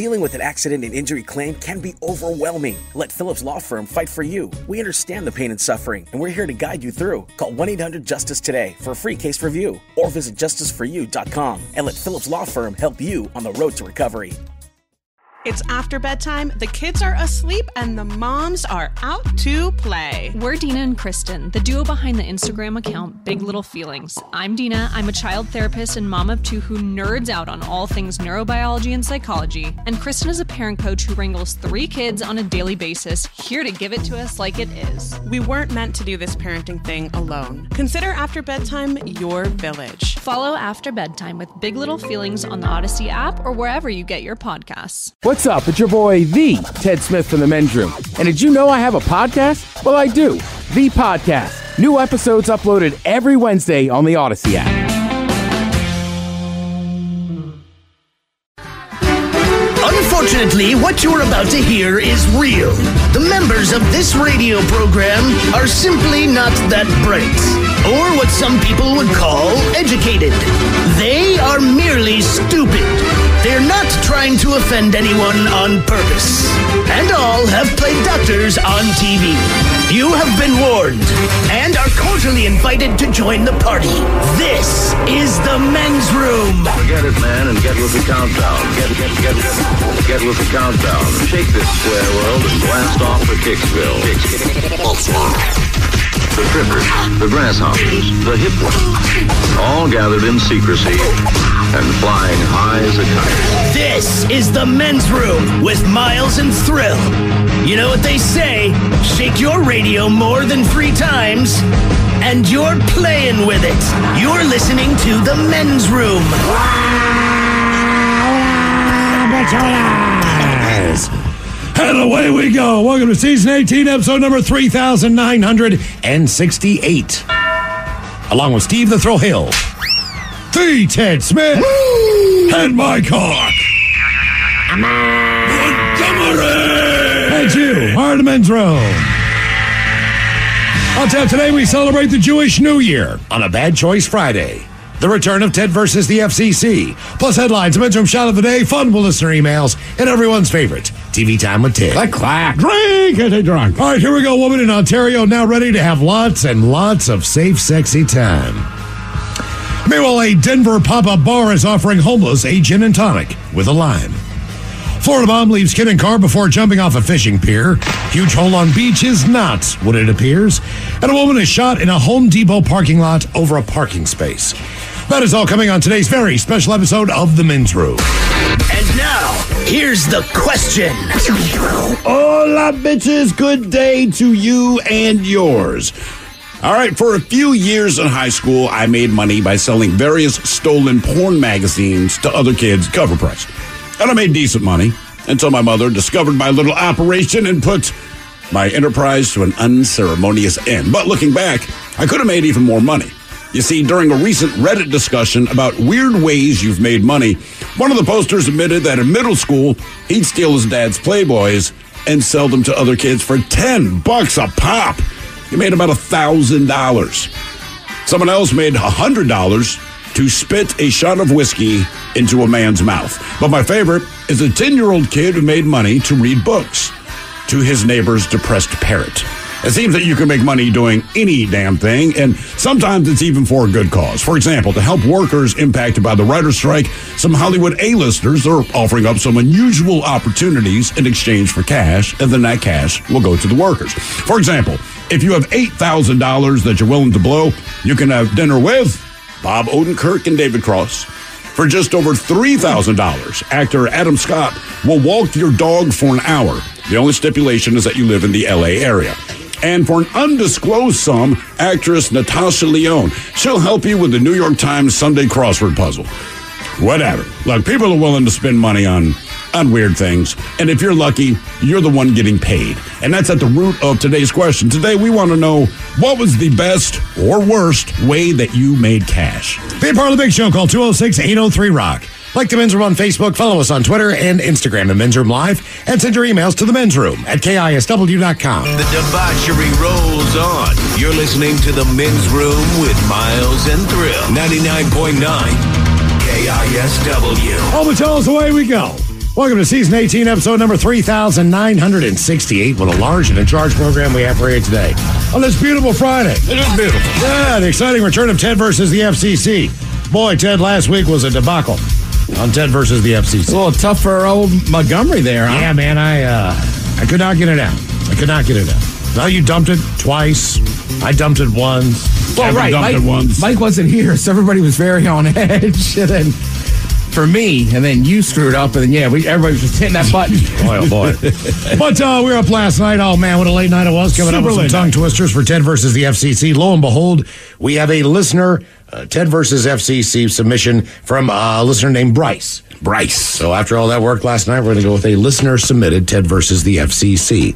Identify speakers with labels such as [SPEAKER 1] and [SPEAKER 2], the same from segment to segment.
[SPEAKER 1] Dealing with an accident and injury claim can be overwhelming. Let Phillips Law Firm fight for you. We understand the pain and suffering, and we're here to guide you through. Call 1 800 Justice today for a free case review or visit justiceforyou.com and let Phillips Law Firm help you on the road to recovery.
[SPEAKER 2] It's after bedtime, the kids are asleep, and the moms are out to play.
[SPEAKER 3] We're Dina and Kristen, the duo behind the Instagram account Big Little Feelings. I'm Dina. I'm a child therapist and mom of two who nerds out on all things neurobiology and psychology. And Kristen is a parent coach who wrangles three kids on a daily basis, here to give it to us like it is.
[SPEAKER 2] We weren't meant to do this parenting thing alone. Consider After Bedtime your village.
[SPEAKER 3] Follow After Bedtime with Big Little Feelings on the Odyssey app or wherever you get your podcasts.
[SPEAKER 4] What's up? It's your boy, the Ted Smith from the Men's Room. And did you know I have a podcast? Well, I do. The Podcast. New episodes uploaded every Wednesday on the Odyssey app.
[SPEAKER 5] Unfortunately, what you're about to hear is real. The members of this radio program are simply not that bright, or what some people would call educated. They are merely stupid. They're not trying to offend anyone on purpose. And all have played doctors on TV. You have been warned and are cordially invited to join the party. This is the men's room.
[SPEAKER 6] Forget it, man, and get with the countdown. Get, get, get, get, get with the countdown. Shake this square world and blast off for Kicksville. The trippers, the grasshoppers, the hip ones, all gathered in secrecy and flying high as a kite.
[SPEAKER 5] This is the men's room with Miles and Thrill. You know what they say shake your radio more than three times, and you're playing with it. You're listening to the men's room.
[SPEAKER 7] And away we go. Welcome to season 18, episode number 3968. Along with Steve the Thrill Hill, the Ted Smith, and Mike Hawk. Montgomery! And you are the men's room. I'll tell you, today we celebrate the Jewish New Year on a Bad Choice Friday. The return of Ted versus the FCC. Plus headlines, men's room shot of the day, fun with listener emails, and everyone's favorite, TV time with Ted.
[SPEAKER 4] Clack, clack.
[SPEAKER 7] Drink and get drunk. All right, here we go. Woman in Ontario now ready to have lots and lots of safe, sexy time. Meanwhile, a Denver pop-up bar is offering homeless a gin and tonic with a lime. Florida mom leaves kid in car before jumping off a fishing pier. Huge hole on beach is not what it appears. And a woman is shot in a Home Depot parking lot over a parking space. That is all coming on today's very special episode of The Men's Room.
[SPEAKER 5] And now, here's the question.
[SPEAKER 8] Hola, bitches. Good day to you and yours. All right, for a few years in high school, I made money by selling various stolen porn magazines to other kids cover price. And I made decent money until my mother discovered my little operation and put my enterprise to an unceremonious end. But looking back, I could have made even more money. You see, during a recent Reddit discussion about weird ways you've made money, one of the posters admitted that in middle school, he'd steal his dad's Playboys and sell them to other kids for 10 bucks a pop. He made about a thousand dollars. Someone else made a hundred dollars to spit a shot of whiskey into a man's mouth. But my favorite is a 10 year old kid who made money to read books to his neighbor's depressed parrot. It seems that you can make money doing any damn thing, and sometimes it's even for a good cause. For example, to help workers impacted by the writer's strike, some Hollywood A-listers are offering up some unusual opportunities in exchange for cash, and then that cash will go to the workers. For example, if you have $8,000 that you're willing to blow, you can have dinner with Bob Odenkirk and David Cross. For just over $3,000, actor Adam Scott will walk your dog for an hour. The only stipulation is that you live in the LA area. And for an undisclosed sum, actress Natasha Lyonne, she'll help you with the New York Times Sunday crossword puzzle. Whatever. Look, people are willing to spend money on on weird things. And if you're lucky, you're the one getting paid. And that's at the root of today's question. Today, we want to know what was the best or worst way that you made cash?
[SPEAKER 7] Be a part of the big show. Call 206 803 Rock. Like the Men's Room on Facebook, follow us on Twitter and Instagram at Men's Room Live, and send your emails to the Men's Room at KISW.com.
[SPEAKER 9] The debauchery rolls on. You're listening to the Men's Room with Miles and Thrill. 99.9 KISW.
[SPEAKER 7] All the tells away we go. Welcome to season 18, episode number 3968. What a large and in charge program we have for you today. On this beautiful Friday.
[SPEAKER 8] It is beautiful.
[SPEAKER 7] Yeah, the exciting return of Ted versus the FCC. Boy, Ted, last week was a debacle on Ted versus the FCC.
[SPEAKER 4] It's a little tough for old Montgomery there, huh?
[SPEAKER 7] Yeah, man, I uh, I could not get it out. I could not get it out. Now you dumped it twice. I dumped it once.
[SPEAKER 4] Well,
[SPEAKER 7] Kevin
[SPEAKER 4] right.
[SPEAKER 7] dumped
[SPEAKER 4] Mike,
[SPEAKER 7] it once.
[SPEAKER 4] Mike wasn't here, so everybody was very on edge. And then for me, and then you screwed up, and then yeah, we everybody was just hitting that button.
[SPEAKER 7] Boy, oh boy. but uh, we were up last night. Oh, man, what a late night it was. Coming up with some tongue
[SPEAKER 8] night.
[SPEAKER 7] twisters for Ted versus the FCC. Lo and behold, we have a listener, uh, Ted versus FCC submission from a listener named Bryce.
[SPEAKER 8] Bryce.
[SPEAKER 7] So after all that work last night, we're going to go with a listener submitted Ted versus the FCC.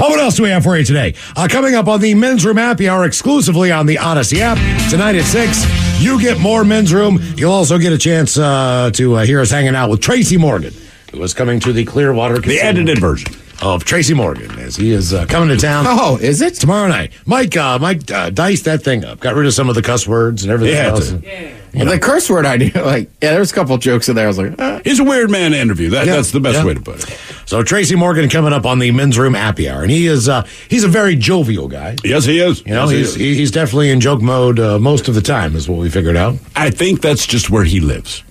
[SPEAKER 7] Oh, what else do we have for you today? Uh, coming up on the Men's Room Happy Hour exclusively on the Odyssey app tonight at 6. You get more Men's Room. You'll also get a chance uh, to uh, hear us hanging out with Tracy Morgan, who is coming to the Clearwater
[SPEAKER 8] The edited version.
[SPEAKER 7] Of Tracy Morgan as he is uh, coming to town.
[SPEAKER 4] Oh, is it?
[SPEAKER 7] Tomorrow night, Mike. Uh, Mike uh, diced that thing up. Got rid of some of the cuss words and everything
[SPEAKER 8] He had
[SPEAKER 7] else.
[SPEAKER 8] to.
[SPEAKER 4] Well, the curse word idea, like, yeah, there's a couple jokes in there. I was like, uh,
[SPEAKER 8] He's a weird man to interview. That,
[SPEAKER 7] Yeah.
[SPEAKER 8] That's the best
[SPEAKER 7] Yeah.
[SPEAKER 8] way to put it.
[SPEAKER 7] So Tracy Morgan coming up on the men's room happy hour, and he is uh, he's a very jovial guy.
[SPEAKER 8] Yes, he is.
[SPEAKER 7] You know,
[SPEAKER 8] Yes, he
[SPEAKER 7] he's
[SPEAKER 8] is.
[SPEAKER 7] he- he's definitely in joke mode uh, most of the time, is what we figured out
[SPEAKER 8] I think that's just where he lives.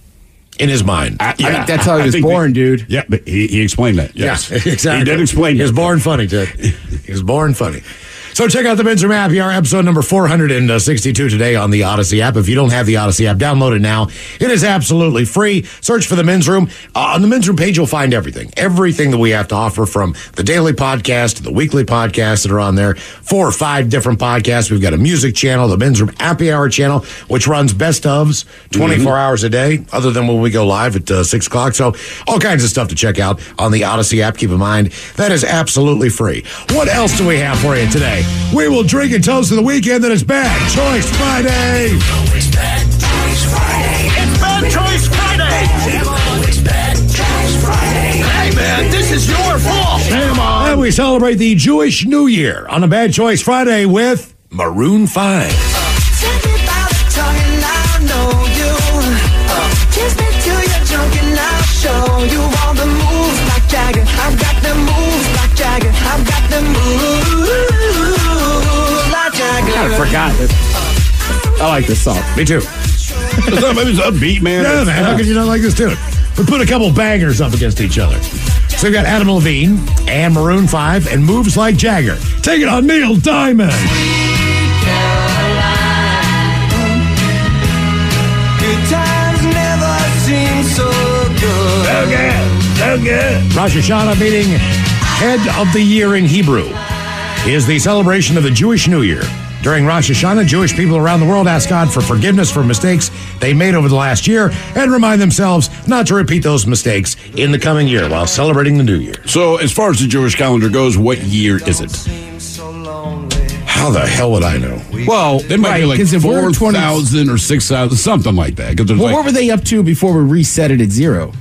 [SPEAKER 7] In his mind.
[SPEAKER 8] I,
[SPEAKER 4] think that's how he was
[SPEAKER 8] think
[SPEAKER 4] born, dude.
[SPEAKER 8] Yeah, but he, he explained that. Yes,
[SPEAKER 7] Yeah, exactly.
[SPEAKER 8] He did explain
[SPEAKER 7] He was born funny, Ted. he was born funny. So check out the Men's Room app here, episode number 462 today on the Odyssey app. If you don't have the Odyssey app, download it now. It is absolutely free. Search for the Men's Room. Uh, on the Men's Room page, you'll find everything. Everything that we have to offer from the daily podcast to the weekly podcast that are on there. Four or five different podcasts. We've got a music channel, the Men's Room Happy Hour channel, which runs best ofs 24 hours a day, other than when we go live at uh, 6 o'clock. So all kinds of stuff to check out on the Odyssey app. Keep in mind, that is absolutely free. What else do we have for you today? We will drink and toast to the weekend that is Bad Choice Friday.
[SPEAKER 5] It's Bad Choice Friday. It's Bad Choice Friday. It's Bad Choice Friday. Hey, man, this is your fault.
[SPEAKER 7] And we celebrate the Jewish New Year on a Bad Choice Friday with Maroon 5.
[SPEAKER 10] Tell
[SPEAKER 4] I this. I like this song.
[SPEAKER 7] Me too.
[SPEAKER 8] It's it's upbeat, man.
[SPEAKER 7] Yeah, man. How could you not like this tune? We put a couple bangers up against each other. So we got Adam Levine and Maroon 5 and Moves Like Jagger. Take it on Neil Diamond.
[SPEAKER 10] Good times never seem so good.
[SPEAKER 7] So good. Rosh Hashanah meaning Head of the Year in Hebrew is the celebration of the Jewish New Year. During Rosh Hashanah, Jewish people around the world ask God for forgiveness for mistakes they made over the last year and remind themselves not to repeat those mistakes in the coming year while celebrating the New Year.
[SPEAKER 8] So, as far as the Jewish calendar goes, what year is it?
[SPEAKER 7] How the hell would I know?
[SPEAKER 4] Well,
[SPEAKER 8] It might
[SPEAKER 4] right,
[SPEAKER 8] be like
[SPEAKER 4] 'cause if we're
[SPEAKER 8] 4,000 or 6,000, something like that. 'Cause there's
[SPEAKER 4] Well,
[SPEAKER 8] like,
[SPEAKER 4] what were they up to before we reset it at zero?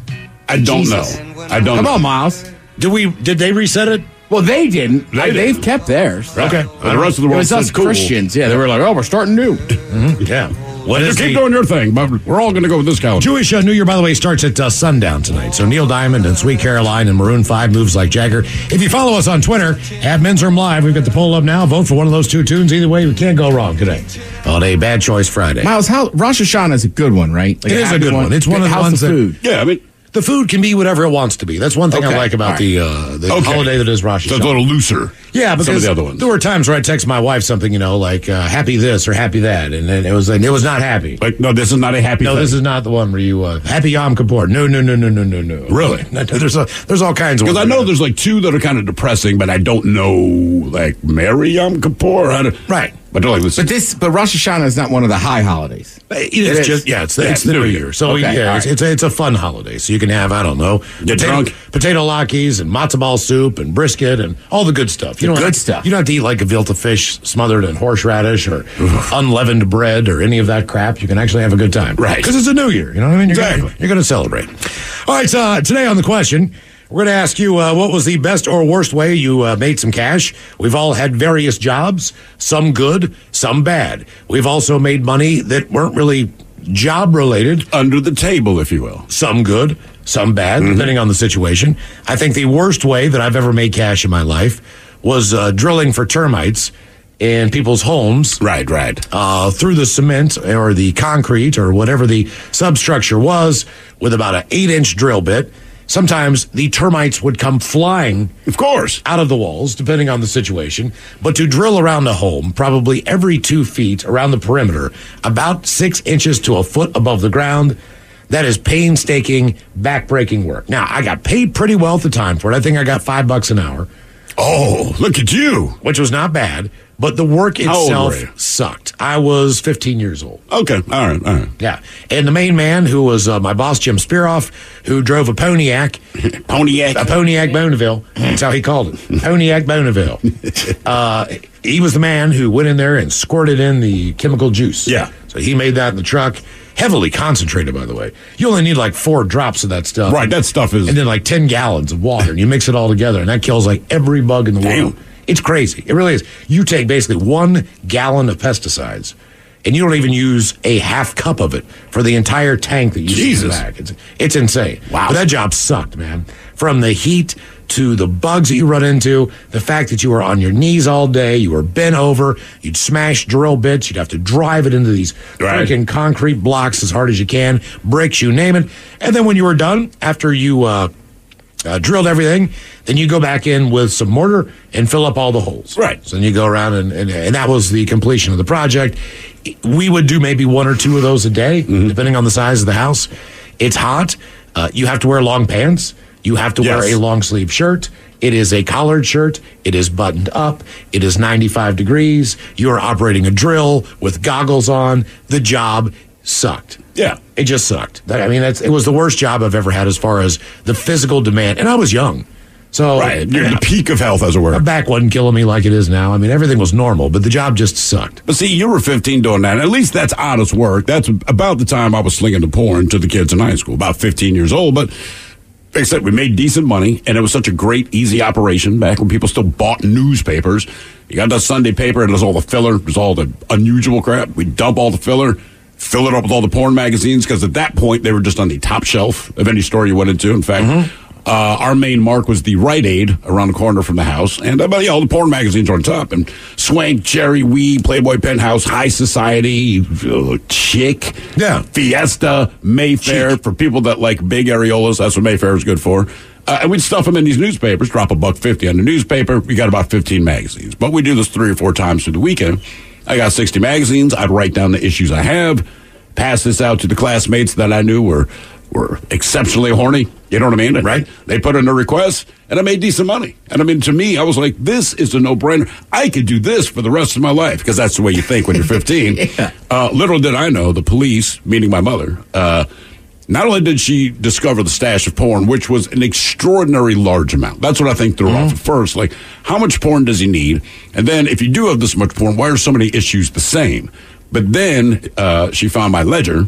[SPEAKER 8] I don't
[SPEAKER 4] Jesus.
[SPEAKER 8] know. I don't
[SPEAKER 4] Come
[SPEAKER 8] know.
[SPEAKER 4] on, Miles.
[SPEAKER 7] Did we? Did they reset it?
[SPEAKER 4] Well, they didn't.
[SPEAKER 8] They
[SPEAKER 4] I- They've kept theirs.
[SPEAKER 7] Okay.
[SPEAKER 8] Well, the rest of the
[SPEAKER 4] It
[SPEAKER 8] world
[SPEAKER 4] was us
[SPEAKER 8] said cool.
[SPEAKER 4] Christians. Yeah, they were like, oh, we're starting new.
[SPEAKER 7] Yeah. What
[SPEAKER 8] Just
[SPEAKER 7] is
[SPEAKER 8] keep
[SPEAKER 7] the-
[SPEAKER 8] doing your thing, but we're all going to go with this calendar.
[SPEAKER 7] Jewish uh, New Year, by the way, starts at uh, sundown tonight. So Neil Diamond and Sweet Caroline and Maroon 5 moves like Jagger. If you follow us on Twitter, at Men's Room Live, we've got the poll up now. Vote for one of those two tunes. Either way, we can't go wrong today on a Bad Choice Friday.
[SPEAKER 4] Miles, how Rosh Hashanah is a good one, right? Like
[SPEAKER 7] It is a
[SPEAKER 4] happy
[SPEAKER 7] good one. It's one of the
[SPEAKER 4] How's
[SPEAKER 7] ones that-
[SPEAKER 4] food.
[SPEAKER 8] Yeah, I mean,
[SPEAKER 7] The food can be whatever it wants to be. That's one thing I like about
[SPEAKER 8] All
[SPEAKER 7] the uh, the
[SPEAKER 8] Okay.
[SPEAKER 7] holiday that is Rosh Hashanah.
[SPEAKER 8] so it's a little looser.
[SPEAKER 7] Yeah, because
[SPEAKER 8] some of the other ones.
[SPEAKER 7] there were times where I text my wife something, you know, like uh, "happy this" or "happy that," and then it was and it was not happy.
[SPEAKER 8] Like, no, this is not a happy
[SPEAKER 7] No,
[SPEAKER 8] thing.
[SPEAKER 7] this is not the one where you uh, Happy Yom Kippur. No, no, no, no, no, no, no.
[SPEAKER 8] Really?
[SPEAKER 7] There's a, there's all kinds of
[SPEAKER 8] Because I know there's like two that are kind of depressing, but I don't know, like, Merry Yom Kippur.
[SPEAKER 7] Right.
[SPEAKER 8] Don't like.
[SPEAKER 4] But this, but Rosh Hashanah is not one of the high holidays.
[SPEAKER 7] It's
[SPEAKER 4] It is.
[SPEAKER 7] just yeah, it's the,
[SPEAKER 8] Yeah,
[SPEAKER 7] it's the
[SPEAKER 8] New Year.
[SPEAKER 7] Year. So
[SPEAKER 4] Okay,
[SPEAKER 7] yeah, it's,
[SPEAKER 4] right.
[SPEAKER 7] it's a it's a fun holiday. So you can have I don't know
[SPEAKER 8] Get drunk.
[SPEAKER 7] potato latkes and matzo ball soup and brisket and all the good stuff. You
[SPEAKER 4] The
[SPEAKER 7] don't
[SPEAKER 4] good
[SPEAKER 7] have,
[SPEAKER 4] stuff.
[SPEAKER 7] You don't have to eat like a gefilte fish smothered in horseradish or unleavened bread or any of that crap. You can actually have a good time,
[SPEAKER 8] Right.
[SPEAKER 7] Because it's a New Year. You know what I mean? You're
[SPEAKER 8] Exactly.
[SPEAKER 7] Gonna, you're going to celebrate. All right. So uh, today on the question. We're going to ask you uh, what was the best or worst way you uh, made some cash. We've all had various jobs, some good, some bad. We've also made money that weren't really job related.
[SPEAKER 8] Under the table, if you will.
[SPEAKER 7] Some good, some bad,
[SPEAKER 8] Mm-hmm.
[SPEAKER 7] depending on the situation. I think the worst way that I've ever made cash in my life was uh, drilling for termites in people's homes.
[SPEAKER 8] Right, right.
[SPEAKER 7] Uh, through the cement or the concrete or whatever the substructure was with about an eight inch drill bit. Sometimes the termites would come flying
[SPEAKER 8] Of course.
[SPEAKER 7] out of the walls, depending on the situation. But to drill around a home, probably every two feet around the perimeter, about six inches to a foot above the ground, that is painstaking, backbreaking work. Now, I got paid pretty well at the time for it. I think I got five bucks an hour,
[SPEAKER 8] Oh, look at you.
[SPEAKER 7] which was not bad. But the work itself sucked. I was 15 years old.
[SPEAKER 8] Okay, all right, all right.
[SPEAKER 7] Yeah. And the main man, who was uh, my boss, Jim Spearoff, who drove a Pontiac,
[SPEAKER 8] Pontiac.
[SPEAKER 7] a Pontiac Bonneville. That's how he called it. Pontiac Bonneville. Uh, he was the man who went in there and squirted in the chemical juice.
[SPEAKER 8] Yeah.
[SPEAKER 7] So he made that in the truck. Heavily concentrated, by the way. You only need like four drops of that stuff.
[SPEAKER 8] Right, that stuff is.
[SPEAKER 7] And then like 10 gallons of water, and you mix it all together, and that kills like every bug in the
[SPEAKER 8] Damn.
[SPEAKER 7] world. It's crazy. It really is. You take basically one gallon of pesticides, and you don't even use a half cup of it for the entire tank that you see in the
[SPEAKER 8] Jesus.
[SPEAKER 7] back. It's, it's insane.
[SPEAKER 8] Wow.
[SPEAKER 7] But that job sucked, man. From the heat to the bugs that you run into, the fact that you were on your knees all day, you were bent over, you'd smash drill bits, you'd have to drive it into these
[SPEAKER 8] Right.
[SPEAKER 7] freaking concrete blocks as hard as you can, bricks, you name it. And then when you were done, after you uh, uh, drilled everything, then you go back in with some mortar and fill up all the holes.
[SPEAKER 8] Right.
[SPEAKER 7] So then you go around and, and, and that was the completion of the project. We would do maybe one or two of those a day, depending on the size of the house. It's hot. Uh, you have to wear long pants. You have to
[SPEAKER 8] Yes.
[SPEAKER 7] wear a long sleeve shirt. It is a collared shirt. It is buttoned up. It is 95 degrees. You are operating a drill with goggles on. The job sucked.
[SPEAKER 8] Yeah.
[SPEAKER 7] It just sucked. That- I mean, that's, it was the worst job I've ever had as far as the physical demand. And I was young. So
[SPEAKER 8] Right. Uh, You're at the peak of health, as it were.
[SPEAKER 7] my back wasn't killing me like it is now. I mean, everything was normal, but the job just sucked.
[SPEAKER 8] But see, you were 15 doing that. At least that's honest work. That's about the time I was slinging the porn to the kids in high school, about 15 years old. But said, we made decent money, and it was such a great, easy operation back when people still bought newspapers. You got that Sunday paper, and there's all the filler, there's all the unusual crap. We dump all the filler, fill it up with all the porn magazines, because at that point, they were just on the top shelf of any store you went into. In fact, uh, our main mark was the Rite Aid around the corner from the house, and uh, but yeah, all the porn magazines are on top. And Swank, Cherry, Oui, Playboy, Penthouse, High Society, uh, Chick,
[SPEAKER 7] Yeah.
[SPEAKER 8] Fiesta, Mayfair. For people that like big areolas, that's what Mayfair is good for. Uh, and we'd stuff them in these newspapers, drop a buck fifty on the newspaper. We got about fifteen magazines, but we do this three or four times through the weekend. I got sixty magazines. I'd write down the issues I have, pass this out to the classmates that I knew were were exceptionally horny. You know what I mean?
[SPEAKER 7] Right.
[SPEAKER 8] They put in a request, and I made decent money. And I mean, to me, I was like, this is a no brainer. I could do this for the rest of my life because that's the way you think when you're 15. uh, little did I know, the police, meaning my mother, uh, not only did she discover the stash of porn, which was an extraordinary large amount. That's what I think threw her off at first. Like, how much porn does he need? And then, if you do have this much porn, why are so many issues the same? But then uh, she found my ledger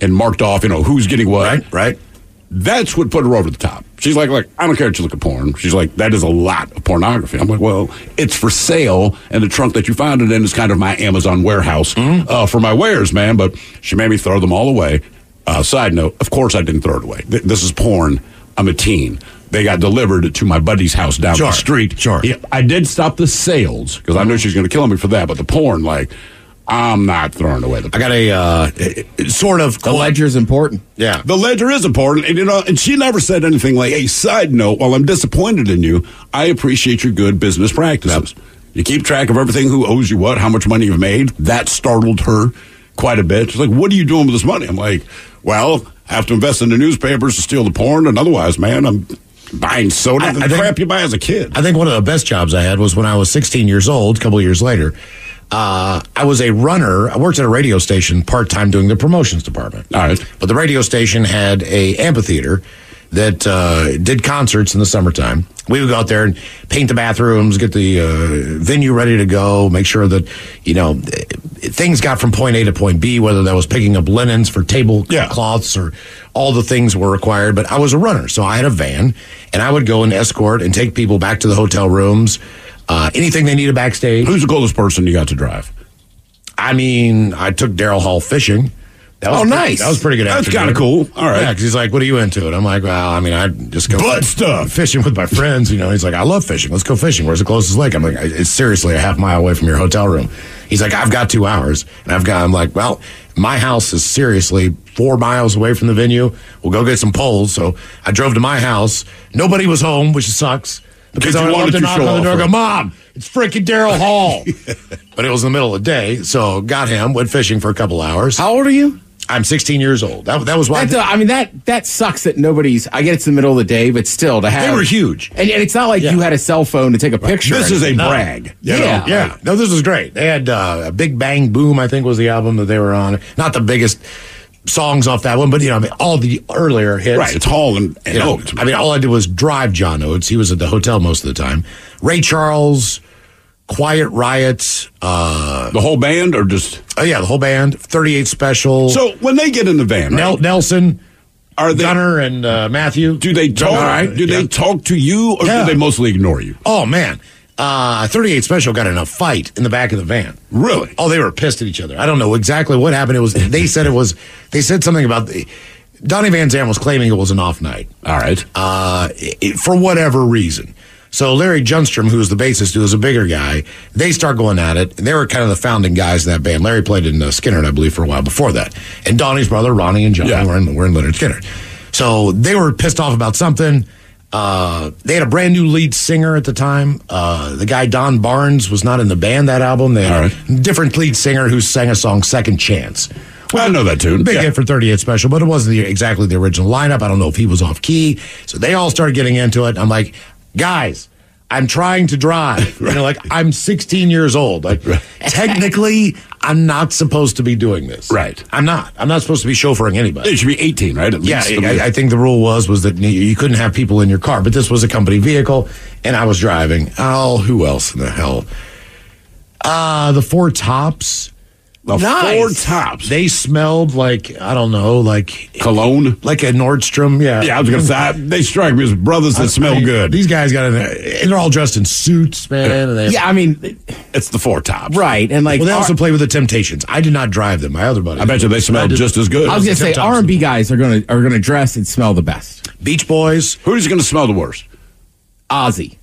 [SPEAKER 8] and marked off, you know, who's getting what.
[SPEAKER 7] Right, right.
[SPEAKER 8] That's what put her over the top. She's like, like, I don't care if you look at porn. She's like, that is a lot of pornography. I'm like, well, it's for sale, and the trunk that you found it in is kind of my Amazon warehouse uh, for my wares, man. But she made me throw them all away. Uh, side note, of course I didn't throw it away. Th- this is porn. I'm a teen. They got delivered to my buddy's house down
[SPEAKER 7] Sure,
[SPEAKER 8] the street.
[SPEAKER 7] sure.
[SPEAKER 8] Yeah, I did stop the sales because I knew she was going to kill me for that. But the porn, like, I'm not throwing away the
[SPEAKER 7] I got a uh, sort of
[SPEAKER 11] The ledger's important.
[SPEAKER 7] Yeah.
[SPEAKER 8] the ledger is important, and you know, and she never said anything like, "Hey, side note, while I'm disappointed in you, I appreciate your good business practices. You keep track of everything, who owes you what, how much money you've made." That startled her quite a bit. She's like, "What are you doing with this money?" I'm like, "Well, I have to invest in the newspapers to steal the porn, and otherwise, man, I'm buying soda,
[SPEAKER 7] I-
[SPEAKER 8] the
[SPEAKER 7] I think-
[SPEAKER 8] crap you buy as a kid."
[SPEAKER 7] I think one of the best jobs I had was when I was 16 years old, a couple of years later. Uh, I was a runner. I worked at a radio station part time doing the promotions department.
[SPEAKER 8] All right.
[SPEAKER 7] But the radio station had a amphitheater that uh, did concerts in the summertime. We would go out there and paint the bathrooms, get the uh, venue ready to go, make sure that you know things got from point A to point B. Whether that was picking up linens for table
[SPEAKER 8] Yeah.
[SPEAKER 7] cloths or all the things were required. But I was a runner, so I had a van, and I would go and escort and take people back to the hotel rooms. Uh, anything they needed backstage.
[SPEAKER 8] Who's the coolest person you got to drive?
[SPEAKER 7] I mean, I took Daryl Hall fishing. That was
[SPEAKER 8] Oh,
[SPEAKER 7] pretty-
[SPEAKER 8] nice.
[SPEAKER 7] That was pretty good.
[SPEAKER 8] That's kinda cool. All right.
[SPEAKER 7] Yeah, because he's like, "What are you into?" And I'm like, "Well, I mean, I just go
[SPEAKER 8] Butt stuff.
[SPEAKER 7] fishing with my friends." You know, he's like, "I love fishing. Let's go fishing. Where's the closest lake?" I'm like, "It's seriously a half mile away from your hotel room." He's like, "I've got two hours," and I've got. I'm like, "Well, my house is seriously four miles away from the venue. We'll go get some poles." So I drove to my house. Nobody was home, which sucks. Because I
[SPEAKER 8] you
[SPEAKER 7] would love
[SPEAKER 8] wanted
[SPEAKER 7] to knock on the door, and go, "Mom, it's freaking Daryl Hall." but it was in the middle of the day, so got him. Went fishing for a couple hours.
[SPEAKER 4] How old are you?
[SPEAKER 7] I'm 16 years old. That, that was why
[SPEAKER 4] That, I mean that that sucks that nobody's. I get it's the middle of the day, but still to have
[SPEAKER 7] they were huge.
[SPEAKER 4] And, and it's not like
[SPEAKER 7] Yeah.
[SPEAKER 4] you had a cell phone to take a picture.
[SPEAKER 8] This is a.
[SPEAKER 7] No.
[SPEAKER 8] brag. you know?
[SPEAKER 4] Yeah.
[SPEAKER 7] Yeah, no, this was great. They had uh, a Big Bam Boom, I think was the album that they were on. Not the biggest songs off that one, but you know, I mean, all the earlier hits.
[SPEAKER 8] Right. It's Hall and, and
[SPEAKER 7] You know,
[SPEAKER 8] Oates.
[SPEAKER 7] I mean, all I did was drive John Oates. He was at the hotel most of the time. Ray Charles, Quiet Riot, uh,
[SPEAKER 8] the whole band or just.
[SPEAKER 7] oh yeah, the whole band, 38 Special,
[SPEAKER 8] So when they get in the van,
[SPEAKER 7] Nel-
[SPEAKER 8] right,
[SPEAKER 7] Nelson,
[SPEAKER 8] are they.
[SPEAKER 7] Gunnar, and uh, Matthew.
[SPEAKER 8] do they talk?
[SPEAKER 7] All right.
[SPEAKER 8] Do they talk to you, or
[SPEAKER 7] Yeah.
[SPEAKER 8] do they mostly ignore you?
[SPEAKER 7] Oh man, uh, 38 Special got in a fight in the back of the van.
[SPEAKER 8] Really?
[SPEAKER 7] Oh, they were pissed at each other. I don't know exactly what happened. It was they said it was they said something about the Donnie Van Zant was claiming it was an off night
[SPEAKER 8] All right.
[SPEAKER 7] uh, it, for whatever reason. So Larry Junstrom, who's the bassist, who was a bigger guy, they start going at it. And they were kind of the founding guys in that band. Larry played in uh, Skynyrd, I believe, for a while before that. And Donnie's brother, Ronnie and Johnny,
[SPEAKER 8] Yeah.
[SPEAKER 7] were in were in Lynyrd Skynyrd. So they were pissed off about something. Uh, they had a brand new lead singer at the time. Uh, the guy Don Barnes was not in the band that album. They had
[SPEAKER 8] All
[SPEAKER 7] a different lead singer who sang a song "Second Chance."
[SPEAKER 8] Well, I know that tune.
[SPEAKER 7] Big
[SPEAKER 8] Yeah.
[SPEAKER 7] hit for 38 Special, but it wasn't the, exactly the original lineup. I don't know if he was off key. So they all started getting into it. I'm like, guys, I'm trying to drive. You know, like I'm 16 years old. Like technically, I'm not supposed to be doing this.
[SPEAKER 8] Right.
[SPEAKER 7] I'm not. I'm not supposed to be chauffeuring anybody.
[SPEAKER 8] It should be 18, right? At
[SPEAKER 7] Yeah,
[SPEAKER 8] least.
[SPEAKER 7] I, I think the rule was was that you- you couldn't have people in your car, but this was a company vehicle, and I was driving. Oh, who else in the hell? Uh the four tops.
[SPEAKER 8] The
[SPEAKER 4] Nice.
[SPEAKER 8] four tops.
[SPEAKER 7] They smelled like I don't know, like
[SPEAKER 8] Cologne.
[SPEAKER 7] like a Nordstrom. Yeah,
[SPEAKER 8] Yeah, I was going to say, I- they strike me as brothers that smell
[SPEAKER 7] I
[SPEAKER 8] good.
[SPEAKER 7] These guys got in there, and they're all dressed in suits, man. And they,
[SPEAKER 4] Yeah, I mean,
[SPEAKER 8] It's the four tops.
[SPEAKER 4] right, and like
[SPEAKER 7] Well, they also
[SPEAKER 4] R-
[SPEAKER 7] play with the Temptations. I did not drive them. My other buddies.
[SPEAKER 8] I bet you they
[SPEAKER 7] I
[SPEAKER 8] smell just as good.
[SPEAKER 4] I was gonna say R and B guys are gonna are gonna dress and smell the best.
[SPEAKER 7] Beach Boys.
[SPEAKER 8] Who's going to smell the worst?
[SPEAKER 4] Ozzy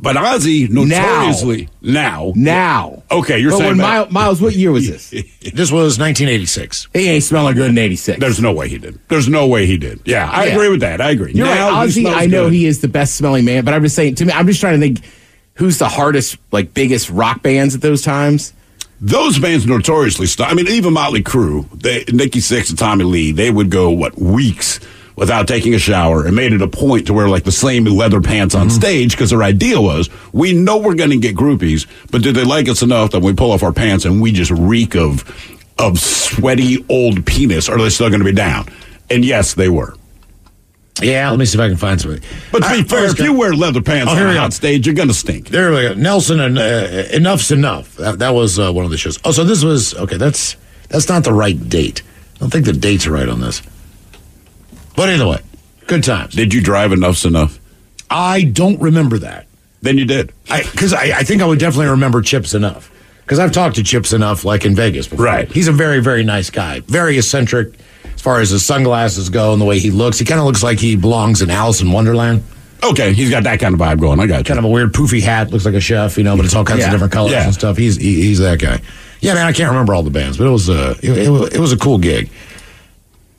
[SPEAKER 8] But Ozzy notoriously now.
[SPEAKER 4] now.
[SPEAKER 8] Okay, you're
[SPEAKER 4] but
[SPEAKER 8] saying
[SPEAKER 4] when
[SPEAKER 8] that-
[SPEAKER 4] Miles, Miles, what year was this?
[SPEAKER 7] This was 1986.
[SPEAKER 4] he ain't smelling good in '86.
[SPEAKER 8] There's no way he did. There's no way he did. Yeah, I
[SPEAKER 4] Yeah.
[SPEAKER 8] agree with that. I agree.
[SPEAKER 4] You're
[SPEAKER 8] Now
[SPEAKER 4] right, Ozzy. I know
[SPEAKER 8] good.
[SPEAKER 4] he is the best smelling man, but I'm just saying. To me, I'm just trying to think who's the hardest, like biggest rock bands at those times.
[SPEAKER 8] Those bands notoriously stop. I mean, even Motley Crue, they, Nikki Sixx and Tommy Lee, they would go what weeks without taking a shower and made it a point to wear like the same leather pants on stage because their idea was we know we're going to get groupies, but did they like us enough that we pull off our pants and we just reek of of sweaty old penis? Or are they still going to be down? And yes, they were.
[SPEAKER 7] Yeah, let me see if I can find something.
[SPEAKER 8] But to
[SPEAKER 7] I-
[SPEAKER 8] be fair, if you
[SPEAKER 7] gonna-
[SPEAKER 8] wear leather pants
[SPEAKER 7] Oh,
[SPEAKER 8] on a hot stage, you're going to stink.
[SPEAKER 7] There we go. Nelson and uh, Enuff Z'Nuff. That, that was uh, one of the shows. Oh, so this was okay. That's that's not the right date. I don't think the dates are right on this. But either way, good times.
[SPEAKER 8] Did you drive Enuff Z'Nuff?
[SPEAKER 7] I don't remember that.
[SPEAKER 8] Then you did.
[SPEAKER 7] Because I, I, think I would definitely remember Chip Z'Nuff. Because I've talked to Chip Z'Nuff, like in Vegas before.
[SPEAKER 8] Right.
[SPEAKER 7] He's a very, very nice guy. Very eccentric as far as his sunglasses go and the way he looks. He kind of looks like he belongs in Alice in Wonderland.
[SPEAKER 8] Okay, he's got that kind of vibe going. I got you.
[SPEAKER 7] Kind of a weird poofy hat. Looks like a chef, you know, but it's all kinds
[SPEAKER 4] Yeah.
[SPEAKER 7] of different colors
[SPEAKER 8] Yeah.
[SPEAKER 7] and stuff. He's he, he's that guy. Yeah, man, I can't remember all the bands, but it was a it, it, was- it was a cool gig.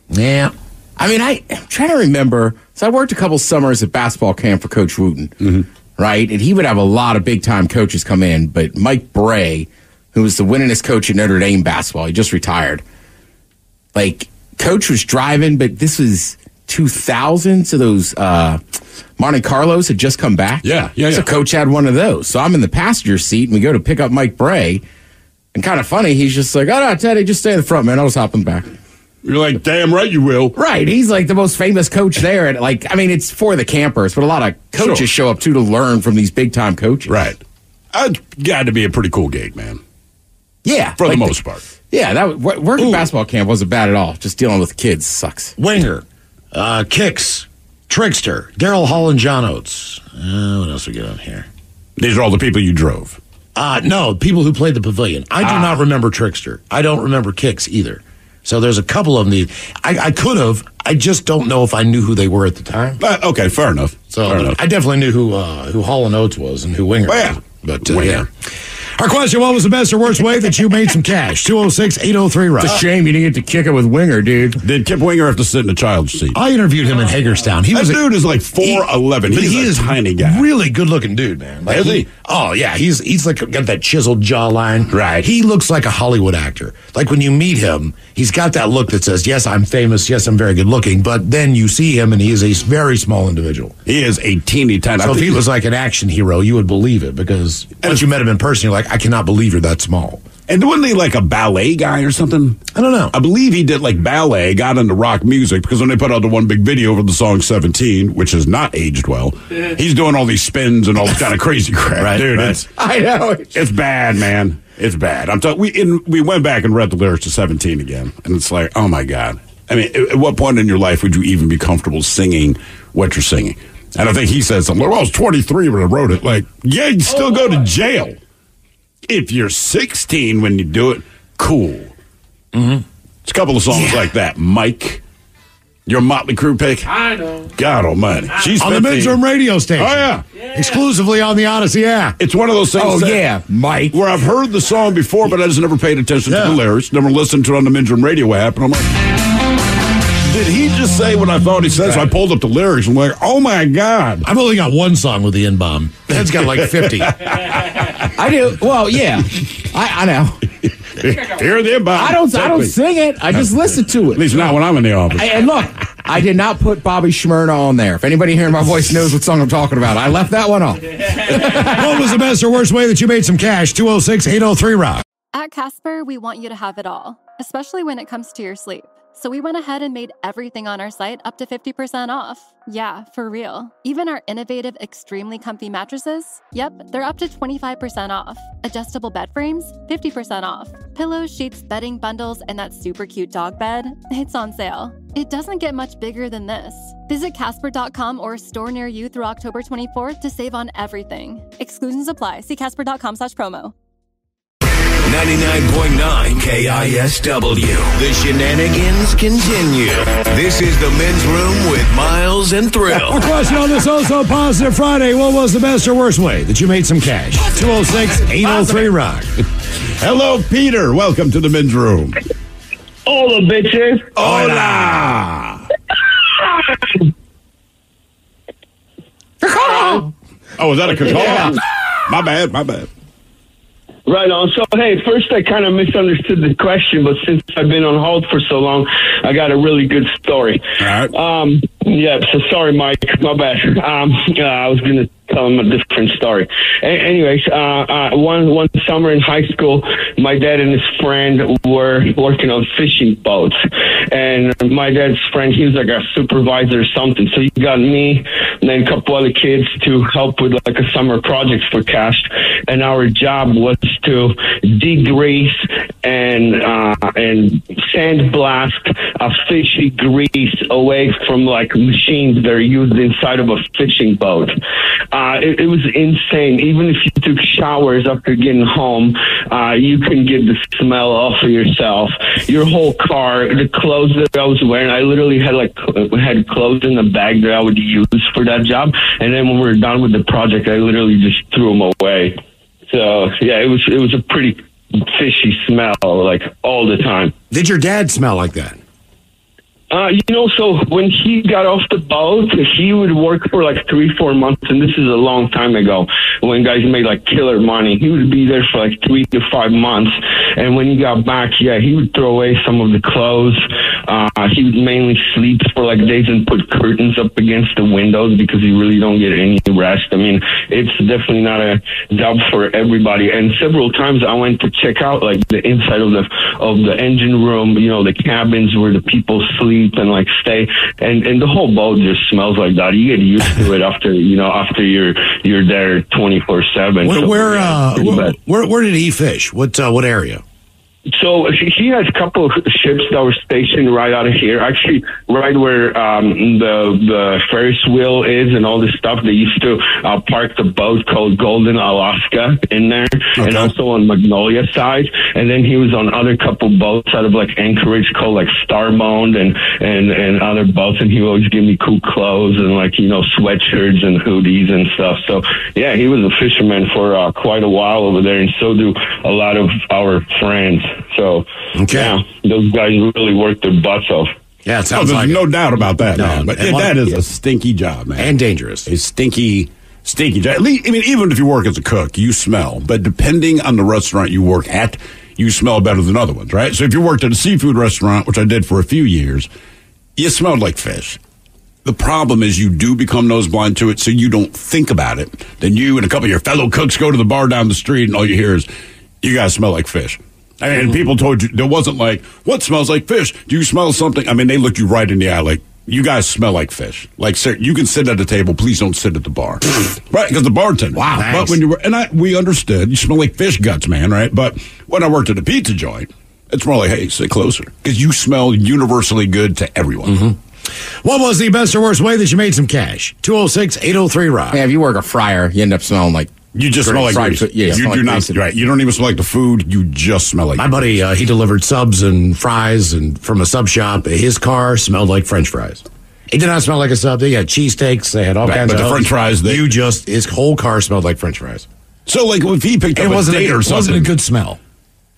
[SPEAKER 7] Yeah.
[SPEAKER 4] I mean, I, I'm trying to remember. So I worked a couple summers at basketball camp for Coach Wootten,
[SPEAKER 8] Mm-hmm.
[SPEAKER 4] right? And he would have a lot of big time coaches come in. But Mike Brey, who was the winningest coach at Notre Dame basketball, he just retired. Like, coach was driving, but this was 2000. So those uh, Monte Carlos had just come back.
[SPEAKER 8] Yeah, yeah,
[SPEAKER 4] So coach had one of those. So I'm in the passenger seat and we go to pick up Mike Brey. And kind of funny, he's just like, oh, no, Teddy, just stay in the front, man. I'll just hop in the back.
[SPEAKER 8] You're like, damn right you will.
[SPEAKER 4] Right. He's like the most famous coach there. And like, I mean, it's for the campers, but a lot of coaches
[SPEAKER 8] Sure.
[SPEAKER 4] show up too to learn from these big time coaches.
[SPEAKER 8] Right. It's got to be a pretty cool gig, man.
[SPEAKER 4] Yeah.
[SPEAKER 8] For
[SPEAKER 4] like
[SPEAKER 8] the most part.
[SPEAKER 4] Yeah. That was- wo- working basketball camp wasn't bad at all. Just dealing with kids sucks.
[SPEAKER 7] Winger, uh, Kix, Trixter, Daryl Hall and John Oates. Uh, what else we got on here?
[SPEAKER 8] These are all the people you drove.
[SPEAKER 7] Uh, no, people who played the pavilion. I do not remember Trixter. I don't remember Kix either. So there's a couple of them. That I, I could have. I just don't know if I knew who they were at the time.
[SPEAKER 8] Uh, okay, fair enough.
[SPEAKER 7] So
[SPEAKER 8] fair enough.
[SPEAKER 7] I definitely knew who uh, who Hall and Oates was and who Winger.
[SPEAKER 8] Oh, yeah.
[SPEAKER 7] was. But uh,
[SPEAKER 8] Winger.
[SPEAKER 7] yeah. Our question: What was the best or worst way that you made some cash? 206-803 rock.
[SPEAKER 4] It's a shame you didn't get to kick it with Winger, dude.
[SPEAKER 8] Did Kip Winger have to sit in a child's seat?
[SPEAKER 7] I interviewed him in Hagerstown. He
[SPEAKER 8] that
[SPEAKER 7] was a-
[SPEAKER 8] dude is like four eleven.
[SPEAKER 7] But
[SPEAKER 8] He's
[SPEAKER 7] he
[SPEAKER 8] a
[SPEAKER 7] is
[SPEAKER 8] tiny guy.
[SPEAKER 7] Really good looking dude, man.
[SPEAKER 8] Is he?
[SPEAKER 7] Oh yeah, he's he's like got that chiseled jawline.
[SPEAKER 8] Right.
[SPEAKER 7] He looks like a Hollywood actor. Like when you meet him, he's got that look that says, "Yes, I'm famous. Yes, I'm very good looking." But then you see him, and he is a very small individual.
[SPEAKER 8] He is a teeny tiny.
[SPEAKER 7] So
[SPEAKER 8] I
[SPEAKER 7] if he was like an action hero, you would believe it because once you met him in person, you're like, "I cannot believe you're that small."
[SPEAKER 8] And wasn't he like a ballet guy or something?
[SPEAKER 7] I don't know.
[SPEAKER 8] I believe he did like ballet, got into rock music because when they put out the one big video for the song 17, which has not aged well, he's doing all these spins and all this kind of crazy crap.
[SPEAKER 7] Right,
[SPEAKER 8] Dude,
[SPEAKER 7] right.
[SPEAKER 8] It's,
[SPEAKER 4] I know.
[SPEAKER 8] it's bad, man. It's bad. I'm talking, we, in, we went back and read the lyrics to 17 again, and it's like, oh my God. I mean, at, at what point in your life would you even be comfortable singing what you're singing? And I think he said something like, well, I was 23 when I wrote it. Like, yeah, you still go to oh, jail. If you're 16 when you do it, cool. Mm-hmm. It's a couple of songs like that. Mike, your Motley Crue pick.
[SPEAKER 4] I know.
[SPEAKER 8] God almighty. She's
[SPEAKER 7] on the
[SPEAKER 8] 15.
[SPEAKER 7] Midterm radio station.
[SPEAKER 8] Oh, yeah.
[SPEAKER 7] exclusively on the Odyssey app.
[SPEAKER 8] It's one of those things.
[SPEAKER 4] Oh,
[SPEAKER 8] that-
[SPEAKER 4] yeah, Mike.
[SPEAKER 8] Where I've heard the song before, but I just never paid attention
[SPEAKER 7] Yeah.
[SPEAKER 8] to the lyrics. Never listened to it on the Men's Room radio app. And I'm like, did he just say what I thought he said? So I pulled up the lyrics. and I'm like, oh my God.
[SPEAKER 7] I've only got one song with the N bomb. Ed's got like 50.
[SPEAKER 4] I do. Well, yeah. I, I know.
[SPEAKER 8] Here the inbound.
[SPEAKER 4] I don't. I don't sing it. I just listen to it.
[SPEAKER 8] At least not when I'm in the office.
[SPEAKER 4] Hey, and look, I did not put Bobby Shmurda on there. If anybody hearing my voice knows what song I'm talking about, I left that one off.
[SPEAKER 7] what was the best or worst way that you made some cash? 206 803 Rock.
[SPEAKER 11] At Casper, we want you to have it all, especially when it comes to your sleep. So we went ahead and made everything on our site up to 50% off. Yeah, for real. Even our innovative, extremely comfy mattresses? Yep, they're up to 25% off. Adjustable bed frames? 50% off. Pillows, sheets, bedding bundles, and that super cute dog bed? It's on sale. It doesn't get much bigger than this. Visit Casper.com or a store near you through October 24th to save on everything. Exclusions apply. See Casper.com slash promo.
[SPEAKER 9] 99.9 KISW. The shenanigans continue. This is the men's room with Miles and
[SPEAKER 7] Our
[SPEAKER 9] Thrill.
[SPEAKER 7] question on this also positive Friday. What was the best or worst way that you made some cash? 206 803 Rock.
[SPEAKER 8] Hello, Peter. Welcome to the men's room.
[SPEAKER 12] All the bitches.
[SPEAKER 8] Hola. Oh, was that a cacaw? My bad. My bad.
[SPEAKER 12] Right on. So, hey, first I kind of misunderstood the question, but since I've been on hold for so long, I got a really good story.
[SPEAKER 8] All right.
[SPEAKER 12] Um, yeah, so sorry, Mike. My bad. Um, uh, I was going to tell him a different story. A- anyways, uh, uh, one, one summer in high school, my dad and his friend were working on fishing boats. And my dad's friend, he was like a supervisor or something. So he got me and then a couple other kids to help with like a summer project for cash. And our job was to degrease and, uh, and sandblast a fishy grease away from like machines that are used inside of a fishing boat. Uh, it, it was insane. Even if you took showers after getting home, uh, you couldn't get the smell off of yourself. Your whole car, the clothes that I was wearing, I literally had like had clothes in the bag that I would use for that job. And then when we were done with the project, I literally just threw them away. So yeah, it was it was a pretty fishy smell like all the time.
[SPEAKER 7] Did your dad smell like that?
[SPEAKER 12] Uh, you know, so when he got off the boat, he would work for like three, four months, and this is a long time ago when guys made like killer money. He would be there for like three to five months, and when he got back, yeah, he would throw away some of the clothes. Uh, he would mainly sleep for like days and put curtains up against the windows because he really don't get any rest. I mean, it's definitely not a job for everybody. And several times I went to check out like the inside of the of the engine room, you know, the cabins where the people sleep and like stay, and and the whole boat just smells like that. You get used to it after you know after you're you're there twenty four seven.
[SPEAKER 7] Where, where, uh, where, where, where did he fish? What, uh, what area?
[SPEAKER 12] So he has a couple of ships that were stationed right out of here, actually, right where um, the the Ferris wheel is and all this stuff. They used to uh, park the boat called Golden Alaska in there, and also on Magnolia side. And then he was on other couple boats out of like Anchorage called like Starbound and and and other boats. And he would always give me cool clothes and like you know sweatshirts and hoodies and stuff. So yeah, he was a fisherman for uh, quite a while over there, and so do a lot of our friends. So yeah, those guys really work their butts off.
[SPEAKER 7] Yeah,
[SPEAKER 8] Oh, there's no doubt about that,
[SPEAKER 12] No,
[SPEAKER 8] man. But that is
[SPEAKER 12] yeah.
[SPEAKER 8] a stinky job, man,
[SPEAKER 7] and dangerous.
[SPEAKER 8] A stinky, stinky job. At least, I mean, even if you work as a cook, you smell. But depending on the restaurant you work at, you smell better than other ones, right? So if you worked at a seafood restaurant, which I did for a few years, you smelled like fish. The problem is you do become nose blind to it, so you don't think about it. Then you and a couple of your fellow cooks go to the bar down the street, and all you hear is, "You guys smell like fish." I mean, people told you there wasn't like, "What smells like fish?" Do you smell something? I mean, they looked you right in the eye, like, "You guys smell like fish." Like, sir, you can sit at a table. Please don't sit at the bar, right? Because the bartender. Wow. But when you were, and I, we understood, you smell like fish guts, man, right? But when I worked at a pizza joint, it's more like, "Hey, sit closer," because you smell universally good to everyone. Mm-hmm.
[SPEAKER 7] What was the best or worst way that you made some cash? 206 803 Rock.
[SPEAKER 4] Yeah, if you work a fryer, you end up smelling like
[SPEAKER 8] You just smell like
[SPEAKER 4] fried
[SPEAKER 8] grease.
[SPEAKER 4] food. Yeah,
[SPEAKER 8] you do
[SPEAKER 4] like
[SPEAKER 8] not. Right. You don't even smell like the food. You just smell like.
[SPEAKER 7] My buddy, uh, he delivered subs and fries and from a sub shop. His car smelled like French fries. It did not smell like a sub. They had cheesesteaks. They had all
[SPEAKER 8] Right,
[SPEAKER 7] kinds
[SPEAKER 8] but
[SPEAKER 7] of
[SPEAKER 8] the French fries, they-
[SPEAKER 7] you just his whole car smelled like French fries.
[SPEAKER 8] So, like, if he picked
[SPEAKER 7] it
[SPEAKER 8] up
[SPEAKER 7] wasn't
[SPEAKER 8] date
[SPEAKER 7] a,
[SPEAKER 8] or
[SPEAKER 7] it wasn't a good smell.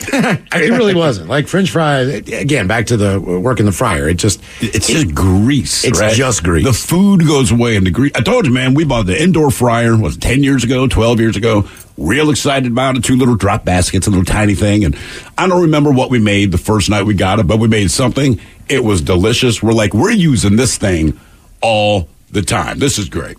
[SPEAKER 7] it really wasn't like French fries. Again, back to the work in the fryer. It just
[SPEAKER 8] It's just grease.
[SPEAKER 7] It's
[SPEAKER 8] right?
[SPEAKER 7] just grease.
[SPEAKER 8] The food goes away in the grease. I told you, man, we bought the indoor fryer, was 10 years ago, 12 years ago. Real excited about it. Two little drop baskets, a little tiny thing. And I don't remember what we made the first night we got it, but we made something. It was delicious. We're like, we're using this thing all the time. This is great.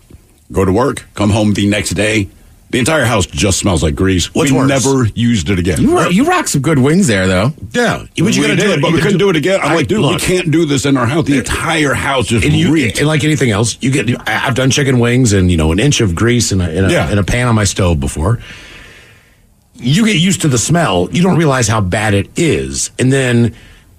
[SPEAKER 8] Go to work, come home the next day. The entire house just smells like grease.
[SPEAKER 7] What's
[SPEAKER 8] we
[SPEAKER 7] worse?
[SPEAKER 8] never used it again.
[SPEAKER 4] You, ro- you rock some good wings there, though.
[SPEAKER 7] Yeah,
[SPEAKER 8] But
[SPEAKER 7] but you
[SPEAKER 8] we
[SPEAKER 7] gotta
[SPEAKER 8] did,
[SPEAKER 7] do it.
[SPEAKER 8] but we couldn't do it again. I'm
[SPEAKER 7] I-
[SPEAKER 8] like, dude,
[SPEAKER 7] look,
[SPEAKER 8] we can't do this in our house. The entire house just
[SPEAKER 7] and you
[SPEAKER 8] reeked.
[SPEAKER 7] and like anything else, you get. I- I've done chicken wings and you know an inch of grease in a in a,
[SPEAKER 8] Yeah.
[SPEAKER 7] in a pan on my stove before. You get used to the smell. You don't realize how bad it is, and then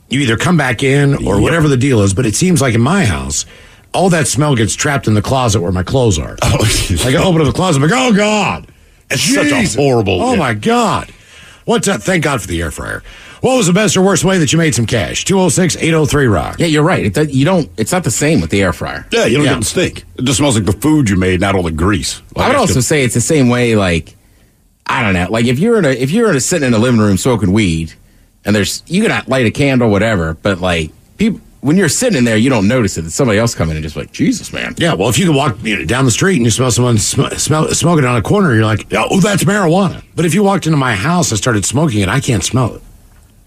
[SPEAKER 7] you either come back in or
[SPEAKER 8] Yep.
[SPEAKER 7] whatever the deal is. But it seems like in my house, all that smell gets trapped in the closet where my clothes are.
[SPEAKER 8] Oh,
[SPEAKER 7] like I open up the closet, I'm like, oh god,
[SPEAKER 8] It's such a horrible-
[SPEAKER 7] Oh
[SPEAKER 8] yeah.
[SPEAKER 7] my god. What's that? Thank God for the air fryer. What was the best or worst way that you made some cash? 206 803 Rock.
[SPEAKER 4] Yeah, you're right. It, you don't. It's not the same with the air fryer.
[SPEAKER 8] Yeah, you don't
[SPEAKER 7] Yeah.
[SPEAKER 8] get the stink. It just smells like the food you made, not all the grease. Like
[SPEAKER 4] I would
[SPEAKER 8] it's
[SPEAKER 4] also say it's the same way. Like I don't know. Like if you're in a if you're in a sitting in a living room smoking weed, and there's you can light a candle, whatever. But like people, when you're sitting in there, you don't notice it. That somebody else coming in and just like Jesus, man.
[SPEAKER 7] Yeah, well, if you can walk you know, down the street and you smell someone sm- smell, smoking on a corner, you're like, oh, that's marijuana. But if you walked into my house and started smoking it, I can't smell it.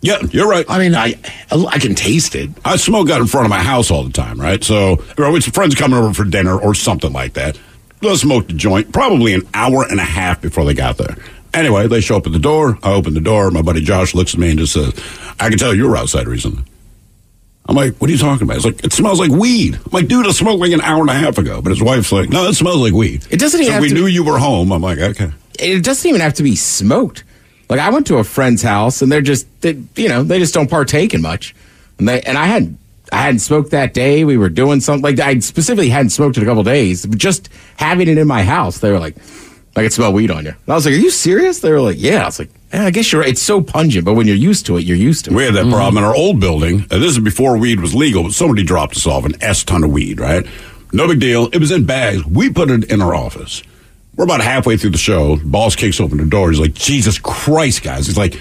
[SPEAKER 8] Yeah, you're right.
[SPEAKER 7] I mean, I I can taste it.
[SPEAKER 8] I smoke out in front of my house all the time, right? So, or it's friends coming over for dinner or something like that. They'll smoke the joint probably an hour and a half before they got there. Anyway, they show up at the door. I open the door. My buddy Josh looks at me and just says, I can tell you were outside recently. I'm like, what are you talking about? He's like, it smells like weed. I'm like, dude, it smelled like an hour and a half ago. But his wife's like, no, it smells like weed.
[SPEAKER 4] It doesn't even
[SPEAKER 8] so we knew
[SPEAKER 4] be-
[SPEAKER 8] you were home. I'm like, okay.
[SPEAKER 4] It doesn't even have to be smoked. Like I went to a friend's house and they're just they, you know they just don't partake in much. And they and I hadn't I hadn't smoked that day. We were doing something like I specifically hadn't smoked in a couple days. But just having it in my house, they were like, I could smell weed on you. And I was like, Are you serious? They were like, Yeah. I was like, I guess you're. right. It's so pungent, but when you're used to it, you're used to it.
[SPEAKER 8] We had that problem in our old building. Uh, this is before weed was legal, but somebody dropped us off an S ton of weed, right? No big deal. It was in bags. We put it in our office. We're about halfway through the show. Boss kicks open the door. He's like, Jesus Christ, guys. He's like,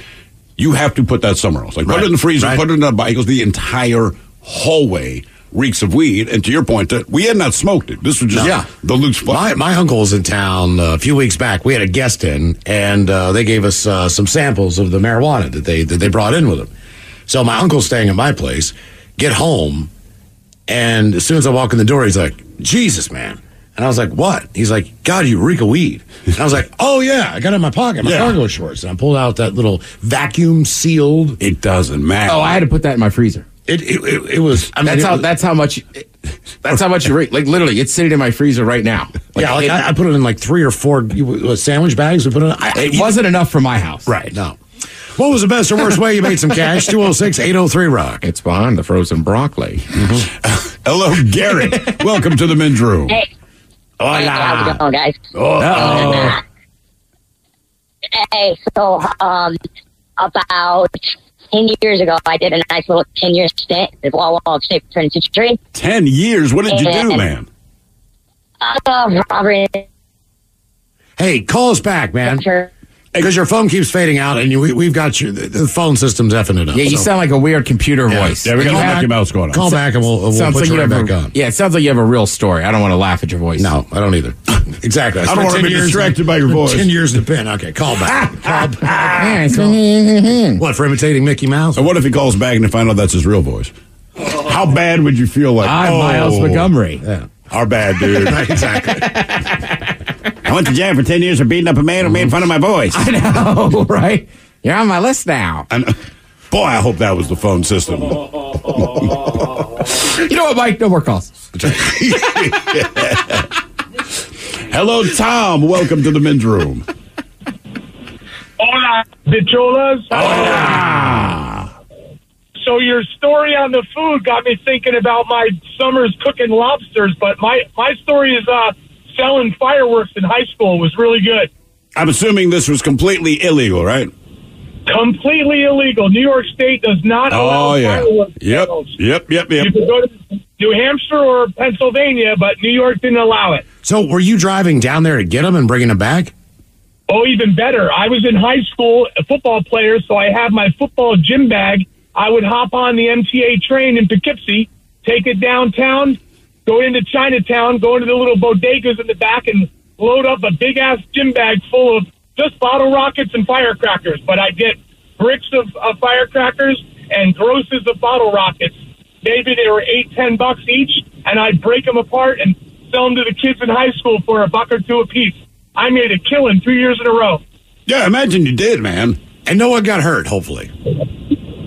[SPEAKER 8] you have to put that somewhere else. Like, put it in the freezer,
[SPEAKER 7] right.
[SPEAKER 8] put it in a bag. He goes, the entire hallway reeks of weed. And to your point, that we had not smoked it. This was just
[SPEAKER 7] Yeah.
[SPEAKER 8] the loose
[SPEAKER 7] My, my uncle was in town uh, a few weeks back. We had a guest in, and uh, they gave us uh, some samples of the marijuana that they that they brought in with them. So my uncle's staying at my place. Get home, and as soon as I walk in the door, he's like, "Jesus, man!" And I was like, "What?" He's like, "God, you reek of weed." And I was like, "Oh yeah, I got it in my pocket, my
[SPEAKER 8] Yeah.
[SPEAKER 7] cargo shorts." And I pulled out that little vacuum sealed.
[SPEAKER 8] It doesn't matter.
[SPEAKER 4] Oh, I had to put that in my freezer.
[SPEAKER 7] It it, it, it was. I mean,
[SPEAKER 4] that's
[SPEAKER 7] it
[SPEAKER 4] how.
[SPEAKER 7] was-
[SPEAKER 4] That's how much. That's how much you rate. Like literally, it's sitting in my freezer right now.
[SPEAKER 7] yeah, like
[SPEAKER 4] it,
[SPEAKER 7] I, I put it in like three or four uh, sandwich bags. We put it. In, I,
[SPEAKER 4] it
[SPEAKER 7] you-
[SPEAKER 4] wasn't enough for my house.
[SPEAKER 7] Right. No. What was the best or worst way you made some cash? 206 803 Rock.
[SPEAKER 4] It's behind the frozen broccoli.
[SPEAKER 8] Hello, Garrett. Welcome to the men's room.
[SPEAKER 13] Hey. Hey, how's it going, guys?
[SPEAKER 7] Uh-oh.
[SPEAKER 13] Hey, so um, about ten years ago, I did a nice little ten-year stint at Walla Walla State Penitentiary.
[SPEAKER 8] Ten years? What did you do,
[SPEAKER 13] And-
[SPEAKER 8] man?
[SPEAKER 13] Uh, robbery.
[SPEAKER 7] Hey, call us back, man. Because your phone keeps fading out, and you, we, we've got you. The, the phone system's effing it up.
[SPEAKER 4] Yeah, you
[SPEAKER 7] so-
[SPEAKER 4] sound like a weird computer
[SPEAKER 7] Yeah.
[SPEAKER 4] voice.
[SPEAKER 7] Yeah, we got
[SPEAKER 4] Call
[SPEAKER 7] Mickey Mouse going on. Call back and we'll- we'll put
[SPEAKER 4] like
[SPEAKER 7] you right back
[SPEAKER 4] a-
[SPEAKER 7] on.
[SPEAKER 4] Yeah, it sounds like you have a real story. I don't want to laugh at your voice.
[SPEAKER 7] No, I don't either. exactly.
[SPEAKER 8] I don't wanna be
[SPEAKER 7] years-
[SPEAKER 8] distracted by your voice.
[SPEAKER 7] Ten years in the pen. Okay, call back. call back. what for imitating Mickey Mouse?
[SPEAKER 8] So what if he calls back and they find out that's his real voice? How bad would you feel like?
[SPEAKER 4] I'm
[SPEAKER 8] oh,
[SPEAKER 4] Miles Montgomery.
[SPEAKER 7] Yeah.
[SPEAKER 8] Our bad, dude.
[SPEAKER 7] Exactly.
[SPEAKER 8] I went to jail for 10 years for beating up a man who made fun of my voice.
[SPEAKER 4] I know, right? You're on my list now.
[SPEAKER 8] And, boy, I hope that was the phone system.
[SPEAKER 4] You know what, Mike? No more calls.
[SPEAKER 8] Hello, Tom. Welcome to the men's room.
[SPEAKER 14] Hola, bicholas. So your story on the food got me thinking about my summers cooking lobsters, but my my story is uh, selling fireworks in high school was really good.
[SPEAKER 8] I'm assuming this was completely illegal, right?
[SPEAKER 14] Completely illegal. New York State does not oh, allow
[SPEAKER 8] Oh, yeah.
[SPEAKER 14] fireworks.
[SPEAKER 8] Yep. Yep, yep, yep.
[SPEAKER 14] You could go to New Hampshire or Pennsylvania, but New York didn't allow it.
[SPEAKER 7] So, were you driving down there to get them and bringing them back?
[SPEAKER 14] Oh, even better. I was in high school, a football player, so I had my football gym bag. I would hop on the MTA train in Poughkeepsie, take it downtown, go into Chinatown, go into the little bodegas in the back, and load up a big ass gym bag full of just bottle rockets and firecrackers. But I get bricks of, of firecrackers and grosses of bottle rockets. Maybe they were eight, ten bucks each, and I'd break them apart and sell them to the kids in high school for a buck or two a piece. I made a killing two years in a row.
[SPEAKER 8] Yeah, imagine you did, man.
[SPEAKER 7] And no one got hurt, hopefully.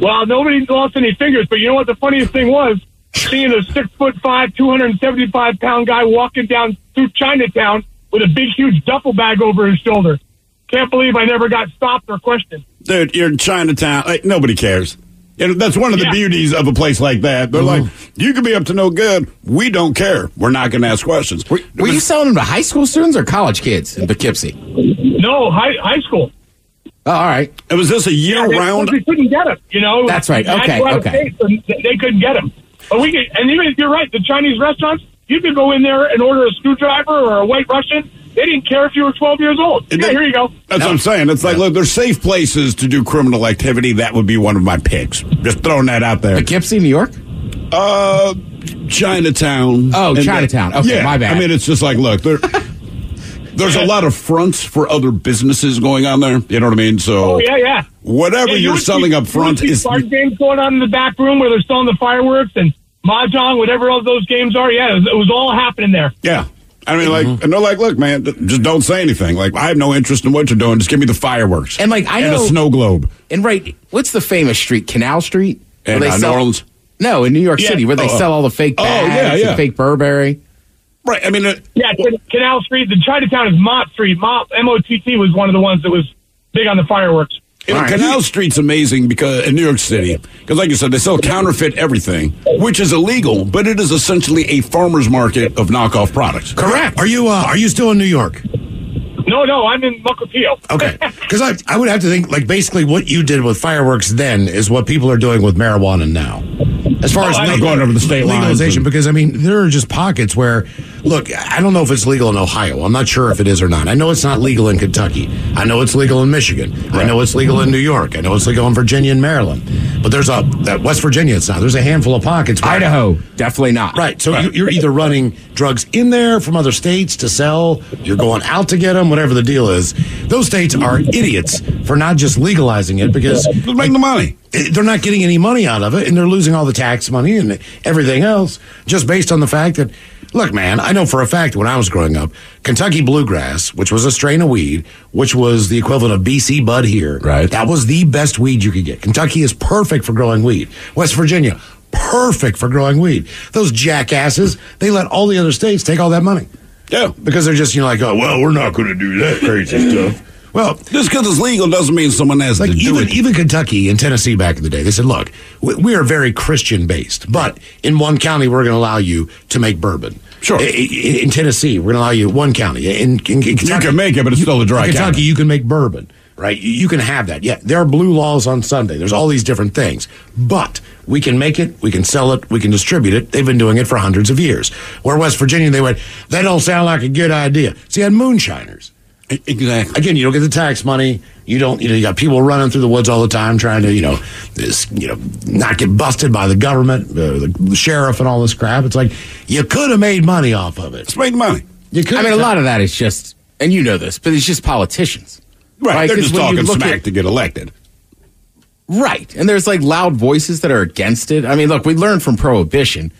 [SPEAKER 14] Well, nobody lost any fingers, but you know what the funniest thing was? Seeing a six foot five, two hundred and seventy five pound guy walking down through Chinatown with a big, huge duffel bag over his shoulder. Can't believe I never got stopped or questioned.
[SPEAKER 8] Dude, you're in Chinatown. Like, nobody cares. And that's one of the
[SPEAKER 14] Yeah.
[SPEAKER 8] beauties of a place like that. They're like, mm-hmm. you can be up to no good. We don't care. We're not going to ask questions.
[SPEAKER 4] Were, were you selling them to high school students or college kids in Poughkeepsie?
[SPEAKER 14] No, high high school.
[SPEAKER 4] Oh, all right.
[SPEAKER 8] And was this a year
[SPEAKER 14] They,
[SPEAKER 8] round?
[SPEAKER 14] they couldn't get them. You know,
[SPEAKER 4] That's right.
[SPEAKER 14] They had to
[SPEAKER 4] Okay,
[SPEAKER 14] go out of
[SPEAKER 4] okay.
[SPEAKER 14] state, so they they couldn't get them. But we could, and even if you're right. The Chinese restaurants, you could go in there and order a screwdriver or a White Russian. They didn't care if you were 12 years old. Yeah,
[SPEAKER 8] did-
[SPEAKER 14] here you go.
[SPEAKER 8] That's what I'm saying. It's like, look, there's safe places to do criminal activity. That would be one of my picks. Just throwing that out there.
[SPEAKER 4] Poughkeepsie, New York?
[SPEAKER 8] Uh, Chinatown.
[SPEAKER 4] Oh,
[SPEAKER 8] And
[SPEAKER 4] Chinatown.
[SPEAKER 8] that-
[SPEAKER 4] Okay,
[SPEAKER 8] yeah,
[SPEAKER 4] my bad.
[SPEAKER 8] I mean, it's just like, look, there, there's a lot of fronts for other businesses going on there. You know what I mean? So,
[SPEAKER 14] Oh yeah, yeah.
[SPEAKER 8] whatever
[SPEAKER 14] Yeah, you
[SPEAKER 8] you're selling
[SPEAKER 14] see-
[SPEAKER 8] up front
[SPEAKER 14] you would see
[SPEAKER 8] is.
[SPEAKER 14] card games going on in the back room where they're selling the fireworks and mahjong, whatever else those games are. Yeah, it was, it was all happening there.
[SPEAKER 8] Yeah. I mean, like,
[SPEAKER 4] Mm-hmm.
[SPEAKER 8] and they're like, look, man, just don't say anything. Like, I have no interest in what you're doing. Just give me the fireworks.
[SPEAKER 4] And like I
[SPEAKER 8] and
[SPEAKER 4] know
[SPEAKER 8] a snow globe.
[SPEAKER 4] And right, what's the famous street? Canal Street? Where
[SPEAKER 8] In
[SPEAKER 4] they
[SPEAKER 8] uh, New Orleans?
[SPEAKER 4] No, in New York
[SPEAKER 8] Yeah.
[SPEAKER 4] City, where they
[SPEAKER 8] Oh, oh.
[SPEAKER 4] sell all the fake
[SPEAKER 8] Oh,
[SPEAKER 4] bags
[SPEAKER 8] yeah, yeah.
[SPEAKER 4] and fake Burberry.
[SPEAKER 8] Right. I mean, uh,
[SPEAKER 14] Yeah, Can- Canal Street. The Chinatown is Mott Street. Mott M O T T was one of the ones that was big on the fireworks.
[SPEAKER 8] You know, Canal Street's amazing because in New York City, because like you said, they sell counterfeit everything, which is illegal, but it is essentially a farmer's market of knockoff products.
[SPEAKER 7] Correct. Are you uh, Are you still in New York?
[SPEAKER 14] No, no, I'm in Mukilteo.
[SPEAKER 7] Okay, because I I would have to think like basically what you did with fireworks then is what people are doing with marijuana now. As far
[SPEAKER 8] Oh,
[SPEAKER 7] as
[SPEAKER 8] I know, going over the state lines
[SPEAKER 7] legalization,
[SPEAKER 8] and-
[SPEAKER 7] because I mean there are just pockets where, look, I don't know if it's legal in Ohio. I'm not sure if it is or not. I know it's not legal in Kentucky. I know it's legal in Michigan. I know it's legal in New York. I know it's legal in Virginia and Maryland. But there's a that West Virginia. It's not. There's a handful of pockets.
[SPEAKER 4] Idaho, definitely not.
[SPEAKER 7] Right. So you- you're either running drugs in there from other states to sell, you're going out to get them, whatever the deal is. Those states are idiots for not just legalizing it because
[SPEAKER 8] make the money.
[SPEAKER 7] they're not getting any money out of it and they're losing all the tax money and everything else just based on the fact that look man i know for a fact when i was growing up kentucky bluegrass which was a strain of weed which was the equivalent of bc bud here
[SPEAKER 8] Right.
[SPEAKER 7] that was the best weed you could get. Kentucky is perfect for growing weed. West virginia perfect for growing weed. Those jackasses they let all the other states take all that money.
[SPEAKER 8] Yeah.
[SPEAKER 7] because they're just you know like oh well we're not going to do that crazy stuff Well,
[SPEAKER 8] just because it's legal doesn't mean someone has
[SPEAKER 7] like
[SPEAKER 8] to do
[SPEAKER 7] even
[SPEAKER 8] it.
[SPEAKER 7] even Kentucky and Tennessee back in the day, they said, "Look, we, we are very Christian based, but in one county we're going to allow you to make bourbon. Sure. In, in Tennessee, we're going to allow you one county. In, in, in Kentucky,
[SPEAKER 8] can make it, but it's still a dry
[SPEAKER 7] in Kentucky,
[SPEAKER 8] county.
[SPEAKER 7] you can make bourbon. Right, you, you can have that. Yeah, there are blue laws on Sunday. There's all these different things, but we can make it, we can sell it, we can distribute it. They've been doing it for hundreds of years. Where West Virginia, they went, that don't sound like a good idea. See, you had moonshiners.
[SPEAKER 8] Exactly.
[SPEAKER 7] Again, you don't get the tax money. You don't. You know, you got people running through the woods all the time trying to, you know, this, you know, not get busted by the government, uh, the sheriff, and all this crap. It's like you could have made money off of it.
[SPEAKER 8] It's made money.
[SPEAKER 7] You could.
[SPEAKER 4] I mean, a lot of that is just, and you know this, but it's just politicians.
[SPEAKER 8] Right. They're just talking smack
[SPEAKER 4] at-
[SPEAKER 8] to get elected.
[SPEAKER 4] Right. And there's like loud voices that are against it. I mean, look, we learned from Prohibition.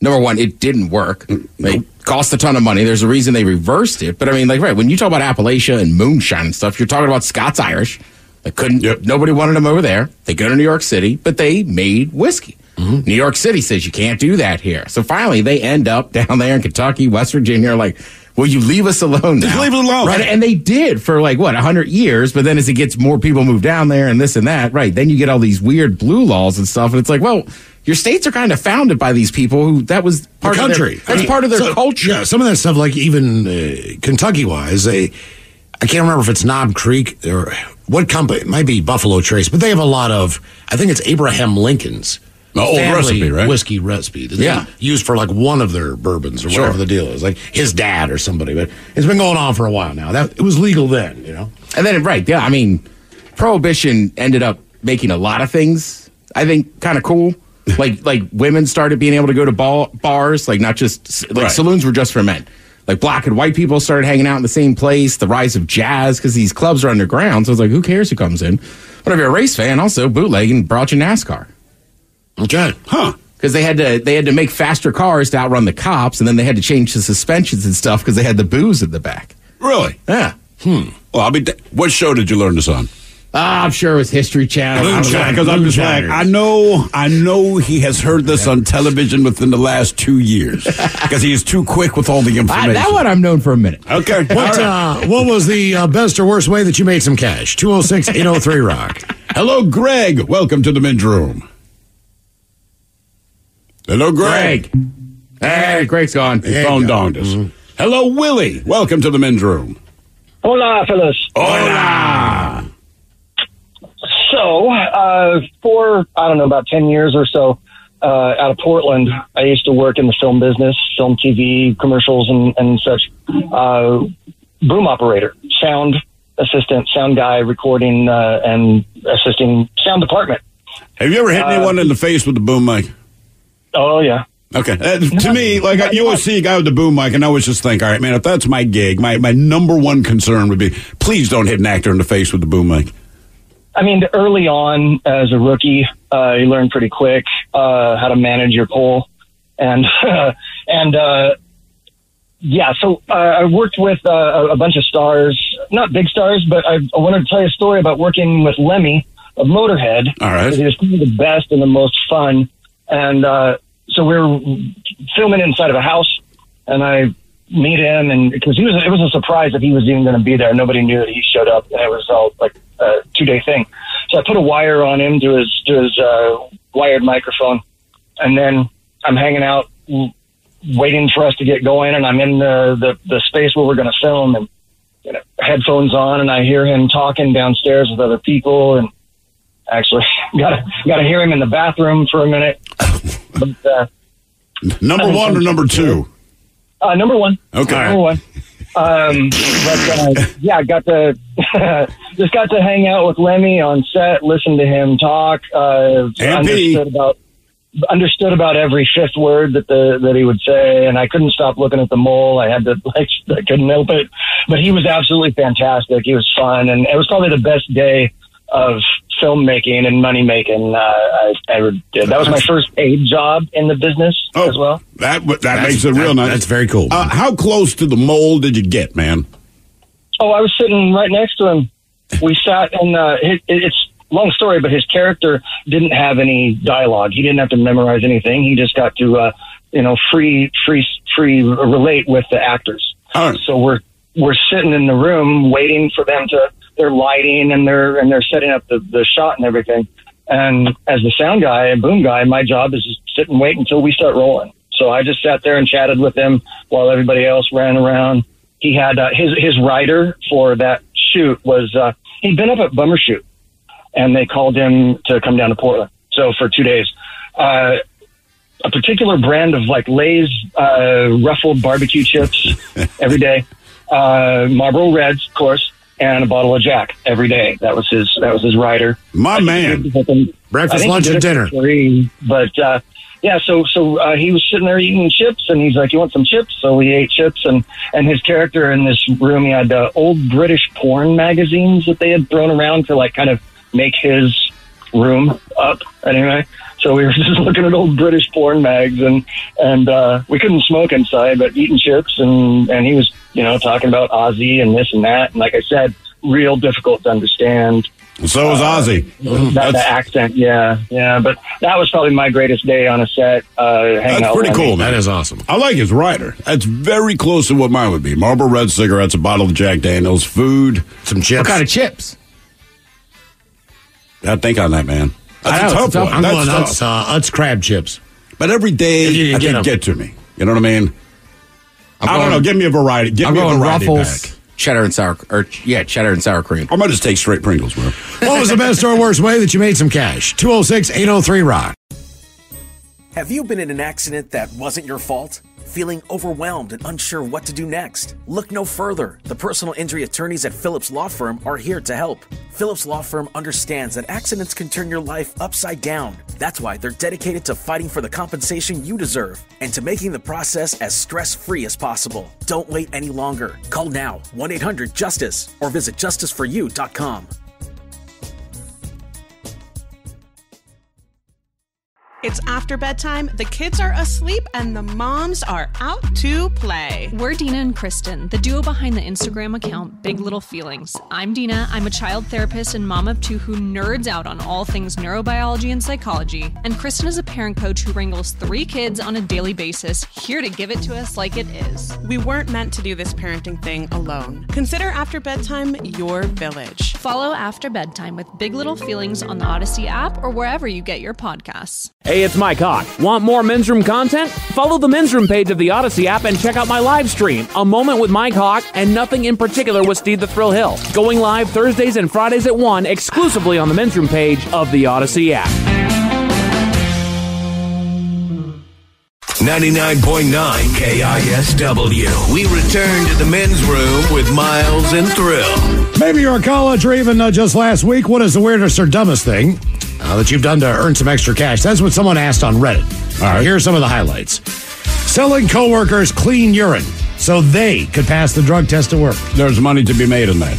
[SPEAKER 4] Number one, it didn't work. It cost a ton of money. There's a reason they reversed it. But I mean, like, right, when you talk about Appalachia and moonshine and stuff, you're talking about Scots Irish. They couldn't, nobody wanted them over there. They go to New York City, but they made whiskey. Mm-hmm. New York City says you can't do that here. So finally, they end up down there in Kentucky, West Virginia, like, will you leave us alone now?
[SPEAKER 8] Just leave it alone.
[SPEAKER 4] Right. And they did for like, what, 100 years. But then as it gets more people move down there and this and that, right, then you get all these weird blue laws and stuff. And it's like, well, your states are kind of founded by these people who that was part
[SPEAKER 7] the
[SPEAKER 4] of
[SPEAKER 7] country.
[SPEAKER 4] Their, that's part of their
[SPEAKER 7] So,
[SPEAKER 4] culture.
[SPEAKER 7] Yeah, some of that stuff, like even uh, Kentucky wise, they. I can't remember if it's Knob Creek or what company. It might be Buffalo Trace, but they have a lot of. I think it's Abraham Lincoln's.
[SPEAKER 8] The old
[SPEAKER 7] family
[SPEAKER 8] recipe, right?
[SPEAKER 7] Whiskey recipe. that
[SPEAKER 4] Yeah.
[SPEAKER 7] Used for like one of their bourbons or
[SPEAKER 8] Sure.
[SPEAKER 7] whatever the deal is. Like his dad or somebody. But it's been going on for a while now. That It was legal then, you know?
[SPEAKER 4] And then, right, yeah, I mean, prohibition ended up making a lot of things, I think, kind of cool. like, like women started being able to go to ball, bars, like not just, like
[SPEAKER 8] Right.
[SPEAKER 4] saloons were just for men. Like black and white people started hanging out in the same place. The rise of jazz because these clubs are underground. So it's like, who cares who comes in? But if you're a race fan, also bootlegging brought you NASCAR.
[SPEAKER 7] Okay.
[SPEAKER 8] Huh.
[SPEAKER 4] Because they had to they had to make faster cars to outrun the cops, and then they had to change the suspensions and stuff because they had the booze in the back.
[SPEAKER 8] Really?
[SPEAKER 4] Yeah.
[SPEAKER 8] Hmm. Well, I'll be. Da- what show did you learn this on?
[SPEAKER 4] Ah, I'm sure it was History Channel. I don't.
[SPEAKER 8] Because I'm just like, I know, I know he has heard this on television within the last two years because he is too quick with all the
[SPEAKER 4] I,
[SPEAKER 8] information.
[SPEAKER 4] that one I'm known for a minute.
[SPEAKER 8] Okay.
[SPEAKER 7] What,
[SPEAKER 8] All right.
[SPEAKER 7] uh, what was the uh, best or worst way that you made some cash? 206 803 Rock.
[SPEAKER 8] Hello, Greg. Welcome to the men's room. Hello, Greg.
[SPEAKER 4] Greg. Hey, Greg's gone.
[SPEAKER 8] His
[SPEAKER 7] There you
[SPEAKER 8] phone
[SPEAKER 7] go.
[SPEAKER 8] donged us. Hello, Willie. Welcome to the men's room.
[SPEAKER 15] Hola, fellas.
[SPEAKER 8] Hola.
[SPEAKER 15] So, uh, for, I don't know, about 10 years or so, uh, out of Portland, I used to work in the film business, film, TV, commercials, and, and such. Uh, boom operator, sound assistant, sound guy, recording, uh, and assisting sound department.
[SPEAKER 8] Have you ever hit
[SPEAKER 15] Uh,
[SPEAKER 8] anyone in the face with the boom mic?
[SPEAKER 15] Oh, yeah.
[SPEAKER 8] Okay. Uh, to me, like I- you always see a guy with the boom mic, and I always just think, all right, man, if that's my gig, my, my number one concern would be, please don't hit an actor in the face with the boom mic.
[SPEAKER 15] I mean, early on as a rookie, uh, you learn pretty quick uh, how to manage your pole, and and uh, yeah. So uh, I worked with uh, a- bunch of stars, not big stars, but I, I wanted to tell you a story about working with Lemmy of Motorhead.
[SPEAKER 8] All right.
[SPEAKER 15] he was probably the best and the most fun, and uh, so we were filming inside of a house, and I meet him, and because he was, it was a surprise that he was even going to be there. Nobody knew that he showed up, and it was all like a two day thing. So I put a wire on him to his to his uh, wired microphone, and then I'm hanging out, waiting for us to get going, and I'm in the the, the space where we're going to film, and you know, headphones on, and I hear him talking downstairs with other people, and actually got to got to hear him in the bathroom for a minute. But, uh,
[SPEAKER 8] Number one or number two?
[SPEAKER 15] Uh, number one.
[SPEAKER 8] Okay.
[SPEAKER 15] Number one. Um, but uh, yeah, I got to just got to hang out with Lemmy on set, listen to him talk. Uh, understood about understood about every fifth word that the that he would say, and I couldn't stop looking at the mole. I had to like I couldn't help it. But he was absolutely fantastic. He was fun, and it was probably the best day of filmmaking and money making uh, I ever did. That was my first paid job in the business as well.
[SPEAKER 8] That that
[SPEAKER 7] That's-
[SPEAKER 8] makes it real
[SPEAKER 7] that-
[SPEAKER 8] nice.
[SPEAKER 7] that's very cool.
[SPEAKER 8] Uh, how close to the mole did you get, man?
[SPEAKER 15] Oh, I was sitting right next to him. We sat and uh, it, it's long story, but his character didn't have any dialogue. He didn't have to memorize anything. He just got to, uh, you know, free, free, free relate with the actors. So we're we're sitting in the room waiting for them to they're lighting and they're and they're setting up the, the shot and everything. And as the sound guy and boom guy, my job is to sit and wait until we start rolling. So I just sat there and chatted with him while everybody else ran around. He had uh, his his writer for that shoot was uh, he'd been up at Bumbershoot, and they called him to come down to Portland. So for two days, uh, a particular brand of like Lay's uh, ruffled barbecue chips every day, uh, Marlboro Reds, of course, and a bottle of Jack every day. That was his. That was his rider.
[SPEAKER 8] My man.
[SPEAKER 7] Breakfast, lunch, and dinner.
[SPEAKER 15] Free, but uh, yeah, so so uh, he was sitting there eating chips, and he's like, "You want some chips?" So we ate chips, and and his character in this room, he had uh, old British porn magazines that they had thrown around to like kind of make his room up. Anyway, so we were just looking at old British porn mags, and and uh, we couldn't smoke inside, but eating chips, and and he was you know talking about Ozzy and this and that, and like I said, real difficult to understand.
[SPEAKER 8] So was Ozzy.
[SPEAKER 15] That, the accent, yeah, yeah. But that was probably my greatest day on a set. Uh, hanging
[SPEAKER 8] That's
[SPEAKER 15] out
[SPEAKER 8] pretty cool,
[SPEAKER 15] him.
[SPEAKER 8] man.
[SPEAKER 7] That is awesome.
[SPEAKER 8] I like his writer. That's very close to what mine would be. Marlboro Red cigarettes, a bottle of Jack Daniels, food,
[SPEAKER 7] some chips.
[SPEAKER 4] What kind of chips?
[SPEAKER 8] I think on that, man. That's
[SPEAKER 7] I know,
[SPEAKER 8] a tough
[SPEAKER 7] tough-
[SPEAKER 8] one.
[SPEAKER 7] I'm
[SPEAKER 8] That's
[SPEAKER 7] going
[SPEAKER 8] tough.
[SPEAKER 7] Utz, uh, Utz crab chips.
[SPEAKER 8] But every day,
[SPEAKER 7] If you can
[SPEAKER 8] I
[SPEAKER 7] get
[SPEAKER 8] think
[SPEAKER 7] 'em.
[SPEAKER 8] get to me. You know what I mean?
[SPEAKER 4] I'm
[SPEAKER 8] I don't know. Give me a variety. Give
[SPEAKER 4] I'm
[SPEAKER 8] me a
[SPEAKER 4] going
[SPEAKER 8] variety
[SPEAKER 4] Ruffles,
[SPEAKER 8] pack.
[SPEAKER 4] cheddar and sour, or yeah, cheddar and sour cream.
[SPEAKER 8] I might just take straight Pringles, bro.
[SPEAKER 7] What was the best or worst way that you made some cash? 206 803 Rock.
[SPEAKER 1] Have you been in an accident that wasn't your fault? Feeling overwhelmed and unsure what to do next? Look no further. The personal injury attorneys at Phillips Law Firm are here to help. Phillips Law Firm understands that accidents can turn your life upside down. That's why they're dedicated to fighting for the compensation you deserve and to making the process as stress free as possible. Don't wait any longer. Call now 1 800 Justice or visit justiceforyou.com.
[SPEAKER 2] It's after bedtime, the kids are asleep, and the moms are out to play.
[SPEAKER 3] We're Dina and Kristen, the duo behind the Instagram account Big Little Feelings. I'm Dina, I'm a child therapist and mom of two who nerds out on all things neurobiology and psychology. And Kristen is a parent coach who wrangles three kids on a daily basis, here to give it to us like it is.
[SPEAKER 2] We weren't meant to do this parenting thing alone. Consider after bedtime your village.
[SPEAKER 3] Follow After Bedtime with Big Little Feelings on the Odyssey app or wherever you get your podcasts.
[SPEAKER 16] Hey, it's Mike Hawk. Want more Men's Room content? Follow the Men's Room page of the Odyssey app and check out my live stream, A Moment with Mike Hawk, and Nothing in Particular with Steve the Thrill Hill. Going live Thursdays and Fridays at 1 exclusively on the Men's Room page of the Odyssey app.
[SPEAKER 9] 99.9 KISW. We return to the men's room with Miles and Thrill.
[SPEAKER 7] Maybe you're a college or even uh, just last week. What is the weirdest or dumbest thing uh, that you've done to earn some extra cash? That's what someone asked on Reddit. All right, here are some of the highlights. Selling coworkers clean urine so they could pass the drug test at work.
[SPEAKER 8] There's money to be made in that.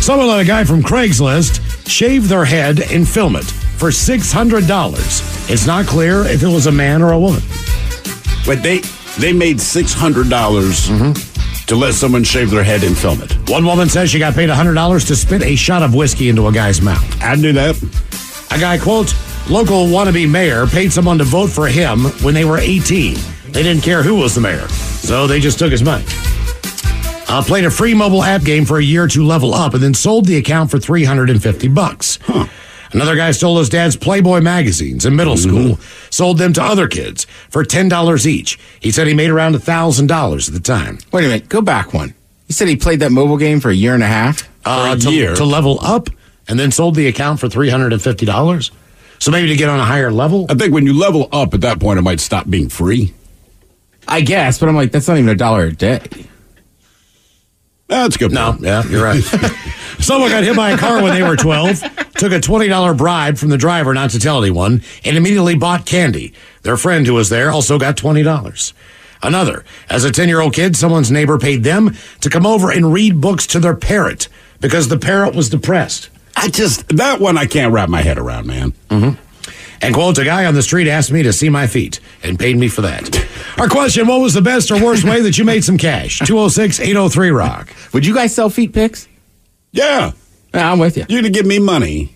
[SPEAKER 7] Someone let a guy from Craigslist shave their head and film it for $600. It's not clear if it was a man or a woman.
[SPEAKER 8] But they they made six hundred dollars to let someone shave their head and film it.
[SPEAKER 7] One woman says she got paid $100 to spit a shot of whiskey into a guy's mouth.
[SPEAKER 8] I'd do that.
[SPEAKER 7] A guy, quote, local wannabe mayor paid someone to vote for him when they were 18. They didn't care who was the mayor, so they just took his money. Uh, played a free mobile app game for a year to level up and then sold the account for 350 bucks. Another guy stole his dad's Playboy magazines in middle school, sold them to other kids for $10 each. He said he made around $1,000 at the time.
[SPEAKER 4] Wait a minute, go back one. You said he played that mobile game for a year and a half?
[SPEAKER 7] Uh,
[SPEAKER 8] a
[SPEAKER 7] to,
[SPEAKER 8] year.
[SPEAKER 7] to level up and then sold the account for $350. So maybe to get on a higher level?
[SPEAKER 8] I think when you level up at that point, it might stop being free.
[SPEAKER 4] I guess, but I'm like, that's not even a dollar a day.
[SPEAKER 8] That's good.
[SPEAKER 7] No, yeah, you're right. Someone got hit by a car when they were 12, took a $20 bribe from the driver not to tell anyone, and immediately bought candy. Their friend who was there also got $20. Another, as a 10 year old kid, someone's neighbor paid them to come over and read books to their parrot because the parrot was depressed.
[SPEAKER 8] I just that one I can't wrap my head around, man.
[SPEAKER 7] Mm-hmm. And quote, a guy on the street asked me to see my feet and paid me for that. Our question, what was the best or worst way that you made some cash? 206-803 Rock.
[SPEAKER 4] Would you guys sell feet pics?
[SPEAKER 8] Yeah,
[SPEAKER 4] Yeah, I'm with you.
[SPEAKER 8] you're gonna give me money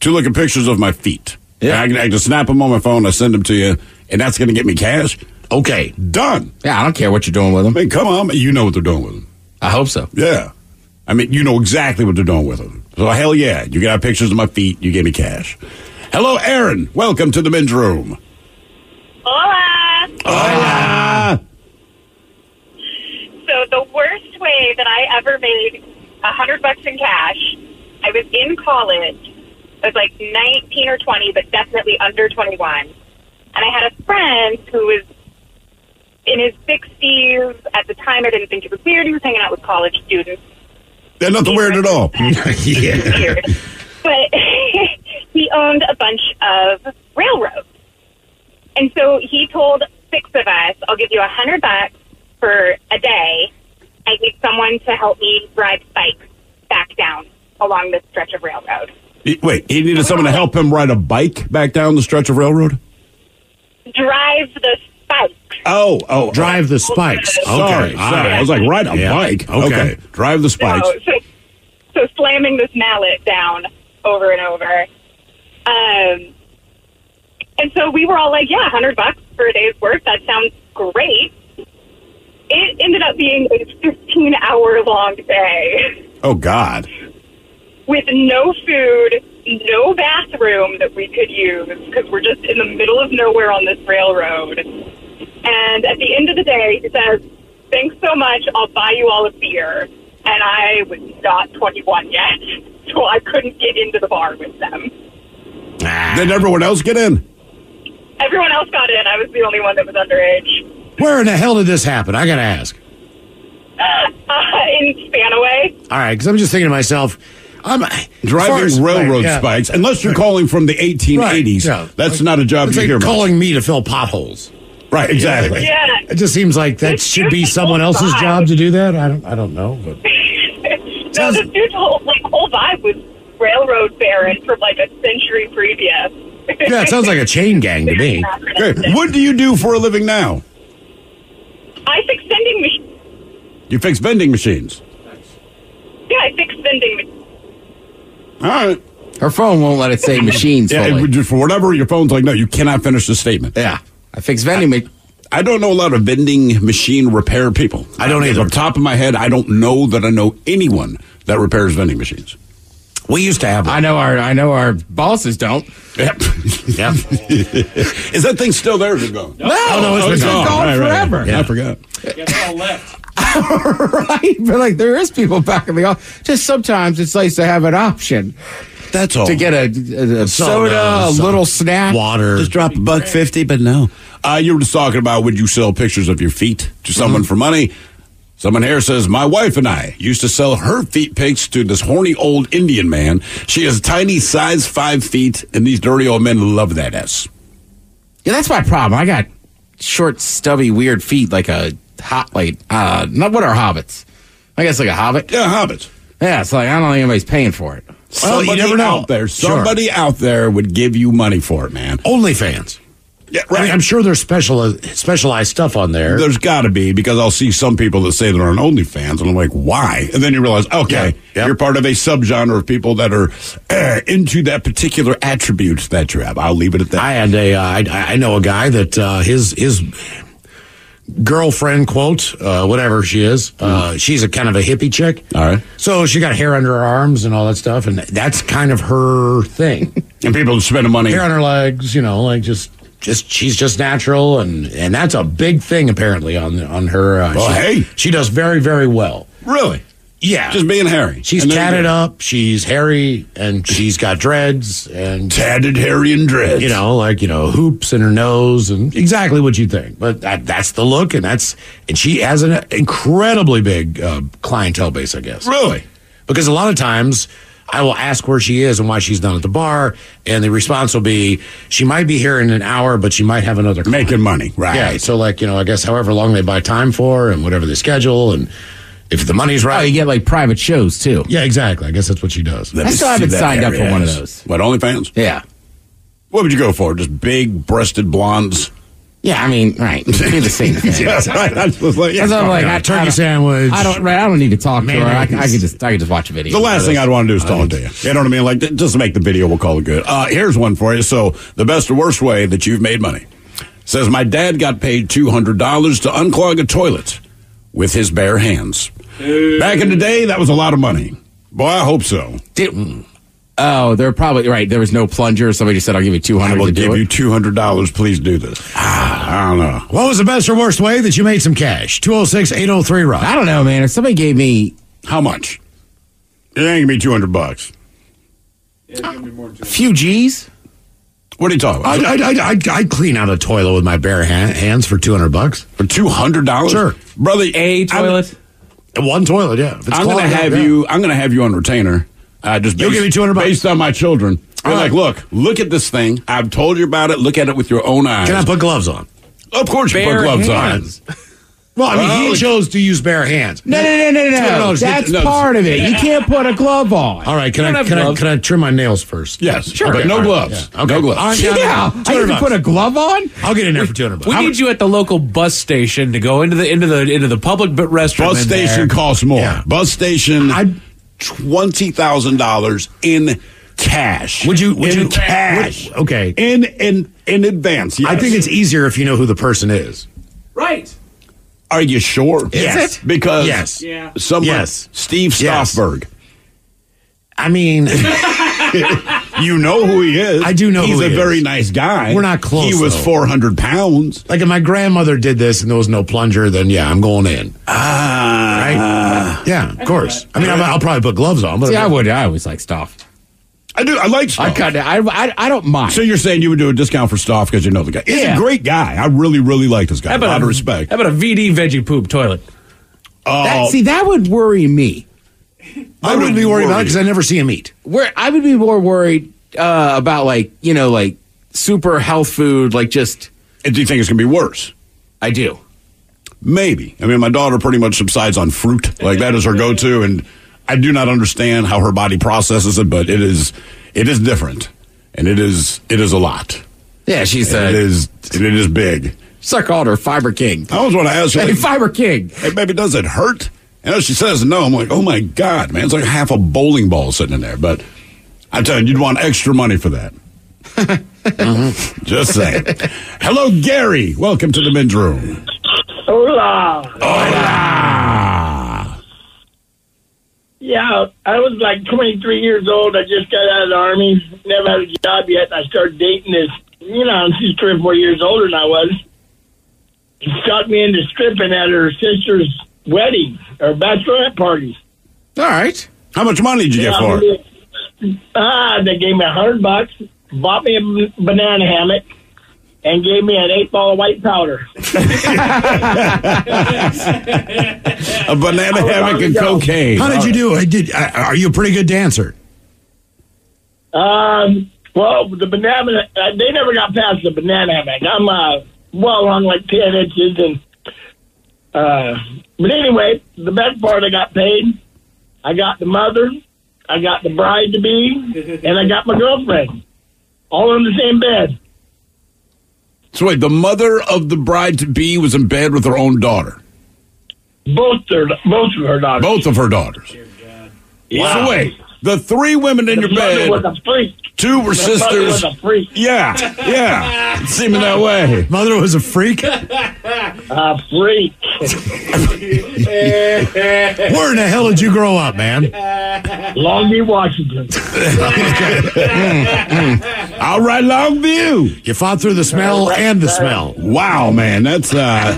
[SPEAKER 8] to look at pictures of my feet.
[SPEAKER 4] Yeah.
[SPEAKER 8] I, can, I can snap them on my phone. I send them to you, and that's gonna get me cash.
[SPEAKER 7] Okay.
[SPEAKER 8] Done.
[SPEAKER 4] Yeah, I don't care what you're doing with
[SPEAKER 8] I
[SPEAKER 4] them.
[SPEAKER 8] mean, come on, you know what they're doing with them.
[SPEAKER 4] I hope so.
[SPEAKER 8] Yeah. I mean, you know exactly what they're doing with them. So hell yeah, you got pictures of my feet. You gave me cash. Hello, Aaron. Welcome to the men's room.
[SPEAKER 17] Hola.
[SPEAKER 8] Hola.
[SPEAKER 17] So the worst way that I ever made a hundred bucks in cash, I was in college. I was like nineteen or twenty, but definitely under twenty-one. And I had a friend who was in his sixties. At the time, I didn't think it was weird. He was hanging out with college students.
[SPEAKER 8] There's nothing weird at all.
[SPEAKER 7] yeah.
[SPEAKER 17] But he owned a bunch of railroads. And so he told six of us, I'll give you a hundred bucks for a day. I need someone to help me drive spikes back down along this stretch of railroad.
[SPEAKER 8] Wait, he needed someone to help him ride a bike back down the stretch of railroad?
[SPEAKER 17] Drive the spikes.
[SPEAKER 8] Oh, oh.
[SPEAKER 7] Drive the spikes. Okay.
[SPEAKER 8] Sorry, sorry.
[SPEAKER 7] right.
[SPEAKER 8] I was like, ride a
[SPEAKER 7] Yeah.
[SPEAKER 8] bike.
[SPEAKER 7] Okay.
[SPEAKER 8] Okay. Drive the spikes.
[SPEAKER 17] So, so, so slamming this mallet down over and over. Um, and so we were all like, yeah, 100 bucks for a day's work. That sounds great. It ended up being a 15 hour long day
[SPEAKER 8] Oh, God.
[SPEAKER 17] with no food, no bathroom that we could use because we're just in the middle of nowhere on this railroad. And at the end of the day, he says, thanks so much. I'll buy you all a beer. And I was not 21 yet, so I couldn't get into the bar with them.
[SPEAKER 8] Did everyone else get in?
[SPEAKER 17] Everyone else got in. I was the only one that was underage.
[SPEAKER 7] Where in the hell did this happen? I got to ask.
[SPEAKER 17] Uh, in Spanaway.
[SPEAKER 7] All right, because I'm just thinking to myself, I'm
[SPEAKER 8] Driving
[SPEAKER 7] as-
[SPEAKER 8] railroad
[SPEAKER 7] right, yeah.
[SPEAKER 8] spikes, unless you're calling from the 1880s,
[SPEAKER 7] Right, yeah.
[SPEAKER 8] that's not a job
[SPEAKER 7] It's
[SPEAKER 8] you
[SPEAKER 7] like
[SPEAKER 8] hear about.
[SPEAKER 7] calling me to fill potholes.
[SPEAKER 8] Right, exactly.
[SPEAKER 17] Yeah.
[SPEAKER 7] It just seems like that should be someone else's job to do that. I don't. I don't know. But
[SPEAKER 17] no, this dude's whole like whole vibe was railroad baron from like a century previous.
[SPEAKER 7] yeah, it sounds like a chain gang to me.
[SPEAKER 8] Okay. What do you do for a living now?
[SPEAKER 17] I fix vending machines.
[SPEAKER 8] You fix vending machines.
[SPEAKER 17] Yeah, I fix vending machines.
[SPEAKER 8] All right.
[SPEAKER 4] Her phone won't let it say machines
[SPEAKER 8] Yeah,
[SPEAKER 4] fully.
[SPEAKER 8] it- for whatever, your phone's like, no, you cannot finish the statement.
[SPEAKER 4] Yeah. I fix vending machines.
[SPEAKER 8] I don't know a lot of vending machine repair people.
[SPEAKER 7] I don't either.
[SPEAKER 8] Off the top of my head, I don't know that I know anyone that repairs vending machines.
[SPEAKER 7] We used to have.
[SPEAKER 4] I know our I know our bosses don't.
[SPEAKER 8] Yep.
[SPEAKER 7] yep.
[SPEAKER 8] Is that thing still there? or Is it gone?
[SPEAKER 4] No, oh, no, oh, it's been gone forever.
[SPEAKER 8] I forgot.
[SPEAKER 4] right, but like there is people back in the office. Just sometimes it's nice to have an option
[SPEAKER 8] That's all.
[SPEAKER 4] to get a, a, a soda, a
[SPEAKER 7] some
[SPEAKER 4] little snack.
[SPEAKER 7] water.
[SPEAKER 8] Just drop a buck fifty, but no. Uh, you were just talking about would you sell pictures of your feet to someone
[SPEAKER 4] Mm-hmm.
[SPEAKER 8] for money? Someone here says my wife and I used to sell her feet pics to this horny old Indian man. She is tiny, size five feet, and these dirty old men love that s.
[SPEAKER 4] Yeah, that's my problem. I got short, stubby, weird feet like a hot, like uh, not what are hobbits? I guess like a hobbit.
[SPEAKER 8] Yeah, hobbits.
[SPEAKER 4] Yeah, it's like I don't think anybody's paying for it.
[SPEAKER 7] Well, you
[SPEAKER 8] Somebody
[SPEAKER 7] never know.
[SPEAKER 8] out there,
[SPEAKER 7] Sure.
[SPEAKER 8] somebody out there would give you money for it, man.
[SPEAKER 7] OnlyFans.
[SPEAKER 8] Yeah,
[SPEAKER 7] I mean, I'm sure there's special specialized stuff on there.
[SPEAKER 8] There's got to be because I'll see some people that say they're on OnlyFans, and I'm like, why? And then you realize, okay,
[SPEAKER 7] Yeah, yeah.
[SPEAKER 8] you're part of a subgenre of people that are uh, into that particular attribute that you have. I'll leave it at that.
[SPEAKER 7] I had a, uh, I, I know a guy that uh, his his girlfriend quote uh, whatever she is uh, she's a kind of a hippie chick
[SPEAKER 8] All right.
[SPEAKER 7] so she got hair under her arms and all that stuff and that's kind of her thing
[SPEAKER 8] and people spending money.
[SPEAKER 7] hair on her legs you know like just just she's just natural and and that's a big thing apparently on on her uh,
[SPEAKER 8] Well,
[SPEAKER 7] she,
[SPEAKER 8] hey.
[SPEAKER 7] she does very very well
[SPEAKER 8] Really?
[SPEAKER 7] Yeah
[SPEAKER 8] Just being hairy.
[SPEAKER 7] she's tatted up she's hairy and she's got dreads and
[SPEAKER 8] Tatted, hairy, and dreads.
[SPEAKER 7] you know, like you know, hoops in her nose, and exactly what you think. But that, that's the look, and that's and she has an incredibly big uh, clientele base, I guess.
[SPEAKER 8] Really?
[SPEAKER 7] Because a lot of times. I will ask where she is and why she's not at the bar, and the response will be, "She might be here in an hour, but she might have another client."
[SPEAKER 8] Making money, right?
[SPEAKER 7] Yeah, so like you know, I guess however long they buy time for, and whatever they schedule, and if the money's
[SPEAKER 4] Oh,
[SPEAKER 7] right,
[SPEAKER 4] you get like private shows too.
[SPEAKER 7] yeah, exactly. I guess that's what she does.
[SPEAKER 8] Let
[SPEAKER 4] I still haven't signed up for one of those.
[SPEAKER 8] What OnlyFans?
[SPEAKER 4] Yeah.
[SPEAKER 8] What would you go for? Just big breasted blondes?
[SPEAKER 4] Yeah, I mean, right. Be the same thing.
[SPEAKER 8] Yeah, right. That's just like, yeah,
[SPEAKER 4] I'm like, I,
[SPEAKER 8] it.
[SPEAKER 4] I
[SPEAKER 7] turkey sandwich.
[SPEAKER 4] I don't. Right, I don't need to talk to her. I, I
[SPEAKER 7] Mayonnaise.
[SPEAKER 4] could just. I could just watch a video.
[SPEAKER 8] The last thing I'd want to do is talk to you. You know what I mean? Like, just to make the video, we'll call it good. Uh, here's one for you. So, the best or worst way that you've made money says my dad got paid two hundred dollars to unclog a toilet with his bare hands. Back in the day, that was a lot of money. Boy, I hope so.
[SPEAKER 4] Did, oh, they're probably right. There was no plunger. Somebody just said, "I'll give you two
[SPEAKER 8] I
[SPEAKER 4] hundred
[SPEAKER 8] will
[SPEAKER 4] to
[SPEAKER 8] give
[SPEAKER 4] it."
[SPEAKER 8] you two hundred dollars. Please do this. Ah. I don't know.
[SPEAKER 7] What was the best or worst way that you made some cash? 206 803 Rock.
[SPEAKER 4] I don't know, man. If somebody gave me
[SPEAKER 8] How much? It ain't gonna be two hundred bucks.
[SPEAKER 4] a few G's,
[SPEAKER 8] What are you talking about?
[SPEAKER 7] I'd, I'd, I'd, I'd clean out a toilet with my bare ha- hands for 200 bucks.
[SPEAKER 8] For two hundred dollars,
[SPEAKER 7] Sure.
[SPEAKER 8] brother.
[SPEAKER 16] A toilet.
[SPEAKER 7] One toilet, yeah. If it's
[SPEAKER 8] I'm gonna
[SPEAKER 7] clogged up,
[SPEAKER 8] have
[SPEAKER 7] yeah.
[SPEAKER 8] you. I'm gonna have you on retainer. Uh, just
[SPEAKER 7] You'll
[SPEAKER 8] based,
[SPEAKER 7] give me 200 bucks.
[SPEAKER 8] based on my children. They're
[SPEAKER 7] All
[SPEAKER 8] like, look, look at this thing. I've told you about it. Look at it with your own eyes.
[SPEAKER 7] Can I put gloves on?
[SPEAKER 8] Of course, you
[SPEAKER 16] Bare
[SPEAKER 8] put gloves
[SPEAKER 16] hands.
[SPEAKER 8] on.
[SPEAKER 7] Well, I mean,
[SPEAKER 8] Well,
[SPEAKER 7] he chose to use bare hands.
[SPEAKER 4] No, no, no, no, no.
[SPEAKER 7] $200,
[SPEAKER 4] That's
[SPEAKER 7] no.
[SPEAKER 4] part of it. You can't put a glove on.
[SPEAKER 7] All right, can I can I can I trim my nails first?
[SPEAKER 8] Yes,
[SPEAKER 7] Sure.
[SPEAKER 8] but no
[SPEAKER 7] all right,
[SPEAKER 8] gloves.
[SPEAKER 7] yeah. Okay.
[SPEAKER 8] No gloves.
[SPEAKER 7] Yeah,
[SPEAKER 4] Yeah, I
[SPEAKER 7] 200
[SPEAKER 4] have to put a glove on.
[SPEAKER 7] I'll get in there for 200 bucks.
[SPEAKER 16] We
[SPEAKER 7] How-
[SPEAKER 16] need you at the local bus station to go into the into the into the public b- restroom.
[SPEAKER 8] Bus station
[SPEAKER 16] there.
[SPEAKER 8] costs more.
[SPEAKER 7] Yeah.
[SPEAKER 8] Bus station,
[SPEAKER 7] I'd-
[SPEAKER 8] twenty thousand dollars in cash.
[SPEAKER 7] Would you- would
[SPEAKER 8] in
[SPEAKER 7] you-
[SPEAKER 8] cash?
[SPEAKER 7] would- okay.
[SPEAKER 8] in in in advance. Yes.
[SPEAKER 7] I think it's easier if you know who the person is.
[SPEAKER 16] Right.
[SPEAKER 8] Are you sure?
[SPEAKER 7] Yes.
[SPEAKER 8] it? Because
[SPEAKER 7] Yes.
[SPEAKER 16] Yeah.
[SPEAKER 8] Someone,
[SPEAKER 7] Yes.
[SPEAKER 8] Steve
[SPEAKER 7] Yes.
[SPEAKER 8] Stoffberg.
[SPEAKER 7] I mean,
[SPEAKER 8] You know who he is.
[SPEAKER 7] I do know
[SPEAKER 8] He's
[SPEAKER 7] who
[SPEAKER 8] a
[SPEAKER 7] he
[SPEAKER 8] very nice guy.
[SPEAKER 7] We're not close,
[SPEAKER 8] He was
[SPEAKER 7] though.
[SPEAKER 8] four hundred pounds.
[SPEAKER 7] like if my grandmother did this and there was no plunger, then yeah, I'm going in.
[SPEAKER 8] Ah,
[SPEAKER 7] Right? yeah, of course. I mean, I'll, I'll probably put gloves on. But
[SPEAKER 4] See, I would. I always like stuff.
[SPEAKER 8] I do. I like.
[SPEAKER 4] I kind of. I, I. I don't mind.
[SPEAKER 8] So you're saying you would do a discount for Stoff because you know the guy? He's
[SPEAKER 4] Yeah.
[SPEAKER 8] a great guy. I really, really like this guy.
[SPEAKER 16] How
[SPEAKER 8] A
[SPEAKER 16] about
[SPEAKER 8] lot
[SPEAKER 16] a
[SPEAKER 8] of respect.
[SPEAKER 16] How about a VD veggie poop toilet?
[SPEAKER 8] Oh,
[SPEAKER 4] That- see, that would worry me.
[SPEAKER 7] I wouldn't be worried about it because I never see him eat.
[SPEAKER 4] Where I would be more worried uh, about, like you know, like super health food, like just.
[SPEAKER 8] and do you think it's going to be worse?
[SPEAKER 4] I do.
[SPEAKER 8] Maybe. I mean, my daughter pretty much subsides on fruit. Like that is her go-to, and I do not understand how her body processes it, but it is it is different, and it is it is a lot.
[SPEAKER 4] Yeah, she's.
[SPEAKER 8] And
[SPEAKER 4] Uh,
[SPEAKER 8] it is and it is big.
[SPEAKER 4] So I called her Fiber King.
[SPEAKER 8] I always want to ask her,
[SPEAKER 4] Hey,
[SPEAKER 8] like,
[SPEAKER 4] Fiber King.
[SPEAKER 8] hey, baby, does it hurt? And she says no, I'm like, oh my god, man, it's like half a bowling ball sitting in there. But I tell you, you'd want extra money for that. Mhm. Just saying. Hello, Gary. Welcome to the men's room.
[SPEAKER 18] Hola.
[SPEAKER 8] Hola.
[SPEAKER 18] Yeah, I was like 23 years old. I just got out of the army. Never had a job yet. And I started dating this. You know, she's three or four years older than I was. She got me into stripping at her sister's wedding or bachelorette party.
[SPEAKER 4] All right.
[SPEAKER 8] How much money did you get for it?
[SPEAKER 18] Ah, they gave me a hundred bucks, bought me a banana hammock, and gave me an eight ball of white powder.
[SPEAKER 8] A banana hammock and
[SPEAKER 18] ago?
[SPEAKER 8] cocaine.
[SPEAKER 7] How did you do? I Did uh, are you a pretty good dancer?
[SPEAKER 18] Um, well, the banana, uh, they never got past the banana hammock. I'm, uh, well along like 10 inches. And, uh, but anyway, the best part I got paid. I got the mother, I got the bride to be, and I got my girlfriend. All in the same bed.
[SPEAKER 8] So wait, the mother of the bride to be was in bed with her own daughter.
[SPEAKER 18] Both their, both of her daughters.
[SPEAKER 8] Both of her daughters.
[SPEAKER 18] Yeah.
[SPEAKER 8] So wait, the three women in
[SPEAKER 18] The
[SPEAKER 8] your
[SPEAKER 18] mother
[SPEAKER 8] bed,
[SPEAKER 18] was a freak.
[SPEAKER 8] two were
[SPEAKER 18] The mother was
[SPEAKER 8] sisters.
[SPEAKER 18] a freak.
[SPEAKER 8] Yeah, yeah. It's seeming that way.
[SPEAKER 7] Mother was a freak.
[SPEAKER 18] A freak.
[SPEAKER 7] Where in the hell did you grow up, man?
[SPEAKER 18] Longview, Washington.
[SPEAKER 8] All right, Longview.
[SPEAKER 7] You fought through the smell and the smell.
[SPEAKER 8] Wow, man, that's uh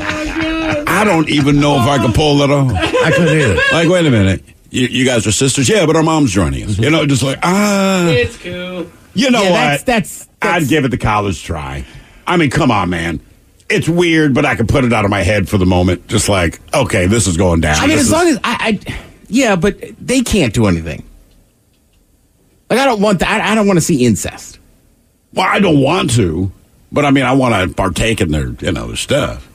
[SPEAKER 8] I don't even know if I could pull it off.
[SPEAKER 7] I couldn't either.
[SPEAKER 8] Like, wait a minute. You, you guys are sisters? Yeah, but our mom's joining us. You know, just like, ah.
[SPEAKER 16] It's cool.
[SPEAKER 8] You know
[SPEAKER 4] Yeah,
[SPEAKER 8] what?
[SPEAKER 4] that's- that's-
[SPEAKER 8] I'd give it the college try. I mean, come on, man. It's weird, but I can put it out of my head for the moment. Just like, okay, this is going down.
[SPEAKER 4] I mean,
[SPEAKER 8] This
[SPEAKER 4] as
[SPEAKER 8] is-
[SPEAKER 4] long as I, I, yeah, but they can't do anything. Like I don't want that. I, I don't want to see incest.
[SPEAKER 8] Well, I don't want to, but I mean, I want to partake in their, you know, their stuff.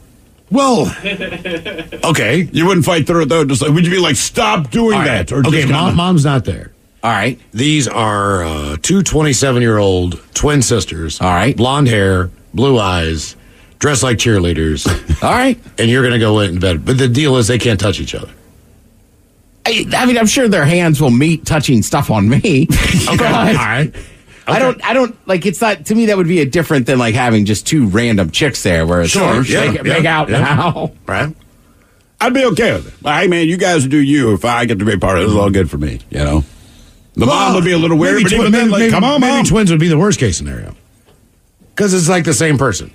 [SPEAKER 7] Well, okay.
[SPEAKER 8] You wouldn't fight through it though. Just like, would you be like, stop doing
[SPEAKER 7] right.
[SPEAKER 8] that? Or
[SPEAKER 7] okay,
[SPEAKER 8] just
[SPEAKER 7] mom,
[SPEAKER 8] kinda-
[SPEAKER 7] mom's not there.
[SPEAKER 4] All right.
[SPEAKER 7] These are uh, two 27 year old twin sisters.
[SPEAKER 4] All right.
[SPEAKER 7] Blonde hair, blue eyes, dressed like cheerleaders.
[SPEAKER 4] All right.
[SPEAKER 7] and you're going to go in bed. But the deal is they can't touch each other.
[SPEAKER 4] I, I mean, I'm sure their hands will meet touching stuff on me.
[SPEAKER 7] Okay. All right.
[SPEAKER 4] I don't. I don't like. It's not to me. That would be a different than like having just two random chicks there, where it's
[SPEAKER 7] Sure,
[SPEAKER 4] like,
[SPEAKER 7] yeah,
[SPEAKER 4] make,
[SPEAKER 7] yeah,
[SPEAKER 4] make out
[SPEAKER 7] yeah.
[SPEAKER 4] now.
[SPEAKER 7] Right.
[SPEAKER 8] I'd be okay with it. Hey, man, you guys do you. If I get to be a part of it, it's all good for me, you know? The mom would be a little weird,
[SPEAKER 7] maybe
[SPEAKER 8] but
[SPEAKER 7] twi-
[SPEAKER 8] even then, like,
[SPEAKER 7] maybe-
[SPEAKER 8] come on,
[SPEAKER 7] maybe
[SPEAKER 8] mom.
[SPEAKER 7] twins would be the worst case scenario. Because it's like the same person.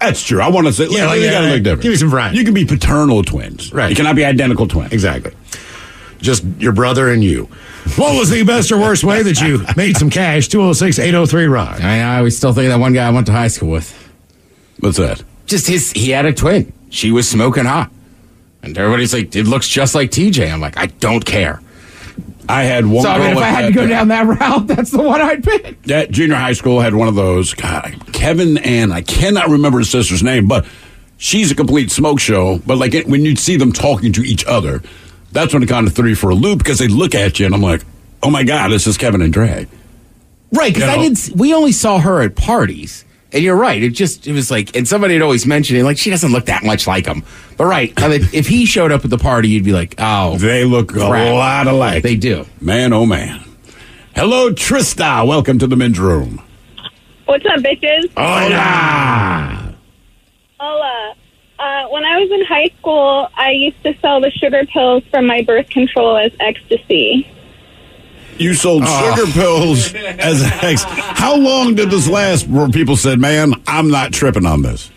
[SPEAKER 8] That's true. I want to say,
[SPEAKER 7] Yeah,
[SPEAKER 8] yeah,
[SPEAKER 7] like,
[SPEAKER 8] you
[SPEAKER 7] yeah,
[SPEAKER 8] gotta
[SPEAKER 7] yeah.
[SPEAKER 8] look different.
[SPEAKER 7] Give me some variety.
[SPEAKER 8] You can be paternal twins.
[SPEAKER 7] Right.
[SPEAKER 8] You cannot be identical twins.
[SPEAKER 7] Exactly. Just your brother and you. What was the best or worst way that you made some cash? 206 803 Rock.
[SPEAKER 4] I. I always still think of that one guy I went to high school with.
[SPEAKER 8] What's that?
[SPEAKER 4] Just his. He had a twin. She was smoking hot, and everybody's like, "It looks just like TJ." I'm like, I don't care.
[SPEAKER 8] I had one.
[SPEAKER 4] So I mean, if I had to go down that route, that's the one I'd pick.
[SPEAKER 8] That junior high school had one of those. God, Kevin and I cannot remember his sister's name, but she's a complete smoke show. But like it, when you'd see them talking to each other, that's when it got to three for a loop because they look at you and I'm like, oh my god, this is Kevin and drag.
[SPEAKER 4] Right, because I
[SPEAKER 8] know?
[SPEAKER 4] did. We only saw her at parties, and you're right. It just it was like, and somebody had always mentioned it, like she doesn't look that much like him. But right, I mean, if he showed up at the party, you'd be like, oh,
[SPEAKER 8] They look
[SPEAKER 4] crap.
[SPEAKER 8] a lot alike.
[SPEAKER 4] They do.
[SPEAKER 8] Man, oh man. Hello, Trista. Welcome to the men's room.
[SPEAKER 19] What's up, bitches?
[SPEAKER 8] Hola.
[SPEAKER 19] Hola. Uh, when I was in high school, I used to sell the sugar pills from my birth control as ecstasy.
[SPEAKER 8] You sold
[SPEAKER 4] Ah.
[SPEAKER 8] sugar pills as an ex. How long did this last where people said, man, I'm not tripping on this?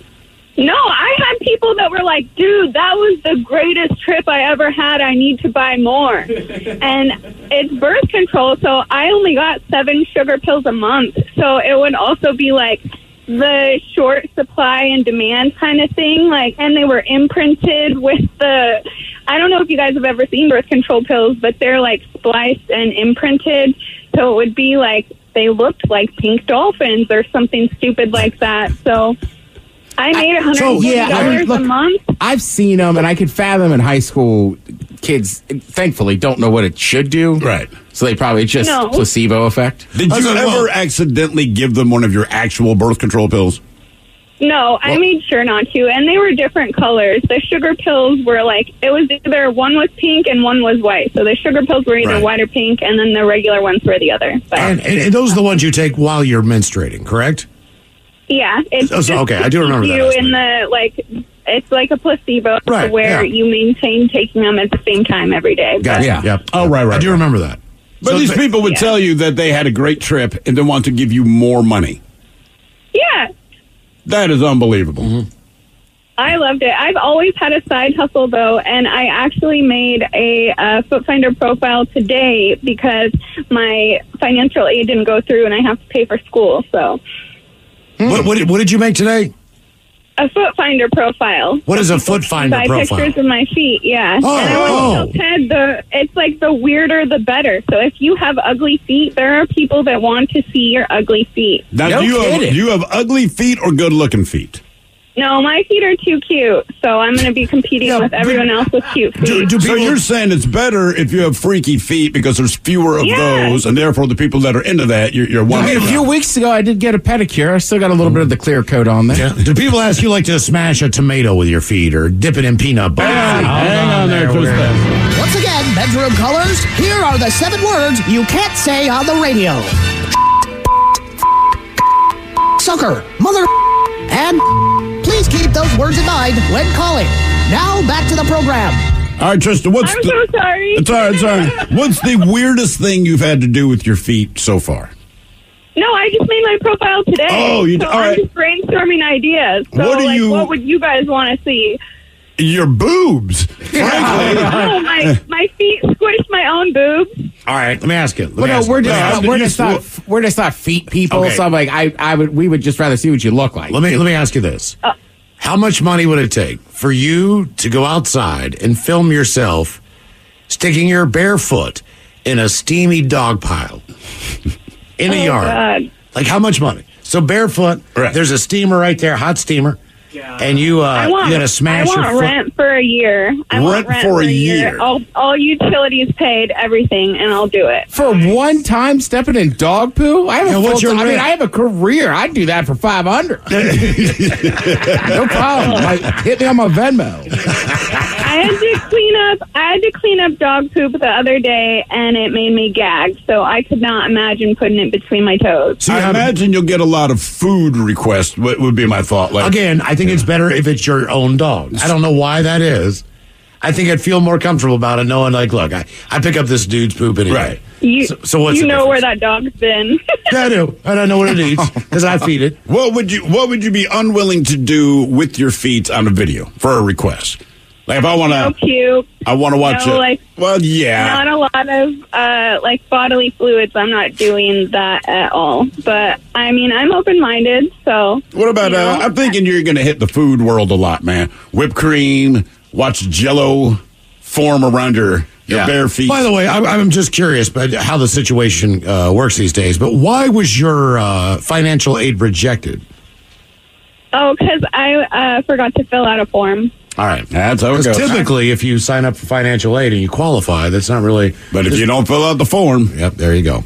[SPEAKER 19] No, I had people that were like, dude, that was the greatest trip I ever had. I need to buy more. and it's birth control, so I only got seven sugar pills a month. So it would also be like the short supply and demand kind of thing. Like, and they were imprinted with the, I don't know if you guys have ever seen birth control pills, but they're like spliced and imprinted. So it would be like, they looked like pink dolphins or something stupid like that. So I made $150
[SPEAKER 4] So, yeah, I mean,
[SPEAKER 19] a
[SPEAKER 4] look-
[SPEAKER 19] month.
[SPEAKER 4] I've seen them, and I could fathom in high school kids. Thankfully, don't know what it should do.
[SPEAKER 8] Right.
[SPEAKER 4] So they probably just
[SPEAKER 19] No.
[SPEAKER 4] placebo effect.
[SPEAKER 8] Did you ever accidentally give them one of your actual birth control pills?
[SPEAKER 19] No, I made sure not to. And they were different colors. The sugar pills were like, it was either one was pink and one was white. So the sugar pills were either
[SPEAKER 7] Right.
[SPEAKER 19] white or pink, and then the regular ones were the other. But
[SPEAKER 7] And, and, and those are the ones you take while you're menstruating, correct?
[SPEAKER 19] Yeah, it's
[SPEAKER 7] Oh, so- okay, I do remember
[SPEAKER 19] keep
[SPEAKER 7] that
[SPEAKER 19] You in the, like, it's like a placebo to
[SPEAKER 7] Right,
[SPEAKER 19] where
[SPEAKER 7] yeah.
[SPEAKER 19] you maintain taking them at the same time every day. But-
[SPEAKER 7] Gotcha. Yep.
[SPEAKER 8] Oh, right, right.
[SPEAKER 7] I do remember that.
[SPEAKER 8] But
[SPEAKER 7] So
[SPEAKER 8] these people would
[SPEAKER 19] Yeah.
[SPEAKER 8] tell you that they had a great trip and they want to give you more money.
[SPEAKER 19] Yeah,
[SPEAKER 8] That is unbelievable.
[SPEAKER 7] Mm-hmm.
[SPEAKER 19] I loved it. I've always had a side hustle though, and I actually made a uh, Foot Finder profile today because my financial aid didn't go through, and I have to pay for school. So Hmm.
[SPEAKER 7] What, what, did- what did you make today?
[SPEAKER 19] a Foot Finder profile.
[SPEAKER 7] What is a foot finder
[SPEAKER 19] Buy
[SPEAKER 7] profile?
[SPEAKER 19] pictures of my feet. Yeah,
[SPEAKER 7] Oh,
[SPEAKER 19] and I want
[SPEAKER 7] oh.
[SPEAKER 19] to tell Ted the it's like the weirder the better. So if you have ugly feet, there are people that want to see your ugly feet.
[SPEAKER 8] Now,
[SPEAKER 4] No
[SPEAKER 8] do you have do you have ugly feet or good looking feet?
[SPEAKER 19] No, my feet are too cute, so I'm going to be competing
[SPEAKER 7] Yeah,
[SPEAKER 19] with everyone else with cute feet.
[SPEAKER 7] Do, do
[SPEAKER 8] so you're saying it's better if you have freaky feet because there's fewer of
[SPEAKER 19] Yeah.
[SPEAKER 8] those, and therefore the people that are into that, you're, you're one.
[SPEAKER 4] I mean, a few weeks ago, I did get a pedicure. I still got a little bit of the clear coat on there.
[SPEAKER 7] Yeah. Do people ask you like to smash a tomato with your feet or dip it in peanut butter?
[SPEAKER 8] Ah, hang on, hang on there,
[SPEAKER 7] we're-
[SPEAKER 20] Once again, bedroom colors, here are the seven words you can't say on the radio. Sucker, mother, and please keep those words in mind when calling. Now back to the program.
[SPEAKER 8] All right, Trista, what's
[SPEAKER 19] I'm
[SPEAKER 8] the,
[SPEAKER 19] so sorry.
[SPEAKER 8] It's all right, it's all right. What's the weirdest thing you've had to do with your feet so far?
[SPEAKER 19] No, I just made my profile today.
[SPEAKER 8] Oh, you-
[SPEAKER 19] so
[SPEAKER 8] all
[SPEAKER 19] I'm just brainstorming ideas. So,
[SPEAKER 8] What do
[SPEAKER 19] like,
[SPEAKER 8] you-
[SPEAKER 19] what would you guys want to see?
[SPEAKER 8] Your boobs, frankly.
[SPEAKER 19] oh, my my feet squish my own boobs.
[SPEAKER 7] All right, let me ask you. Let me
[SPEAKER 4] no,
[SPEAKER 7] ask
[SPEAKER 4] we're
[SPEAKER 7] Let
[SPEAKER 4] just
[SPEAKER 7] ask
[SPEAKER 4] not, we're just not we're just not feet people.
[SPEAKER 7] Okay.
[SPEAKER 4] So I'm like, I, I would we would just rather see what you look like.
[SPEAKER 7] Let me let me ask you this:
[SPEAKER 19] Uh.
[SPEAKER 7] How much money would it take for you to go outside and film yourself sticking your bare foot in a steamy dog pile in a
[SPEAKER 19] Oh,
[SPEAKER 7] yard?
[SPEAKER 19] God.
[SPEAKER 7] Like how much money? So barefoot.
[SPEAKER 8] Right.
[SPEAKER 7] There's a steamer right there, hot steamer, and you uh,
[SPEAKER 19] I want,
[SPEAKER 7] you gotta smash
[SPEAKER 19] I want
[SPEAKER 7] your foot.
[SPEAKER 19] rent for a year. I want
[SPEAKER 8] Rent for a year.
[SPEAKER 19] All, all utilities paid, everything, and I'll do it.
[SPEAKER 4] For one time stepping in dog poo, I have
[SPEAKER 7] Yeah,
[SPEAKER 4] a
[SPEAKER 7] what's
[SPEAKER 4] full
[SPEAKER 7] your
[SPEAKER 4] I mean. I have a career. I'd do that for five hundred. no problem. Like, hit me on my Venmo.
[SPEAKER 19] I had to clean up. I had to clean up dog poop the other day, and it made me gag. So I could not imagine putting it between my toes.
[SPEAKER 7] So
[SPEAKER 8] I imagine you'll get a lot of food requests. What would be my thought? Like
[SPEAKER 7] Again, I think it's better if it's your own dog. I don't know why that is. I think I'd feel more comfortable about it knowing, like, look, I, I pick up this dude's poop anyway. Right.
[SPEAKER 19] You,
[SPEAKER 7] So, so what's
[SPEAKER 19] you know
[SPEAKER 7] difference?
[SPEAKER 19] where that dog's been.
[SPEAKER 7] Yeah, I do. And I know what it eats because I feed it.
[SPEAKER 8] What would you What would you be unwilling to do with your feet on a video for a request? Like if I want
[SPEAKER 19] no
[SPEAKER 8] to,
[SPEAKER 19] puke.
[SPEAKER 8] I want to watch
[SPEAKER 19] no,
[SPEAKER 8] it.
[SPEAKER 19] like
[SPEAKER 8] well, yeah.
[SPEAKER 19] not a lot of uh, like bodily fluids. I'm not doing that at all. But I mean, I'm open minded. So
[SPEAKER 8] What about? Uh, I'm thinking you're going to hit the food world a lot, man. Whipped cream, watch Jello form around your your bare feet.
[SPEAKER 7] By the way, I'm, I'm just curious, but how the situation uh, works these days. But why was your uh, financial aid rejected?
[SPEAKER 19] oh, because I uh, forgot to fill out a form.
[SPEAKER 7] All right,
[SPEAKER 8] that's how it goes.
[SPEAKER 7] Typically, if you sign up for financial aid and you qualify, that's not really.
[SPEAKER 8] But if you don't fill out the form,
[SPEAKER 7] yep, there you go.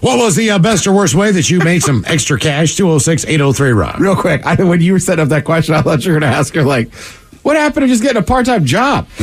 [SPEAKER 7] What was the uh, best or worst way that you made some extra cash? 206 803 Rock.
[SPEAKER 4] Real quick, I, when you were setting up that question, I thought you were going to ask her, like, what happened to just getting a part time job?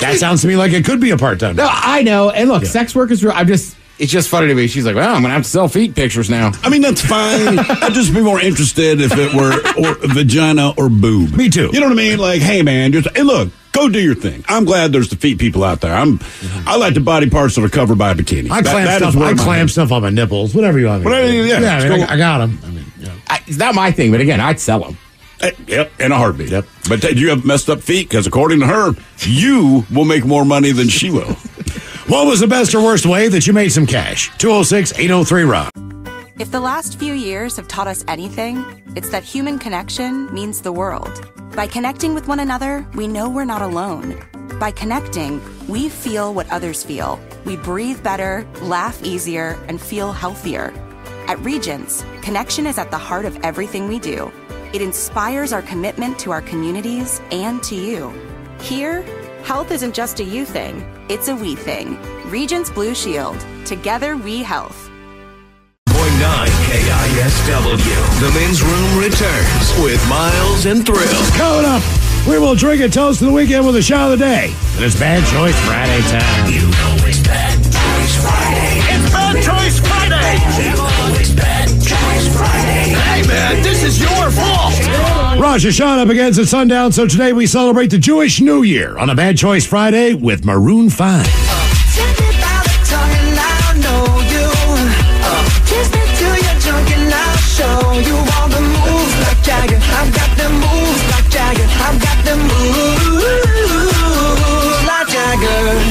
[SPEAKER 7] That sounds to me like it could be a part time.
[SPEAKER 4] No, I know. And look, sex work is real. I'm just, it's just funny to me. She's like, well, I'm going to have to sell feet pictures now.
[SPEAKER 8] I mean, that's fine. I'd just be more interested if it were or vagina or boob.
[SPEAKER 7] Me too.
[SPEAKER 8] You know what I mean? Like, hey, man, just hey, look, go do your thing. I'm glad there's the feet people out there. I'm, I like the body parts that are covered by a bikini.
[SPEAKER 7] I
[SPEAKER 8] That-
[SPEAKER 7] clamp
[SPEAKER 8] that is
[SPEAKER 7] stuff.
[SPEAKER 8] where
[SPEAKER 7] I
[SPEAKER 8] my-
[SPEAKER 7] clamp stuff on my nipples. Whatever you want. me to
[SPEAKER 8] Whatever you- yeah,
[SPEAKER 7] yeah. I,
[SPEAKER 8] it's
[SPEAKER 7] mean,
[SPEAKER 8] cool.
[SPEAKER 7] I, I got them. I mean,
[SPEAKER 4] I, it's not my thing, but again, I'd sell them.
[SPEAKER 8] Eh, Yep, in a heartbeat. Yep. But th- you have messed up feet because, according to her, you will make more money than she will.
[SPEAKER 7] what was the best or worst way that you made some cash? 206 803 Rock.
[SPEAKER 21] If the last few years have taught us anything, it's that human connection means the world. By connecting with one another, we know we're not alone. By connecting, we feel what others feel. We breathe better, laugh easier, and feel healthier. At Regence, connection is at the heart of everything we do. It inspires our commitment to our communities and to you. Here, health isn't just a you thing, it's a we thing. Regence Blue Shield. Together we health.
[SPEAKER 9] 9 KISW. The men's room returns with Miles and Thrill.
[SPEAKER 7] Coming up, we will drink a toast to the weekend with a shot of the day. And it's Bad Choice Friday time.
[SPEAKER 10] You know it's Bad Choice Friday. It's Bad Choice Friday. You know it's Bad Choice Friday. Hey man, this is your fault.
[SPEAKER 7] Rosh Hashanah begins at sundown, so today we celebrate the Jewish New Year on a Bad Choice Friday with Maroon 5.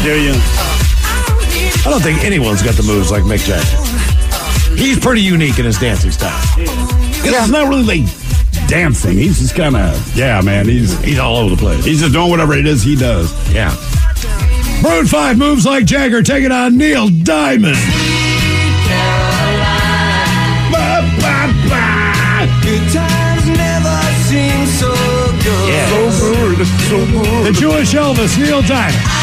[SPEAKER 8] Do you?
[SPEAKER 7] I don't think anyone's got the moves like Mick Jagger. He's pretty unique in his dancing style.
[SPEAKER 8] Yeah. It's not really like dancing. He's just kind of, yeah, man. He's
[SPEAKER 7] he's all over the place.
[SPEAKER 8] He's just doing whatever it is he does.
[SPEAKER 7] Yeah. Maroon 5 moves like Jagger, taking on Neil Diamond.
[SPEAKER 10] Good times never seem so good.
[SPEAKER 7] So
[SPEAKER 8] good. So good.
[SPEAKER 7] The Jewish Elvis, Neil Diamond.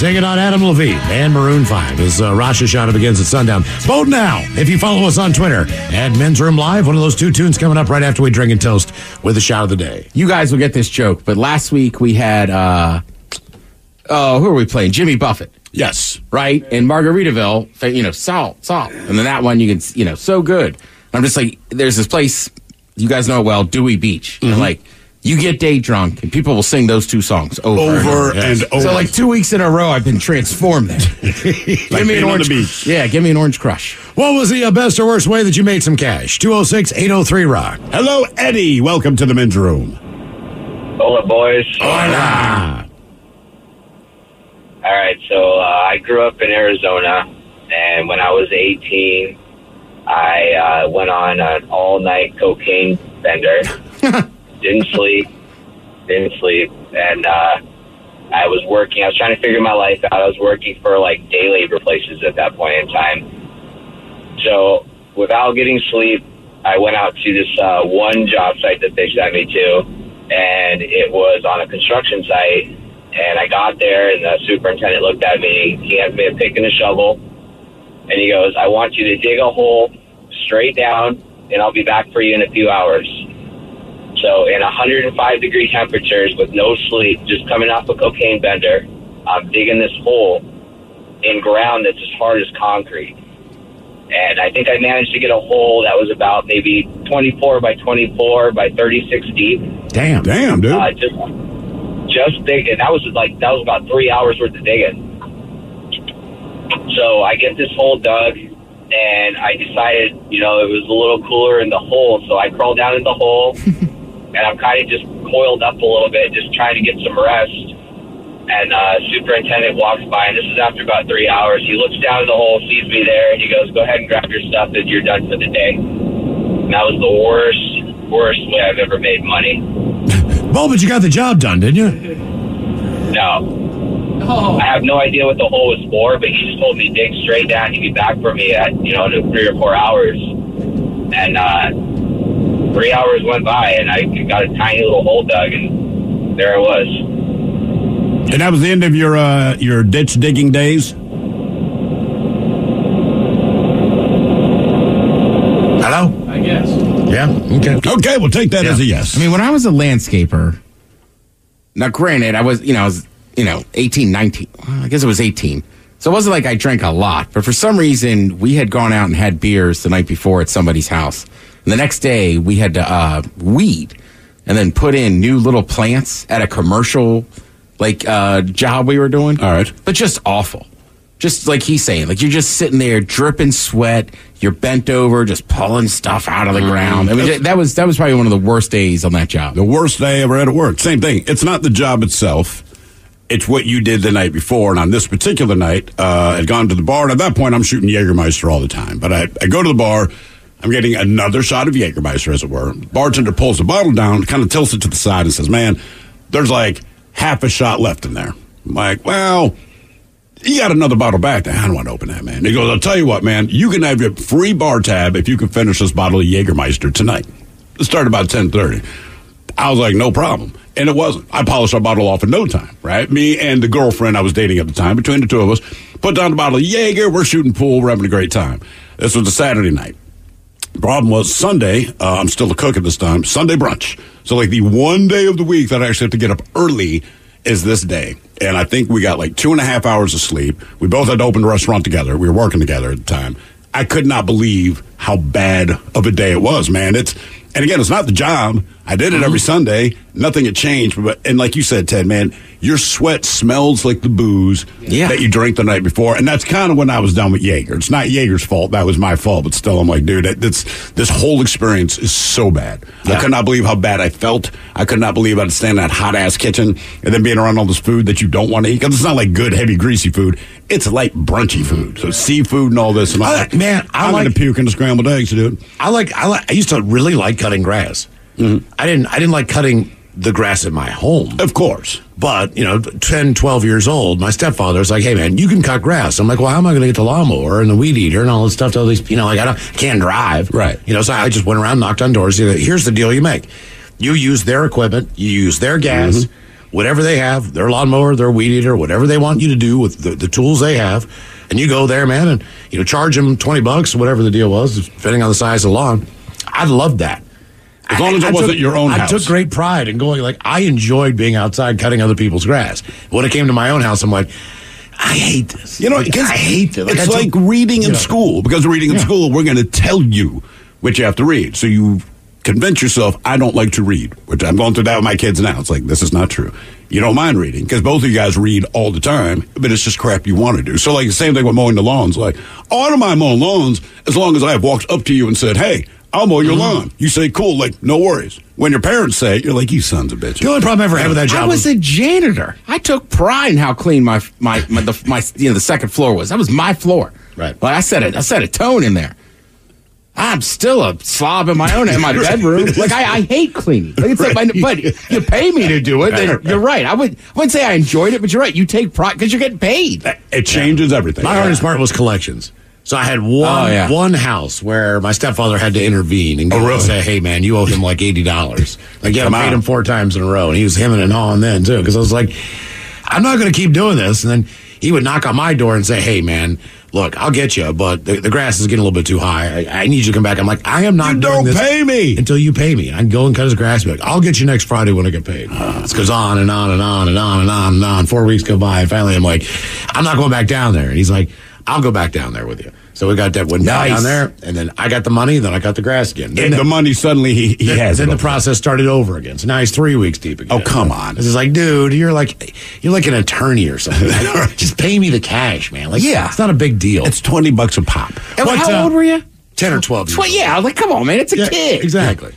[SPEAKER 7] Taking on Adam Levine and Maroon 5 as uh, Rosh Hashanah begins at sundown. Vote now if you follow us on Twitter at Men's Room Live. One of those two tunes coming up right after we drink and toast with a shot of the day.
[SPEAKER 4] You guys will get this joke, but last week we had, uh, oh, who are we playing? Jimmy Buffett.
[SPEAKER 8] Yes.
[SPEAKER 4] Right? In Margaritaville, you know, salt, salt. And then that one you can, you know, so good. And I'm just like, there's this place, you guys know it well, Dewey Beach. And like, you get day drunk, and people will sing those two songs over,
[SPEAKER 8] Over
[SPEAKER 4] Yes.
[SPEAKER 8] and over.
[SPEAKER 4] So like two weeks in a row, I've been transformed there. give me an orange
[SPEAKER 8] the beach.
[SPEAKER 4] Yeah, give me an orange crush.
[SPEAKER 7] What was the uh, best or worst way that you made some cash? 206 803 Rock.
[SPEAKER 8] Hello, Eddie. Welcome to the men's room.
[SPEAKER 22] Hola, boys.
[SPEAKER 7] Hola.
[SPEAKER 22] All right, so uh, I grew up in Arizona, and when I was 18, I uh, went on an all-night cocaine bender. didn't sleep, didn't sleep, and uh, I was working. I was trying to figure my life out. I was working for like day labor places at that point in time. So without getting sleep, I went out to this uh, one job site that they sent me to, and it was on a construction site. And I got there, and the superintendent looked at me. He hands me a pick and a shovel, and he goes, "I want you to dig a hole straight down, and I'll be back for you in a few hours." So, in 105 degree temperatures with no sleep, just coming off a cocaine bender, I'm digging this hole in ground that's as hard as concrete. And I think I managed to get a hole that was about maybe 24 by 24 by 36 deep.
[SPEAKER 7] Damn.
[SPEAKER 8] Damn, dude.
[SPEAKER 22] Uh, just just digging. That was like that was about three hours worth of digging. So I get this hole dug, and I decided, you know, it was a little cooler in the hole, so I crawled down in the hole, and I'm kind of just coiled up a little bit, just trying to get some rest. And uh, superintendent walks by, and this is after about three hours. He looks down in the hole, sees me there, and he goes, "Go ahead and grab your stuff, and you're done for the day." And that was the worst, worst way I've ever made money.
[SPEAKER 7] Well, but you got the job done, didn't you?
[SPEAKER 22] No. Oh. I have no idea what the hole was for, but he just told me dig straight down. He'd be back for me at, you know, in three or four hours. And uh, three hours went by, and I got a tiny little hole dug, and there it was.
[SPEAKER 8] And that was the end of your uh, your ditch digging days.
[SPEAKER 7] Hello.
[SPEAKER 4] I guess.
[SPEAKER 7] Yeah. Okay.
[SPEAKER 8] Okay, we'll take that as a yes.
[SPEAKER 4] I mean, when I was a landscaper, now granted, I was, you know, I was, you know, 18, 19. Well, I guess it was 18. So it wasn't like I drank a lot, but for some reason, we had gone out and had beers the night before at somebody's house. And the next day, we had to uh, weed and then put in new little plants at a commercial like uh, job we were doing.
[SPEAKER 8] All right.
[SPEAKER 4] But just awful. Just like he's saying, like you're just sitting there dripping sweat, you're bent over, just pulling stuff out of the ground. I mean, that was that was probably one of the worst days on that job.
[SPEAKER 8] The worst day I ever had at work. Same thing. It's not the job itself. It's what you did the night before. And on this particular night, uh, I'd gone to the bar. And at that point, I'm shooting Jägermeister all the time. But I, I go to the bar. I'm getting another shot of Jägermeister, as it were. Bartender pulls the bottle down, kind of tilts it to the side, and says, "Man, there's like half a shot left in there." I'm like, "Well." You got another bottle back. I don't want to open that, man. He goes, I'll tell you what, man. You can have your free bar tab if you can finish this bottle of Jägermeister tonight. It started about 1030. I was like, no problem. And it wasn't. I polished our bottle off in no time, right? Me and the girlfriend I was dating at the time, between the two of us, put down the bottle of Jaeger. We're shooting pool. We're having a great time. This was a Saturday night. Problem was Sunday. Uh, I'm still a cook at this time. Sunday brunch. So like the one day of the week that I actually have to get up early is this day. And I think we got like two and a half hours of sleep. We both had to open a restaurant together. We were working together at the time. I could not believe how bad of a day it was, man. It's and again, it's not the job. I did it every mm-hmm. Sunday. Nothing had changed. But and like you said, Ted, man, your sweat smells like the booze
[SPEAKER 4] Yeah.
[SPEAKER 8] that you drank the night before. And that's kind of when I was done with Jaeger. It's not Jaeger's fault. That was my fault. But still, I'm like, dude, that, that's this whole experience is so bad. I could not believe how bad I felt. I could not believe I'd stand in that hot ass kitchen and then being around all this food that you don't want to eat. Because it's not like good, heavy, greasy food. It's like brunchy food. So seafood and all this. And all
[SPEAKER 7] I-
[SPEAKER 8] that.
[SPEAKER 7] man, I
[SPEAKER 8] I'm
[SPEAKER 7] like-
[SPEAKER 8] to puke into scrambled eggs, dude.
[SPEAKER 7] I like I like I used to really like cutting grass. I didn't I didn't like cutting the grass at my home.
[SPEAKER 8] Of course.
[SPEAKER 7] But, you know, 10, 12 years old, my stepfather was like, hey, man, you can cut grass. I'm like, well, how am I going to get the lawnmower and the weed eater and all this stuff to all these, you know, like I don't, can't drive.
[SPEAKER 8] Right.
[SPEAKER 7] You know, so I just went around, knocked on doors. Here's the deal you make you use their equipment, you use their gas, mm-hmm. whatever they have, their lawnmower, their weed eater, whatever they want you to do with the, the tools they have. And you go there, man, and, you know, charge them 20 bucks, whatever the deal was, depending on the size of the lawn. I loved that.
[SPEAKER 8] As long as it wasn't your own
[SPEAKER 7] I
[SPEAKER 8] house.
[SPEAKER 7] took great pride in going. Like I enjoyed being outside cutting other people's grass. When it came to my own house, I'm like, I hate this.
[SPEAKER 8] You know,
[SPEAKER 7] Like,
[SPEAKER 8] because
[SPEAKER 7] I hate it.
[SPEAKER 8] it's
[SPEAKER 7] I
[SPEAKER 8] like
[SPEAKER 7] took-
[SPEAKER 8] reading in
[SPEAKER 7] know.
[SPEAKER 8] school. Because reading in
[SPEAKER 7] Yeah.
[SPEAKER 8] school, we're going to tell you what you have to read. So you convince yourself, I don't like to read. Which I'm going through that with my kids now. It's like this is not true. You don't mind reading because both of you guys read all the time, but it's just crap you want to do. So like the same thing with mowing the lawns. Like, oh, I don't mind mowing lawns as long as I have walked up to you and said, hey. I'll mow your mm-hmm. lawn. You say, cool, like, no worries. When your parents say it, you're like, you sons of bitches.
[SPEAKER 7] The only problem I ever had with that job
[SPEAKER 4] I was a janitor. I took pride in how clean my my my, the, my you know the second floor was. That was my floor.
[SPEAKER 7] Right.
[SPEAKER 4] But I set it. I set a tone in there. I'm still a slob in my own in my bedroom. Like I, I hate cleaning. Like it's like, my, but you pay me to do it. Then you're right. I would I wouldn't say I enjoyed it, but you're right. You take pride because you're getting paid.
[SPEAKER 8] It changes everything.
[SPEAKER 7] My hardest part was collections. So I had one
[SPEAKER 4] Oh, yeah.
[SPEAKER 7] one house where my stepfather had to intervene and oh, go
[SPEAKER 8] Oh, really?
[SPEAKER 7] and say, "Hey, man, you owe him like eighty dollars." Like, yeah, I paid him four times in a row, and he was hemming and hawing then too. Because I was like, "I'm not going to keep doing this." And then he would knock on my door and say, "Hey, man, look, I'll get you, but the, the grass is getting a little bit too high. I, I need you to come back." I'm like, "I am not
[SPEAKER 8] You
[SPEAKER 7] doing
[SPEAKER 8] don't
[SPEAKER 7] this
[SPEAKER 8] pay me.
[SPEAKER 7] until you pay me." I'd go and cut his grass. "I'll get you next Friday when I get paid." It goes on and on and on and on and on and on. Four weeks go by, and finally, I'm like, "I'm not going back down there." And he's like, "I'll go back down there with you." So we got that one
[SPEAKER 8] Nice.
[SPEAKER 7] down there, and then I got the money, then I got the grass again.
[SPEAKER 8] And the money suddenly he, he
[SPEAKER 7] then,
[SPEAKER 8] has.
[SPEAKER 7] Then
[SPEAKER 8] it
[SPEAKER 7] the
[SPEAKER 8] over.
[SPEAKER 7] process started over again. So now he's three weeks deep again.
[SPEAKER 8] Oh, come on.
[SPEAKER 7] This is like, dude, you're like you're like an attorney or something. Like, just pay me the cash, man. Like,
[SPEAKER 8] Yeah.
[SPEAKER 7] it's not a big deal.
[SPEAKER 8] It's twenty bucks a pop.
[SPEAKER 4] And
[SPEAKER 7] What,
[SPEAKER 4] how
[SPEAKER 7] uh,
[SPEAKER 4] old were you?
[SPEAKER 7] ten or twelve. years
[SPEAKER 4] Tw- yeah, I was like, come on, man, it's a
[SPEAKER 7] Yeah,
[SPEAKER 4] kid.
[SPEAKER 7] Exactly.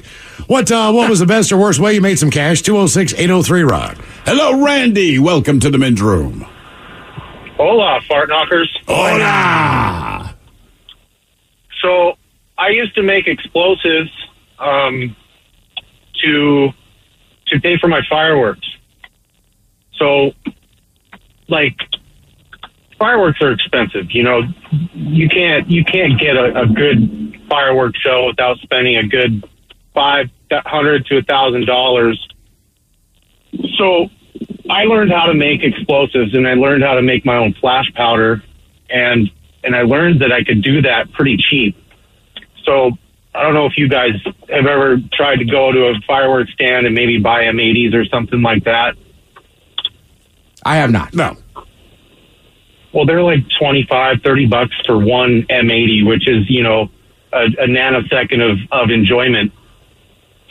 [SPEAKER 7] What uh, what was the best or worst way you made some cash? 206 803 Rock.
[SPEAKER 8] Hello, Randy. Welcome to the men's room.
[SPEAKER 23] Hola, fart knockers.
[SPEAKER 8] Hola.
[SPEAKER 23] So I used to make explosives um, to to pay for my fireworks. So, like, fireworks are expensive. You know, you can't you can't get a, a good fireworks show without spending a good five hundred to a thousand dollars. So, I learned how to make explosives, and I learned how to make my own flash powder, and and I learned that I could do that pretty cheap. So I don't know if you guys have ever tried to go to a fireworks stand and maybe buy M80s or something like that.
[SPEAKER 4] I have not.
[SPEAKER 8] No.
[SPEAKER 23] Well, they're like 25, 30 bucks for one M80, which is, you know, a, a nanosecond of, of enjoyment.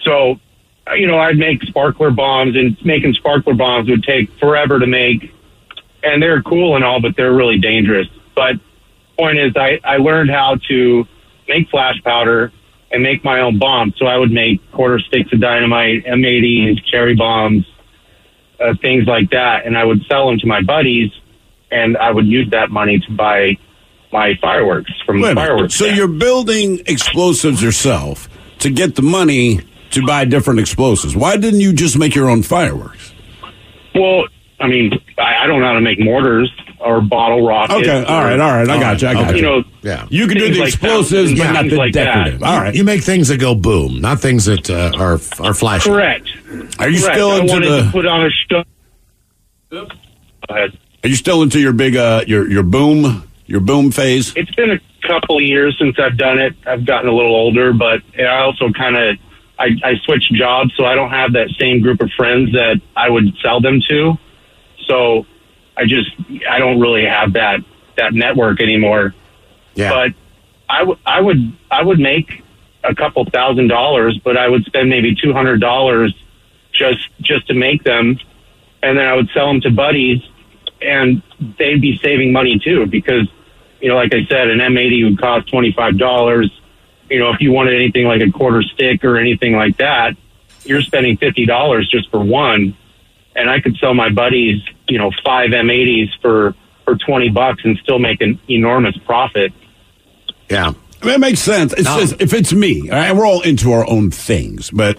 [SPEAKER 23] So, you know, I'd make sparkler bombs and making sparkler bombs would take forever to make. And they're cool and all, but they're really dangerous. But point is, I, I learned how to make flash powder and make my own bombs. So I would make quarter sticks of dynamite, M80s, cherry bombs, uh, things like that. And I would sell them to my buddies and I would use that money to buy my fireworks from
[SPEAKER 8] Wait
[SPEAKER 23] the fireworks.
[SPEAKER 8] So
[SPEAKER 23] stand.
[SPEAKER 8] you're building explosives yourself to get the money to buy different explosives. Why didn't you just make your own fireworks?
[SPEAKER 23] well, I mean, I, I don't know how to make mortars or bottle rockets.
[SPEAKER 8] Okay, all right, all right. I got you. I got
[SPEAKER 23] you
[SPEAKER 8] you.
[SPEAKER 23] know,
[SPEAKER 7] Yeah.
[SPEAKER 8] You can do the
[SPEAKER 23] like
[SPEAKER 8] explosives,
[SPEAKER 23] that,
[SPEAKER 8] but not
[SPEAKER 23] things
[SPEAKER 8] the
[SPEAKER 23] like that.
[SPEAKER 8] decorative. All right.
[SPEAKER 7] You make things that go boom, not things that uh, are are flashing.
[SPEAKER 23] Correct.
[SPEAKER 8] Are you
[SPEAKER 23] Correct.
[SPEAKER 8] still
[SPEAKER 23] I
[SPEAKER 8] into
[SPEAKER 23] wanted
[SPEAKER 8] the?
[SPEAKER 23] to put on a show. Go ahead.
[SPEAKER 8] Are you still into your big uh your your boom your boom phase?
[SPEAKER 23] It's been a couple of years since I've done it. I've gotten a little older, but I also kind of I, I switched jobs, so I don't have that same group of friends that I would sell them to. So I just I don't really have that that network anymore.
[SPEAKER 7] Yeah.
[SPEAKER 23] But I would I would I would make a couple thousand dollars, but I would spend maybe two hundred dollars just just to make them, and then I would sell them to buddies, and they'd be saving money too because you know, like I said, an M80 would cost twenty five dollars. You know, if you wanted anything like a quarter stick or anything like that, you're spending fifty dollars just for one, and I could sell my buddies, you know, five M80s for for twenty bucks and still make an enormous profit.
[SPEAKER 7] Yeah.
[SPEAKER 8] I mean, it makes sense. It's
[SPEAKER 23] No.
[SPEAKER 8] just if it's me, all right, we're all into our own things, but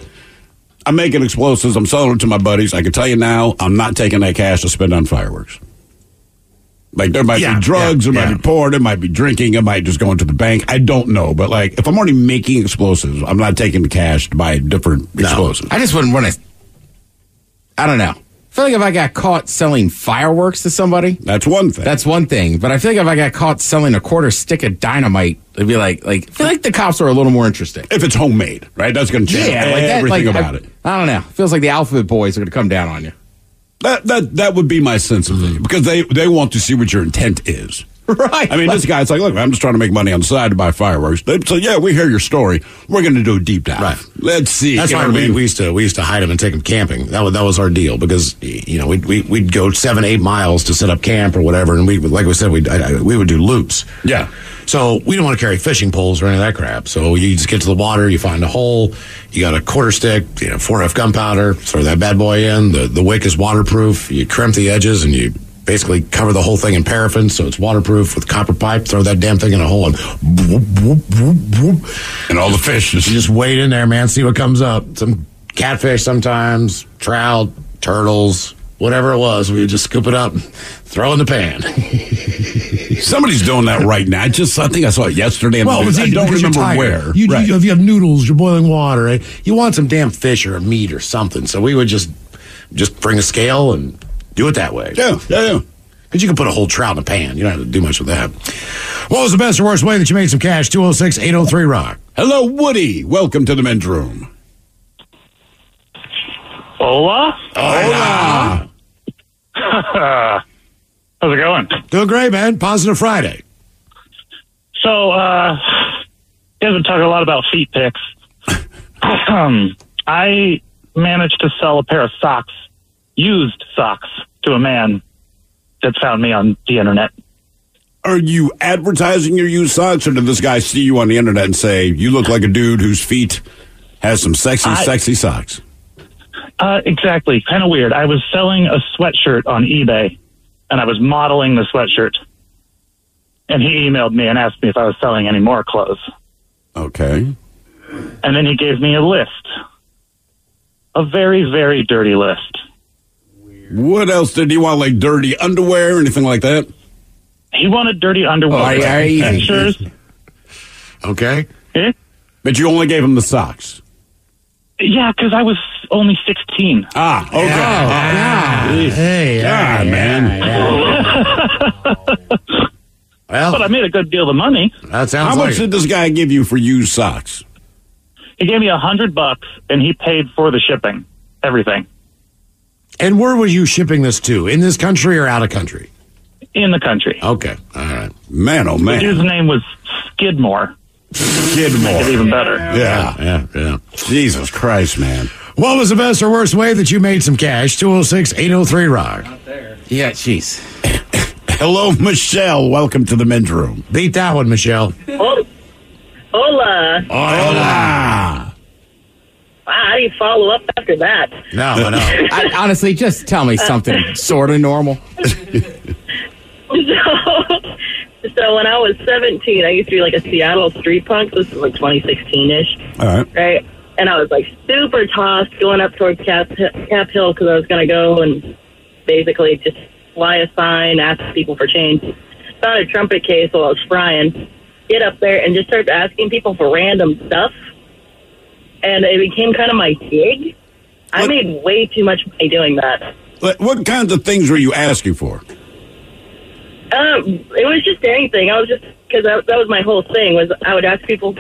[SPEAKER 8] I'm making explosives. I'm selling them to my buddies. I can tell you now, I'm not taking that cash to spend on fireworks. Like there might
[SPEAKER 7] Yeah,
[SPEAKER 8] be drugs,
[SPEAKER 7] yeah,
[SPEAKER 8] there might
[SPEAKER 7] yeah.
[SPEAKER 8] be porn, there might be drinking, it might just go into the bank. I don't know, but like if I'm already making explosives, I'm not taking the cash to buy different explosives.
[SPEAKER 4] I just wouldn't want to. I don't know. I feel like if I got caught selling fireworks to somebody,
[SPEAKER 8] that's one thing.
[SPEAKER 4] That's one thing. But I feel like if I got caught selling a quarter stick of dynamite, it'd be like, like I feel like the cops are a little more interesting.
[SPEAKER 8] If it's homemade, right? That's going to change
[SPEAKER 4] yeah, like that,
[SPEAKER 8] everything
[SPEAKER 4] like,
[SPEAKER 8] about
[SPEAKER 4] I,
[SPEAKER 8] it.
[SPEAKER 4] I don't know. Feels like the alphabet boys are going to come down on you.
[SPEAKER 8] That that that would be my sense of it because they they want to see what your intent is.
[SPEAKER 4] Right.
[SPEAKER 8] I mean, this guy's like, look, I'm just trying to make money on the side to buy fireworks. They, so yeah, we hear your story. We're going to do a deep dive. Right. Let's see.
[SPEAKER 7] That's
[SPEAKER 8] You
[SPEAKER 7] why
[SPEAKER 8] what I
[SPEAKER 7] we,
[SPEAKER 8] mean?
[SPEAKER 7] we used to we used to hide them and take them camping. That was that was our deal because you know we'd we, we'd go seven eight miles to set up camp or whatever, and we like we said we we would do loops.
[SPEAKER 8] Yeah.
[SPEAKER 7] So we don't want to carry fishing poles or any of that crap. So you just get to the water, you find a hole, you got a quarter stick, you know, four F gunpowder, throw that bad boy in. The the wick is waterproof. You crimp the edges and you basically cover the whole thing in paraffin so it's waterproof with copper pipe. Throw that damn thing in a hole and whoop, whoop, whoop, whoop.
[SPEAKER 8] and all the fish just
[SPEAKER 7] you just wade in there, man. See what comes up. Some catfish sometimes, trout, turtles. Whatever it was, we would just scoop it up, throw in the pan.
[SPEAKER 8] Somebody's doing that right now. I just I think I saw it yesterday. And
[SPEAKER 7] Well, it was
[SPEAKER 8] I don't remember where.
[SPEAKER 7] You,
[SPEAKER 8] Right.
[SPEAKER 7] you, if you have noodles, you're boiling water. eh? You want some damn fish or meat or something. So we would just just bring a scale and do it that way.
[SPEAKER 8] Yeah, yeah, yeah.
[SPEAKER 7] Because you can put a whole trout in a pan. You don't have to do much with that. What was the best or worst way that you made some cash? 206 803 Rock.
[SPEAKER 8] Hello, Woody. Welcome to the men's room.
[SPEAKER 23] Hola.
[SPEAKER 8] Hola.
[SPEAKER 23] How's it going?
[SPEAKER 7] Doing great, man. Positive Friday.
[SPEAKER 24] So, uh, you guys been talking a lot about feet picks. um, I managed to sell a pair of socks, used socks, to a man that found me on the internet.
[SPEAKER 8] Are you advertising your used socks, or did this guy see you on the internet and say you look like a dude whose feet has some sexy,
[SPEAKER 24] I-
[SPEAKER 8] sexy socks?
[SPEAKER 24] Uh, exactly. Kind of weird. I was selling a sweatshirt on eBay, and I was modeling the sweatshirt. And he emailed me and asked me if I was selling any more clothes.
[SPEAKER 8] Okay.
[SPEAKER 24] And then he gave me a list. A very, very dirty list.
[SPEAKER 8] What else did he want? Like dirty underwear or anything like that?
[SPEAKER 24] He wanted dirty underwear.
[SPEAKER 8] Oh, yeah, easy.
[SPEAKER 24] pictures.
[SPEAKER 8] Okay.
[SPEAKER 24] Eh?
[SPEAKER 8] But you only gave him the socks.
[SPEAKER 24] Yeah, because I was only 16.
[SPEAKER 8] Ah, okay.
[SPEAKER 24] Oh,
[SPEAKER 7] Hey,
[SPEAKER 8] God, man.
[SPEAKER 24] well, but I made a good deal of money.
[SPEAKER 7] That sounds
[SPEAKER 8] How much did this guy give you for used socks?
[SPEAKER 24] He gave me a hundred bucks, and he paid for the shipping, everything
[SPEAKER 7] And where were you shipping this to? In this country or out of country?
[SPEAKER 24] in the country.
[SPEAKER 7] Okay. All right.
[SPEAKER 8] Man, oh
[SPEAKER 24] man. dude's name was Skidmore.
[SPEAKER 8] Skidmore.
[SPEAKER 24] Make it even better.
[SPEAKER 8] Yeah, yeah, yeah. Jesus Christ, man.
[SPEAKER 7] What was the best or worst way that you made some cash? 206 803 Rock. Not there.
[SPEAKER 8] Yeah, jeez. Hello, Michelle. Welcome to the men's room.
[SPEAKER 7] Beat that one, Michelle.
[SPEAKER 25] Oh, hola.
[SPEAKER 8] Hola.
[SPEAKER 25] Wow, how do you follow up after that?
[SPEAKER 7] No, no.
[SPEAKER 4] I, honestly, just tell me something sort of normal.
[SPEAKER 25] So, so when I was 17, I used to be like a Seattle street punk. This was like 2016-ish,
[SPEAKER 8] All right.
[SPEAKER 25] right? And I was like super tossed going up towards Cap, Cap Hill because I was going to go and basically just fly a sign, ask people for change. Found a trumpet case while I was frying. Get up there and just start asking people for random stuff. And it became kind of my gig. I made way too much money doing that.
[SPEAKER 8] What, what kinds of things were you asking for?
[SPEAKER 25] Um, it was just anything. I was just because that, that was my whole thing. Was I would ask people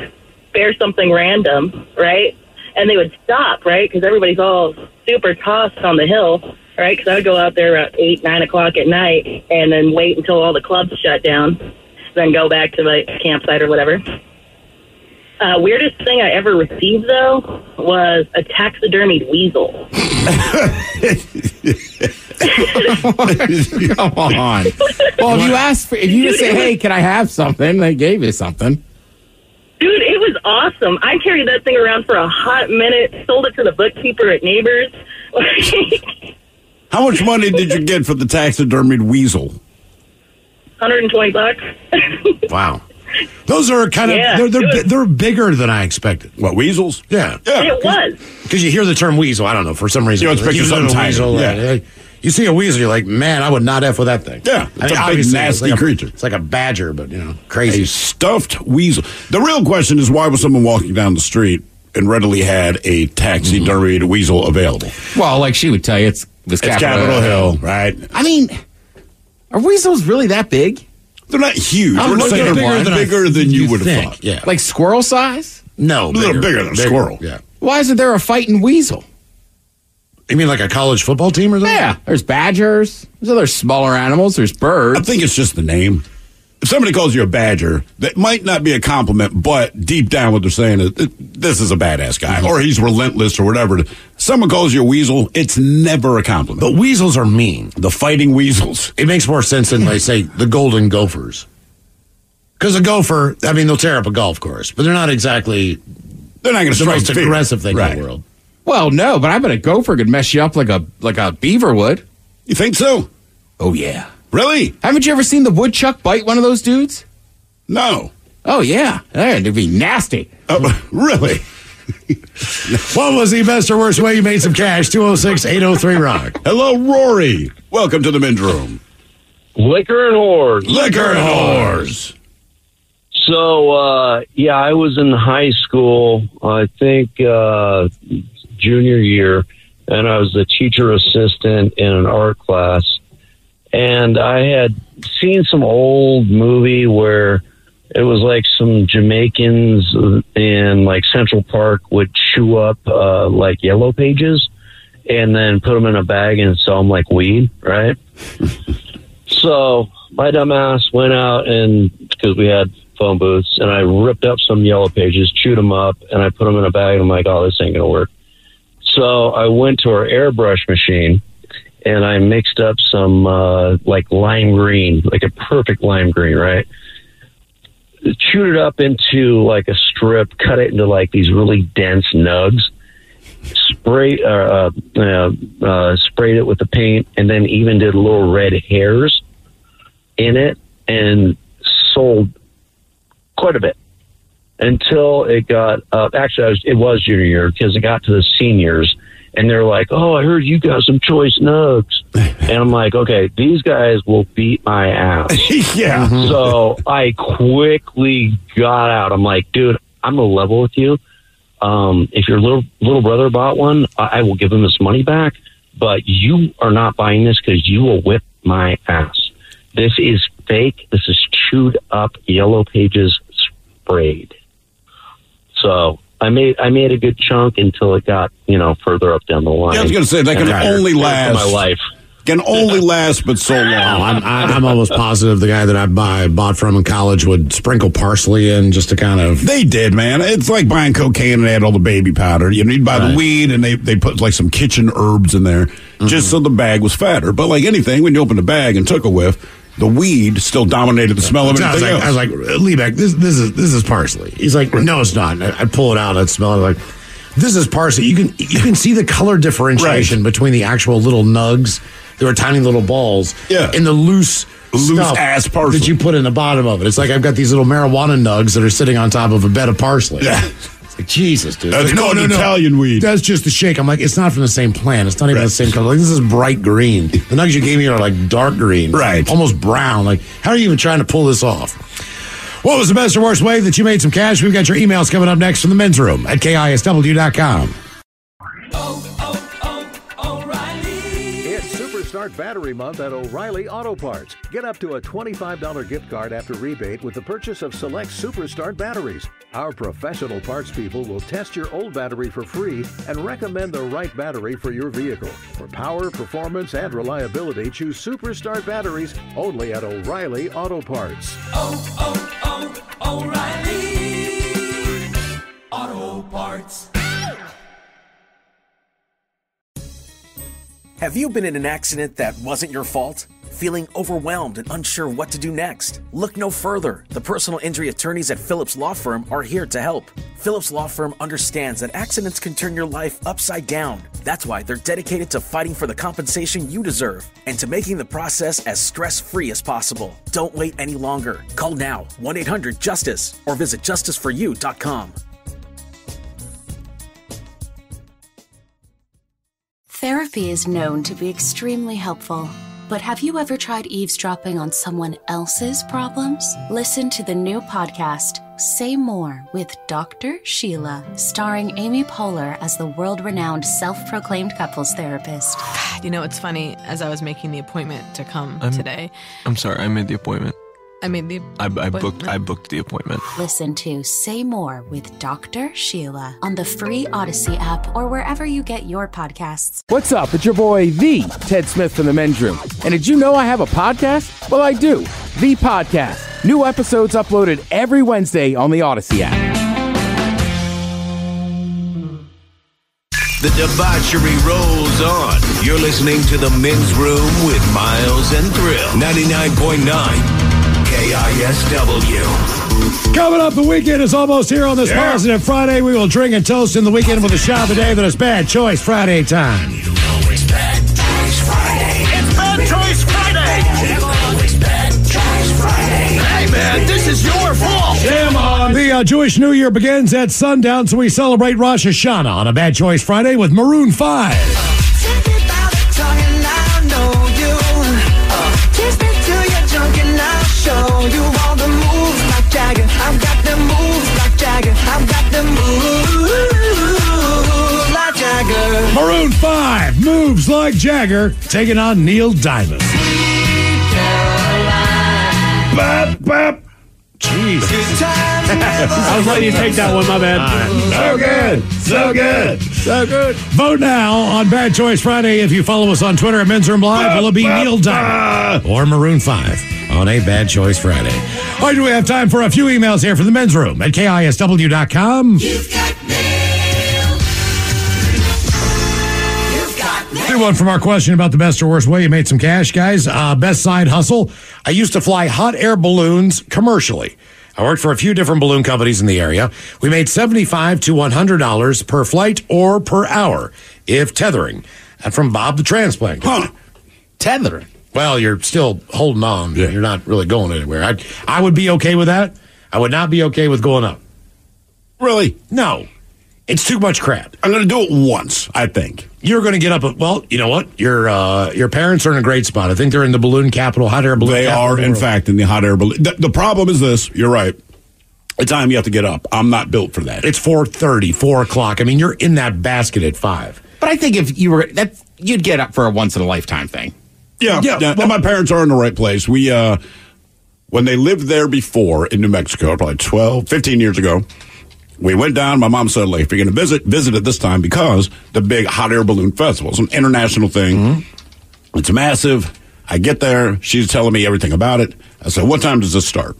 [SPEAKER 25] spare something random, right? And they would stop, right? Because everybody's all super tossed on the hill, right? Because I would go out there at eight, nine o'clock at night, and then wait until all the clubs shut down, then go back to my campsite or whatever. Uh, weirdest thing I ever received though was a taxidermied weasel.
[SPEAKER 4] Come on. Well, if you asked for, if you just say, "Hey, can I have something?" They gave you something.
[SPEAKER 25] Dude, it was awesome. I carried that thing around for a hot minute, sold it to the bookkeeper at Neighbors.
[SPEAKER 8] How much money did you get for the taxidermied weasel?
[SPEAKER 25] 120 bucks.
[SPEAKER 7] Wow. Those are kind of
[SPEAKER 25] Yeah,
[SPEAKER 7] they're they're,
[SPEAKER 25] it
[SPEAKER 7] bi- they're bigger than I expected.
[SPEAKER 8] What weasels?
[SPEAKER 7] Yeah,
[SPEAKER 25] it was.
[SPEAKER 7] Because you hear the term weasel, I don't know for some reason.
[SPEAKER 8] You expect
[SPEAKER 7] Like,
[SPEAKER 8] something
[SPEAKER 7] weasel,
[SPEAKER 8] yeah.
[SPEAKER 7] you see a weasel, you're like, man, I would not f with that thing.
[SPEAKER 8] Yeah, it's a big,
[SPEAKER 7] obviously,
[SPEAKER 8] nasty
[SPEAKER 7] like a-
[SPEAKER 8] creature.
[SPEAKER 7] It's like a badger, but you know, crazy.
[SPEAKER 8] A stuffed weasel. The real question is why was someone walking down the street and readily had a taxidermied mm-hmm. weasel available?
[SPEAKER 4] Well, like she would tell you, it's it was
[SPEAKER 8] It's Capitol Hill, right?
[SPEAKER 4] I mean, are weasels really that big?
[SPEAKER 8] They're not huge.
[SPEAKER 4] I'm
[SPEAKER 8] We're
[SPEAKER 4] looking
[SPEAKER 8] saying
[SPEAKER 4] at
[SPEAKER 8] they're bigger than you, would have
[SPEAKER 7] think,
[SPEAKER 8] thought.
[SPEAKER 7] Yeah,
[SPEAKER 4] Like squirrel size?
[SPEAKER 7] no,
[SPEAKER 8] A little bigger than a squirrel.
[SPEAKER 7] Yeah.
[SPEAKER 4] Why isn't there a fighting weasel?
[SPEAKER 7] You mean like a college football team or something?
[SPEAKER 4] Yeah, there's badgers. There's other smaller animals. There's birds.
[SPEAKER 8] I think it's just the name. If somebody calls you a badger, that might not be a compliment, but deep down what they're saying is this is a badass guy, or he's relentless, or whatever. Someone calls you a weasel, it's never a compliment.
[SPEAKER 7] But weasels are mean.
[SPEAKER 8] The fighting weasels.
[SPEAKER 7] It makes more sense than they say the golden gophers. Because a gopher, I mean, they'll tear up a golf course, but they're not exactly
[SPEAKER 8] They're not going to
[SPEAKER 7] the
[SPEAKER 8] strike
[SPEAKER 7] most
[SPEAKER 8] fear.
[SPEAKER 7] aggressive thing in
[SPEAKER 8] Right.
[SPEAKER 7] the world.
[SPEAKER 4] well, no, but I bet a gopher could mess you up like a like a beaver would.
[SPEAKER 8] You think so?
[SPEAKER 4] Oh yeah.
[SPEAKER 8] Really?
[SPEAKER 4] Haven't you ever seen the woodchuck bite one of those dudes?
[SPEAKER 8] No.
[SPEAKER 4] Oh yeah, that'd be nasty.
[SPEAKER 8] Oh, really?
[SPEAKER 7] What was the best or worst way you made some cash? 206 803 Rock.
[SPEAKER 8] Hello, Rory. Welcome to the men's room.
[SPEAKER 26] Liquor and whores.
[SPEAKER 8] Liquor and whores.
[SPEAKER 26] So, uh, yeah, I was in high school, I think, uh, junior year, and I was a teacher assistant in an art class. And I had seen some old movie where it was like some Jamaicans in like Central Park would chew up, uh, like yellow pages and then put them in a bag and sell them like weed, right? so my dumb ass went out and because we had phone booths, and I ripped up some yellow pages, chewed them up, and I put them in a bag. And I'm like, oh, this ain't gonna work. So I went to our airbrush machine, and I mixed up some uh, like lime green, like a perfect lime green, right? Chewed it up into like a strip, cut it into like these really dense nugs. Sprayed, uh, uh, uh, uh, sprayed it with the paint, and then even did little red hairs in it, and sold quite a bit until it got. Actually, I was, it was junior year because it got to the seniors, and they're like, "Oh, I heard you got some choice nugs," and I'm like, "Okay, these guys will beat my ass."
[SPEAKER 8] yeah.
[SPEAKER 26] So I quickly got out. I'm like, "Dude, I'm gonna level with you. Um, if your little little brother bought one, I, I will give him his money back. But you are not buying this because you will whip my ass. This is fake. This is chewed up yellow pages sprayed." So I made I made a good chunk until it got you know further up down the line.
[SPEAKER 8] Yeah, I was going to say that can only last
[SPEAKER 26] my life.
[SPEAKER 8] Can only last but so long.
[SPEAKER 7] I'm, I- I'm almost positive the guy that I buy, bought from in college would sprinkle parsley in just to kind of.
[SPEAKER 8] They did, man. It's like buying cocaine and add all the baby powder. You know, you'd buy
[SPEAKER 7] Right.
[SPEAKER 8] the weed and they, they put like some kitchen herbs in there just so mm-hmm. the bag was fatter. But like anything, when you opened the bag and took a whiff, the weed still dominated the smell of
[SPEAKER 7] it. I was like. I was like, Liebeck, this this is this is parsley. He's like, no, it's not. And I- I'd pull it out, I'd smell it like, this is parsley. You can you can see the color differentiation between the actual little nugs. There were tiny little balls.
[SPEAKER 8] Yeah.
[SPEAKER 7] And the loose.
[SPEAKER 8] Loose ass parsley.
[SPEAKER 7] that you put in the bottom of it. It's like I've got these little marijuana nugs that are sitting on top of a bed of parsley.
[SPEAKER 8] Yeah.
[SPEAKER 7] Like Jesus, dude.
[SPEAKER 8] That's
[SPEAKER 7] Like,
[SPEAKER 8] called Italian weed.
[SPEAKER 7] That's just the shake. I'm like, it's not from the same plant. It's not even
[SPEAKER 8] Right.
[SPEAKER 7] the same color. Like, this is bright green. The nugs you gave me are like dark green.
[SPEAKER 8] Right.
[SPEAKER 7] Almost brown. Like, how are you even trying to pull this off? What was the best or worst way that you made some cash? We've got your emails coming up next from the men's room at KISW.com.
[SPEAKER 27] Superstart Battery Month at O'Reilly Auto Parts. Get up to a $25 gift card after rebate with the purchase of select Superstart batteries. Our professional parts people will test your old battery for free and recommend the right battery for your vehicle. For power, performance, and reliability, choose Superstart batteries only at O'Reilly Auto Parts.
[SPEAKER 10] Oh, oh, oh, O'Reilly Auto Parts.
[SPEAKER 1] Have you been in an accident that wasn't your fault? Feeling overwhelmed and unsure what to do next? Look no further. The personal injury attorneys at Phillips Law Firm are here to help. Phillips Law Firm understands that accidents can turn your life upside down. That's why they're dedicated to fighting for the compensation you deserve and to making the process as stress free as possible. Don't wait any longer. Call now 1 800 Justice or visit justiceforyou.com.
[SPEAKER 28] Therapy is known to be extremely helpful. But have you ever tried eavesdropping on someone else's problems? Listen to the new podcast, Say More, with Dr. Sheila, starring Amy Poehler as the world renowned self proclaimed couples therapist.
[SPEAKER 29] You know, it's funny. As I was making the appointment to come
[SPEAKER 30] I'm-
[SPEAKER 29] today,
[SPEAKER 30] I'm sorry, I made the appointment.
[SPEAKER 29] I made the.
[SPEAKER 30] I, I booked. I booked the appointment.
[SPEAKER 28] Listen to Say More with Dr. Sheila on the free Odyssey app or wherever you get your podcasts.
[SPEAKER 31] What's up? It's your boy, the Ted Smith from the Men's Room. And did you know I have a podcast? Well, I do. The Podcast. New episodes uploaded every Wednesday on the Odyssey app.
[SPEAKER 9] The debauchery rolls on. You're listening to The Men's Room with Miles and Thrill. 99.9 KISW.
[SPEAKER 7] Coming up, the weekend is almost here on this
[SPEAKER 9] Yeah.
[SPEAKER 7] positive Friday. We will drink and toast in the weekend with a shot of the day that is Bad Choice Friday time.
[SPEAKER 10] It's Bad Choice Friday. It's Bad Choice Friday. It's Bad Choice Friday. Hey, man, this is your fault.
[SPEAKER 7] Jam on. The uh, Jewish New Year begins at sundown, so we celebrate Rosh Hashanah on a Bad Choice Friday with Maroon 5.
[SPEAKER 10] I'll you all the moves like Jagger. I've got the moves like Jagger. I've got the moves like Jagger.
[SPEAKER 7] Maroon 5 moves like Jagger, taking on Neil Diamond. Bop, bop. Jeez.
[SPEAKER 9] I was letting you take that one. My bad.
[SPEAKER 7] So good. So good. So good. Vote now on Bad Choice Friday. If you follow us on Twitter at Men's Room Live, will it be Neil Diamond or Maroon 5 on a Bad Choice Friday? All right, do we have time for a few emails here from the men's room at KISW.com? Do one from our question about the best or worst way you made some cash, guys. Uh, best side hustle. I used to fly hot air balloons commercially. I worked for a few different balloon companies in the area. We made seventy-five to one hundred dollars per flight or per hour if tethering. And from Bob the transplant. guy.
[SPEAKER 32] Tethering.
[SPEAKER 7] Well, you're still holding on. You're not really going anywhere. I I would be okay with that. I would not be okay with going up.
[SPEAKER 8] Really?
[SPEAKER 7] No. It's too much crap.
[SPEAKER 8] I'm going to do it once, I think.
[SPEAKER 7] You're going to get up. Well, you know what? Your uh, your parents are in a great spot. I think they're in the balloon capital, hot air balloon.
[SPEAKER 8] They
[SPEAKER 7] capital
[SPEAKER 8] are,
[SPEAKER 7] the
[SPEAKER 8] in
[SPEAKER 7] world.
[SPEAKER 8] fact, in the hot air balloon. The, the problem is this. You're right. The time you have to get up. I'm not built for that.
[SPEAKER 7] It's 4.30, 4 o'clock. I mean, you're in that basket at 5.
[SPEAKER 32] But I think if you were that, you'd get up for a once in a lifetime thing.
[SPEAKER 8] Yeah,
[SPEAKER 7] Yeah,
[SPEAKER 8] yeah. and my parents are in the right place. We, uh, when they lived there before in New Mexico, probably 12, 15 years ago, we went down. My mom said, like, if you're going to visit, visit it this time because the big hot air balloon festival is an international thing.
[SPEAKER 7] Mm-hmm.
[SPEAKER 8] It's massive. I get there. She's telling me everything about it. I said, what time does this start?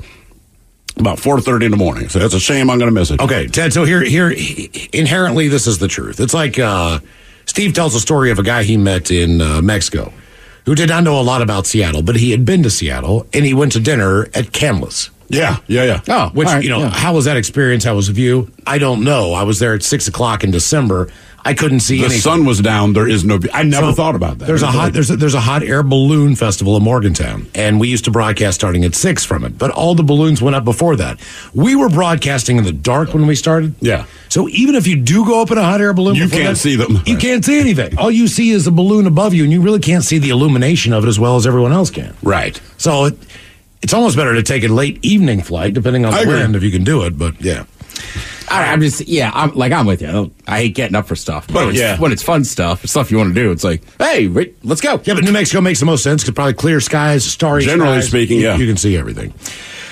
[SPEAKER 8] About 4.30 in the morning. So that's a shame I'm going to miss it.
[SPEAKER 7] Okay, Ted, so here, here, inherently, this is the truth. It's like uh, Steve tells a story of a guy he met in uh, Mexico who did not know a lot about Seattle, but he had been to Seattle and he went to dinner at Canlis.
[SPEAKER 8] Yeah, yeah, yeah.
[SPEAKER 32] Oh,
[SPEAKER 7] Which,
[SPEAKER 32] all right,
[SPEAKER 7] you know,
[SPEAKER 32] yeah.
[SPEAKER 7] how was that experience? How was the view? I don't know. I was there at 6 o'clock in December. I couldn't see
[SPEAKER 8] The
[SPEAKER 7] anything.
[SPEAKER 8] sun was down. There is no. I never
[SPEAKER 7] So,
[SPEAKER 8] thought about that.
[SPEAKER 7] There's a hot there's a, there's a hot air balloon festival in Morgantown, and we used to broadcast starting at six from it. But all the balloons went up before that. We were broadcasting in the dark when we started.
[SPEAKER 8] Yeah.
[SPEAKER 7] So even if you do go up in a hot air balloon,
[SPEAKER 8] You can't
[SPEAKER 7] that,
[SPEAKER 8] see them.
[SPEAKER 7] You can't see anything. All you see is the balloon above you, and you really can't see the illumination of it as well as everyone else can.
[SPEAKER 8] Right.
[SPEAKER 7] So it, it's almost better to take a late evening flight, depending on
[SPEAKER 8] I
[SPEAKER 7] the
[SPEAKER 8] agree.
[SPEAKER 7] wind, if you can do it. But yeah.
[SPEAKER 32] I, I'm just yeah, I'm like I'm with you. I, don't- I hate getting up for stuff, but when, it's,
[SPEAKER 8] yeah.
[SPEAKER 32] when it's fun stuff, stuff you want to do, it's like, hey, wait, let's go.
[SPEAKER 7] Yeah, but New Mexico makes the most sense because probably clear skies, starry
[SPEAKER 8] Generally
[SPEAKER 7] skies.
[SPEAKER 8] speaking,
[SPEAKER 7] You-
[SPEAKER 8] yeah.
[SPEAKER 7] You can see everything.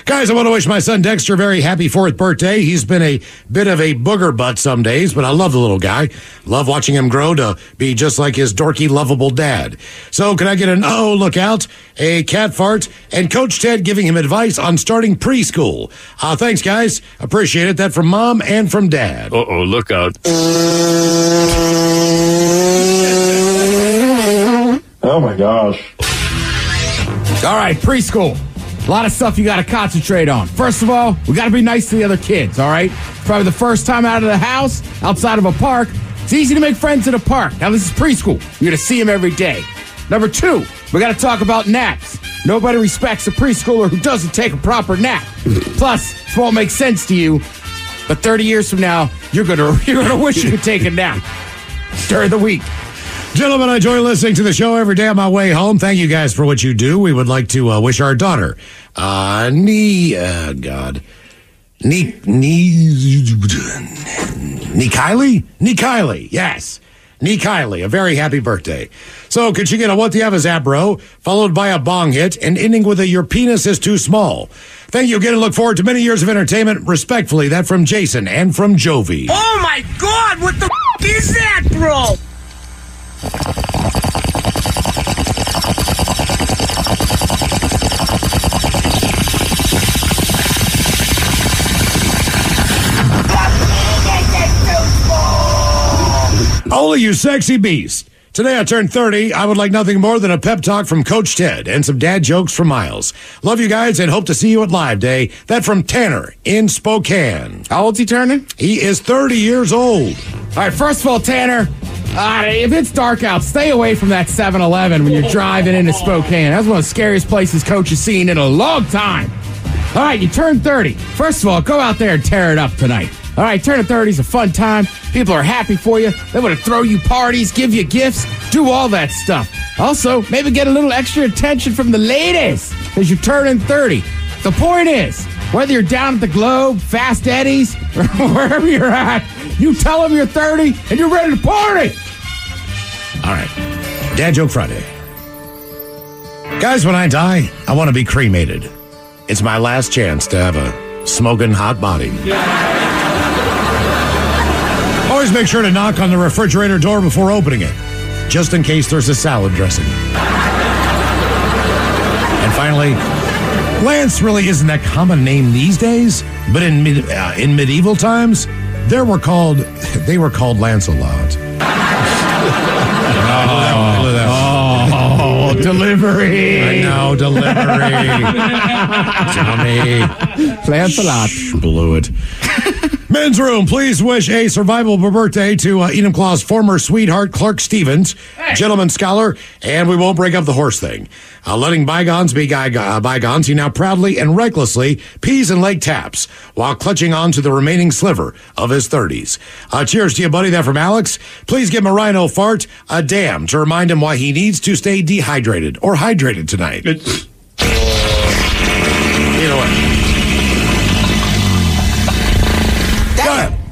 [SPEAKER 7] Guys, I want to wish my son Dexter a very happy fourth birthday. He's been a bit of a booger butt some days, but I love the little guy. Love watching him grow to be just like his dorky, lovable dad. So, can I get an oh, look out, a cat fart, and Coach Ted giving him advice on starting preschool? Uh, thanks, guys. Appreciate it. That from mom and from dad.
[SPEAKER 9] Uh oh, look out.
[SPEAKER 33] Oh my gosh.
[SPEAKER 4] All right, preschool. A lot of stuff you got to concentrate on. First of all, we got to be nice to the other kids, all right? Probably the first time out of the house, outside of a park. It's easy to make friends at a park. Now, this is preschool. You're going to see them every day. Number two, we got to talk about naps. Nobody respects a preschooler who doesn't take a proper nap. Plus, this won't make sense to you, but 30 years from now, you're going to you're to wish you could take a nap during the week.
[SPEAKER 7] Gentlemen, I enjoy listening to the show every day on my way home. Thank you guys for what you do. We would like to uh, wish our daughter, uh, Nee, uh, God, Nee, Nee, Nee Kylie? Nee Kylie, yes. Nee Kylie, a very happy birthday. So, could you get a What the F is that, bro? Followed by a bong hit and ending with a Your penis is too small. Thank you again and look forward to many years of entertainment. Respectfully, that from Jason and from Jovi.
[SPEAKER 5] Oh my god, what the f- is that, bro?
[SPEAKER 7] Only you sexy beast. Today I turned 30. I would like nothing more than a pep talk from Coach Ted and some dad jokes from Miles. Love you guys and hope to see you at Live Day. That from Tanner in Spokane.
[SPEAKER 32] How old's he turning?
[SPEAKER 7] He is 30 years old.
[SPEAKER 4] All right, first of all, Tanner, uh, if it's dark out, stay away from that 7 Eleven when you're driving into Spokane. That's one of the scariest places Coach has seen in a long time. All right, you turn 30. First of all, go out there and tear it up tonight. All right, turning 30 is a fun time. People are happy for you. They want to throw you parties, give you gifts, do all that stuff. Also, maybe get a little extra attention from the ladies as you're turning 30. The point is, whether you're down at the Globe, Fast Eddie's, or wherever you're at, you tell them you're 30 and you're ready to party.
[SPEAKER 7] All right. Dad Joke Friday. Guys, when I die, I want to be cremated. It's my last chance to have a smoking hot body. Always make sure to knock on the refrigerator door before opening it, just in case there's a salad dressing. And finally, Lance really isn't that common name these days, but in uh, in medieval times, there were called they were called Lancelot.
[SPEAKER 4] Oh, delivery.
[SPEAKER 7] I know, delivery. Tommy.
[SPEAKER 4] Lancelot.
[SPEAKER 7] Blew it. Men's room, please wish a survivable birthday to uh, Edom Claw's former sweetheart, Clark Stevens, gentleman scholar, and we won't break up the horse thing. Uh, letting bygones be guy, uh, bygones, he now proudly and recklessly pees in Lake Tapps while clutching on to the remaining sliver of his 30s. Uh, cheers to you, buddy. That from Alex. Please give him a rhino fart a damn to remind him why he needs to stay dehydrated or hydrated tonight. Either way.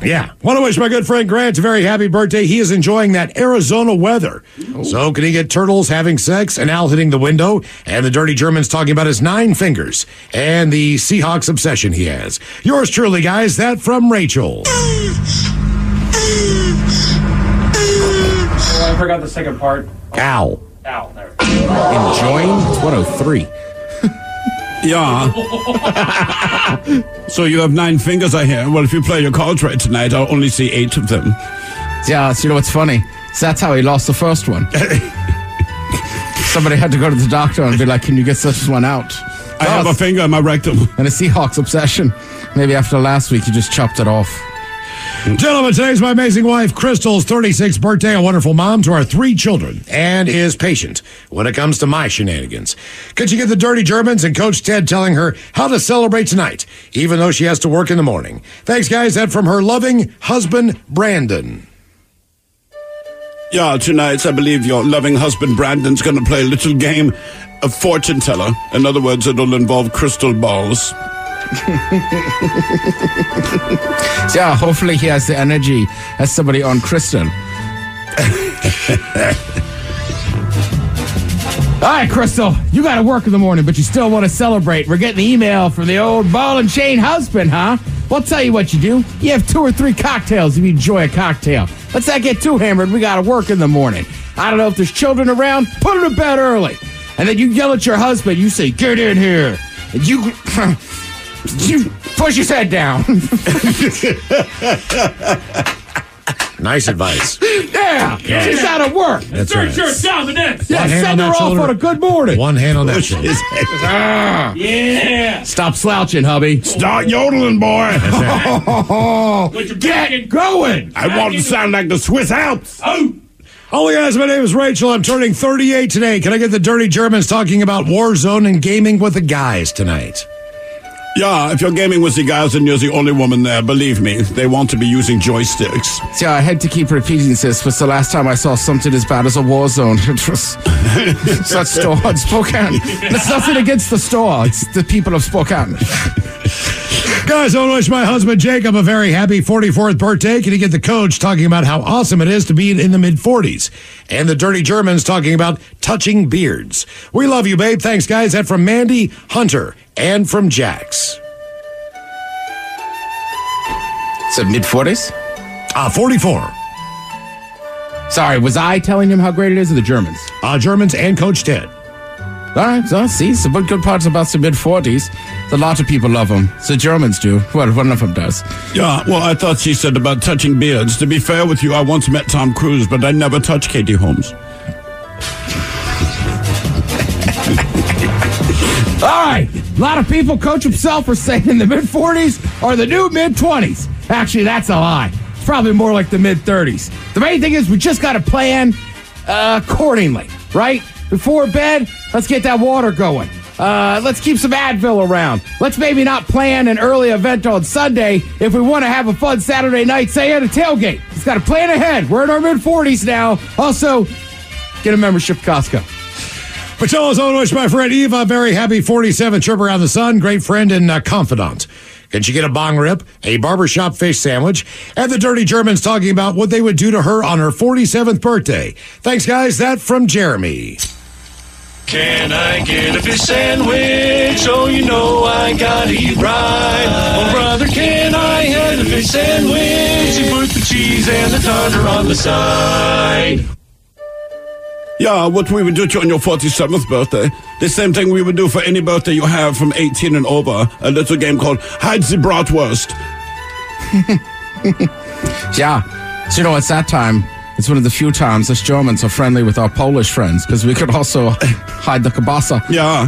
[SPEAKER 7] Yeah. Want to wish my good friend Grant a very happy birthday. He is enjoying that Arizona weather. Oh. So can he get turtles having sex and Al hitting the window and the dirty Germans talking about his nine fingers and the Seahawks obsession he has. Yours truly, guys. That from Rachel.
[SPEAKER 34] Oh, I forgot the second part.
[SPEAKER 7] Al.
[SPEAKER 34] Ow, there.
[SPEAKER 4] Enjoying? It's 103.
[SPEAKER 8] Yeah. so you have nine fingers, I hear. Well, if you play your cards right tonight, I'll only see eight of them.
[SPEAKER 4] Yeah, so you know what's funny? So that's how he lost the first one. Somebody had to go to the doctor and be like, "Can you get such one out?"
[SPEAKER 8] I have a finger in my rectum.
[SPEAKER 4] And a Seahawks obsession. Maybe after last week, you just chopped it off.
[SPEAKER 7] Gentlemen, today's my amazing wife, Crystal's 36th birthday, a wonderful mom to our three children, and is patient when it comes to my shenanigans. Could you get the dirty Germans and Coach Ted telling her how to celebrate tonight, even though she has to work in the morning? Thanks, guys. That from her loving husband, Brandon.
[SPEAKER 8] Yeah, tonight I believe your loving husband Brandon's going to play a little game of fortune teller. In other words, it'll involve crystal balls.
[SPEAKER 4] yeah, hopefully he has the energy as somebody on Crystal. All right, Crystal, you got to work in the morning, but you still want to celebrate. We're getting the email from the old ball and chain husband, huh? Well, I'll tell you what you do. You have two or three cocktails if you enjoy a cocktail. Let's not get too hammered. We got to work in the morning. I don't know if there's children around. Put them to bed early. And then you yell at your husband. You say, get in here. And you, you push his head down.
[SPEAKER 7] Nice advice.
[SPEAKER 4] yeah,
[SPEAKER 7] Yeah.
[SPEAKER 4] she's out of work.
[SPEAKER 7] That's right.
[SPEAKER 34] down the neck.
[SPEAKER 4] Yeah,
[SPEAKER 7] One hand
[SPEAKER 4] send
[SPEAKER 7] on
[SPEAKER 4] her
[SPEAKER 7] that
[SPEAKER 4] off
[SPEAKER 7] shoulder.
[SPEAKER 4] on a good morning.
[SPEAKER 7] One hand on that shoulder.
[SPEAKER 4] Ah.
[SPEAKER 34] Yeah.
[SPEAKER 4] Stop slouching, hubby.
[SPEAKER 8] Start yodeling, boy.
[SPEAKER 4] Get going.
[SPEAKER 8] I want to sound like the Swiss Alps.
[SPEAKER 34] Oh.
[SPEAKER 7] Hello, guys. My name is Rachel. I'm turning 38 today. Can I get the dirty Germans talking about Warzone and gaming with the guys tonight?
[SPEAKER 8] Yeah, if you're gaming with the guys and you're the only woman there, believe me, they want to be using joysticks.
[SPEAKER 4] See, I had to keep repeating this, but the last time I saw something as bad as a war zone, it was such store in Spokane. It's nothing against the store, it's the people of Spokane.
[SPEAKER 7] Guys, I want to wish my husband Jacob a very happy 44th birthday. Can you get the coach talking about how awesome it is to be in the mid 40s? And the dirty Germans talking about touching beards. We love you, babe. Thanks, guys. That from Mandy, Hunter, and from Jax.
[SPEAKER 4] So mid 40s?
[SPEAKER 7] Uh, 44.
[SPEAKER 4] Sorry, was I telling him how great it is or the Germans?
[SPEAKER 7] Uh, Germans and Coach Ted.
[SPEAKER 4] All right, so see, some good good parts about the mid 40s. A lot of people love them. The Germans do. Well, one of them does.
[SPEAKER 8] Yeah, well, I thought she said about touching beards. To be fair with you, I once met Tom Cruise, but I never touched Katie Holmes.
[SPEAKER 4] All right. A lot of people, Coach himself, are saying in the mid 40s or the new mid 20s. Actually, that's a lie. It's probably more like the mid 30s. The main thing is we just got to plan uh, accordingly, right? Before bed, let's get that water going. Uh, let's keep some Advil around. Let's maybe not plan an early event on Sunday if we want to have a fun Saturday night, say at a tailgate. It's got to plan ahead. We're in our mid 40s now. Also, get a membership Costco.
[SPEAKER 7] Patella's own wish my friend Eva very happy 47th trip around the sun. Great friend and uh, confidant. Can she get a bong rip, a barbershop fish sandwich, and the dirty Germans talking about what they would do to her on her 47th birthday? Thanks, guys. That from Jeremy.
[SPEAKER 10] Can I get a fish sandwich? Oh, you know I gotta eat right. Oh, brother, can I have a fish sandwich? You put the cheese and the tartar on the side.
[SPEAKER 8] Yeah, what we would do to you on your 47th birthday. The same thing we would do for any birthday you have from 18 and over. A little game called Hide the Bratwurst.
[SPEAKER 4] Yeah. So, you know, it's that time. It's one of the few times us Germans are friendly with our Polish friends because we could also hide the kielbasa.
[SPEAKER 8] Yeah.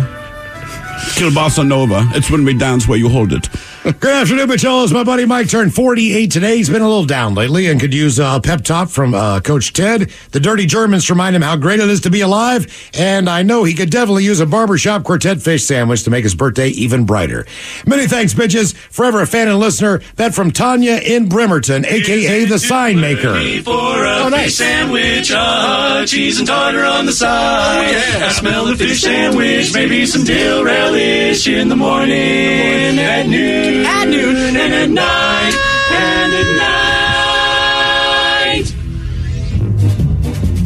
[SPEAKER 8] Kielbasa Nova. It's when we dance where you hold it.
[SPEAKER 7] Good afternoon, Machelos. My buddy Mike turned 48 today. He's been a little down lately and could use a pep talk from uh, Coach Ted. The Dirty Germans remind him how great it is to be alive. And I know he could definitely use a barbershop quartet fish sandwich to make his birthday even brighter. Many thanks, bitches. Forever a fan and listener. That from Tanya in Bremerton, a.k.a. the sign maker.
[SPEAKER 10] For a
[SPEAKER 7] Oh,
[SPEAKER 10] fish
[SPEAKER 7] nice.
[SPEAKER 10] sandwich, uh, cheese and tartar on the side. I smell the fish sandwich, maybe some dill relish in the morning, at noon, at noon, and at night, and at night.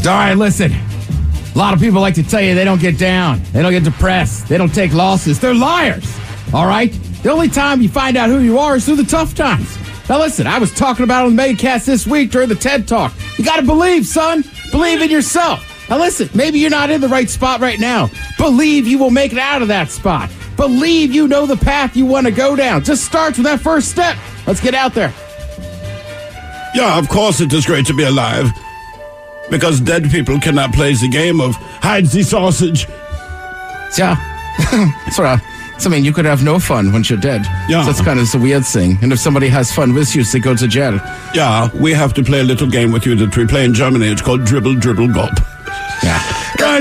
[SPEAKER 4] All right, listen. A lot of people like to tell you they don't get down, they don't get depressed, they don't take losses. They're liars. All right? The only time you find out who you are is through the tough times. Now, listen, I was talking about it on the Megacast this week during the TED Talk. You got to believe, son. Believe in yourself. Now, listen, maybe you're not in the right spot right now. Believe you will make it out of that spot. Believe you know the path you want to go down. Just starts with that first step. Let's get out there.
[SPEAKER 8] Yeah, of course it is great to be alive. Because dead people cannot play the game of hide the sausage.
[SPEAKER 4] Yeah. sort of. So, I mean, you could have no fun once you're dead.
[SPEAKER 8] Yeah.
[SPEAKER 4] So that's kind of the weird thing. And if somebody has fun with you, they go to jail.
[SPEAKER 8] Yeah, we have to play a little game with you that we play in Germany. It's called Dribble Dribble Gulp.
[SPEAKER 4] Yeah.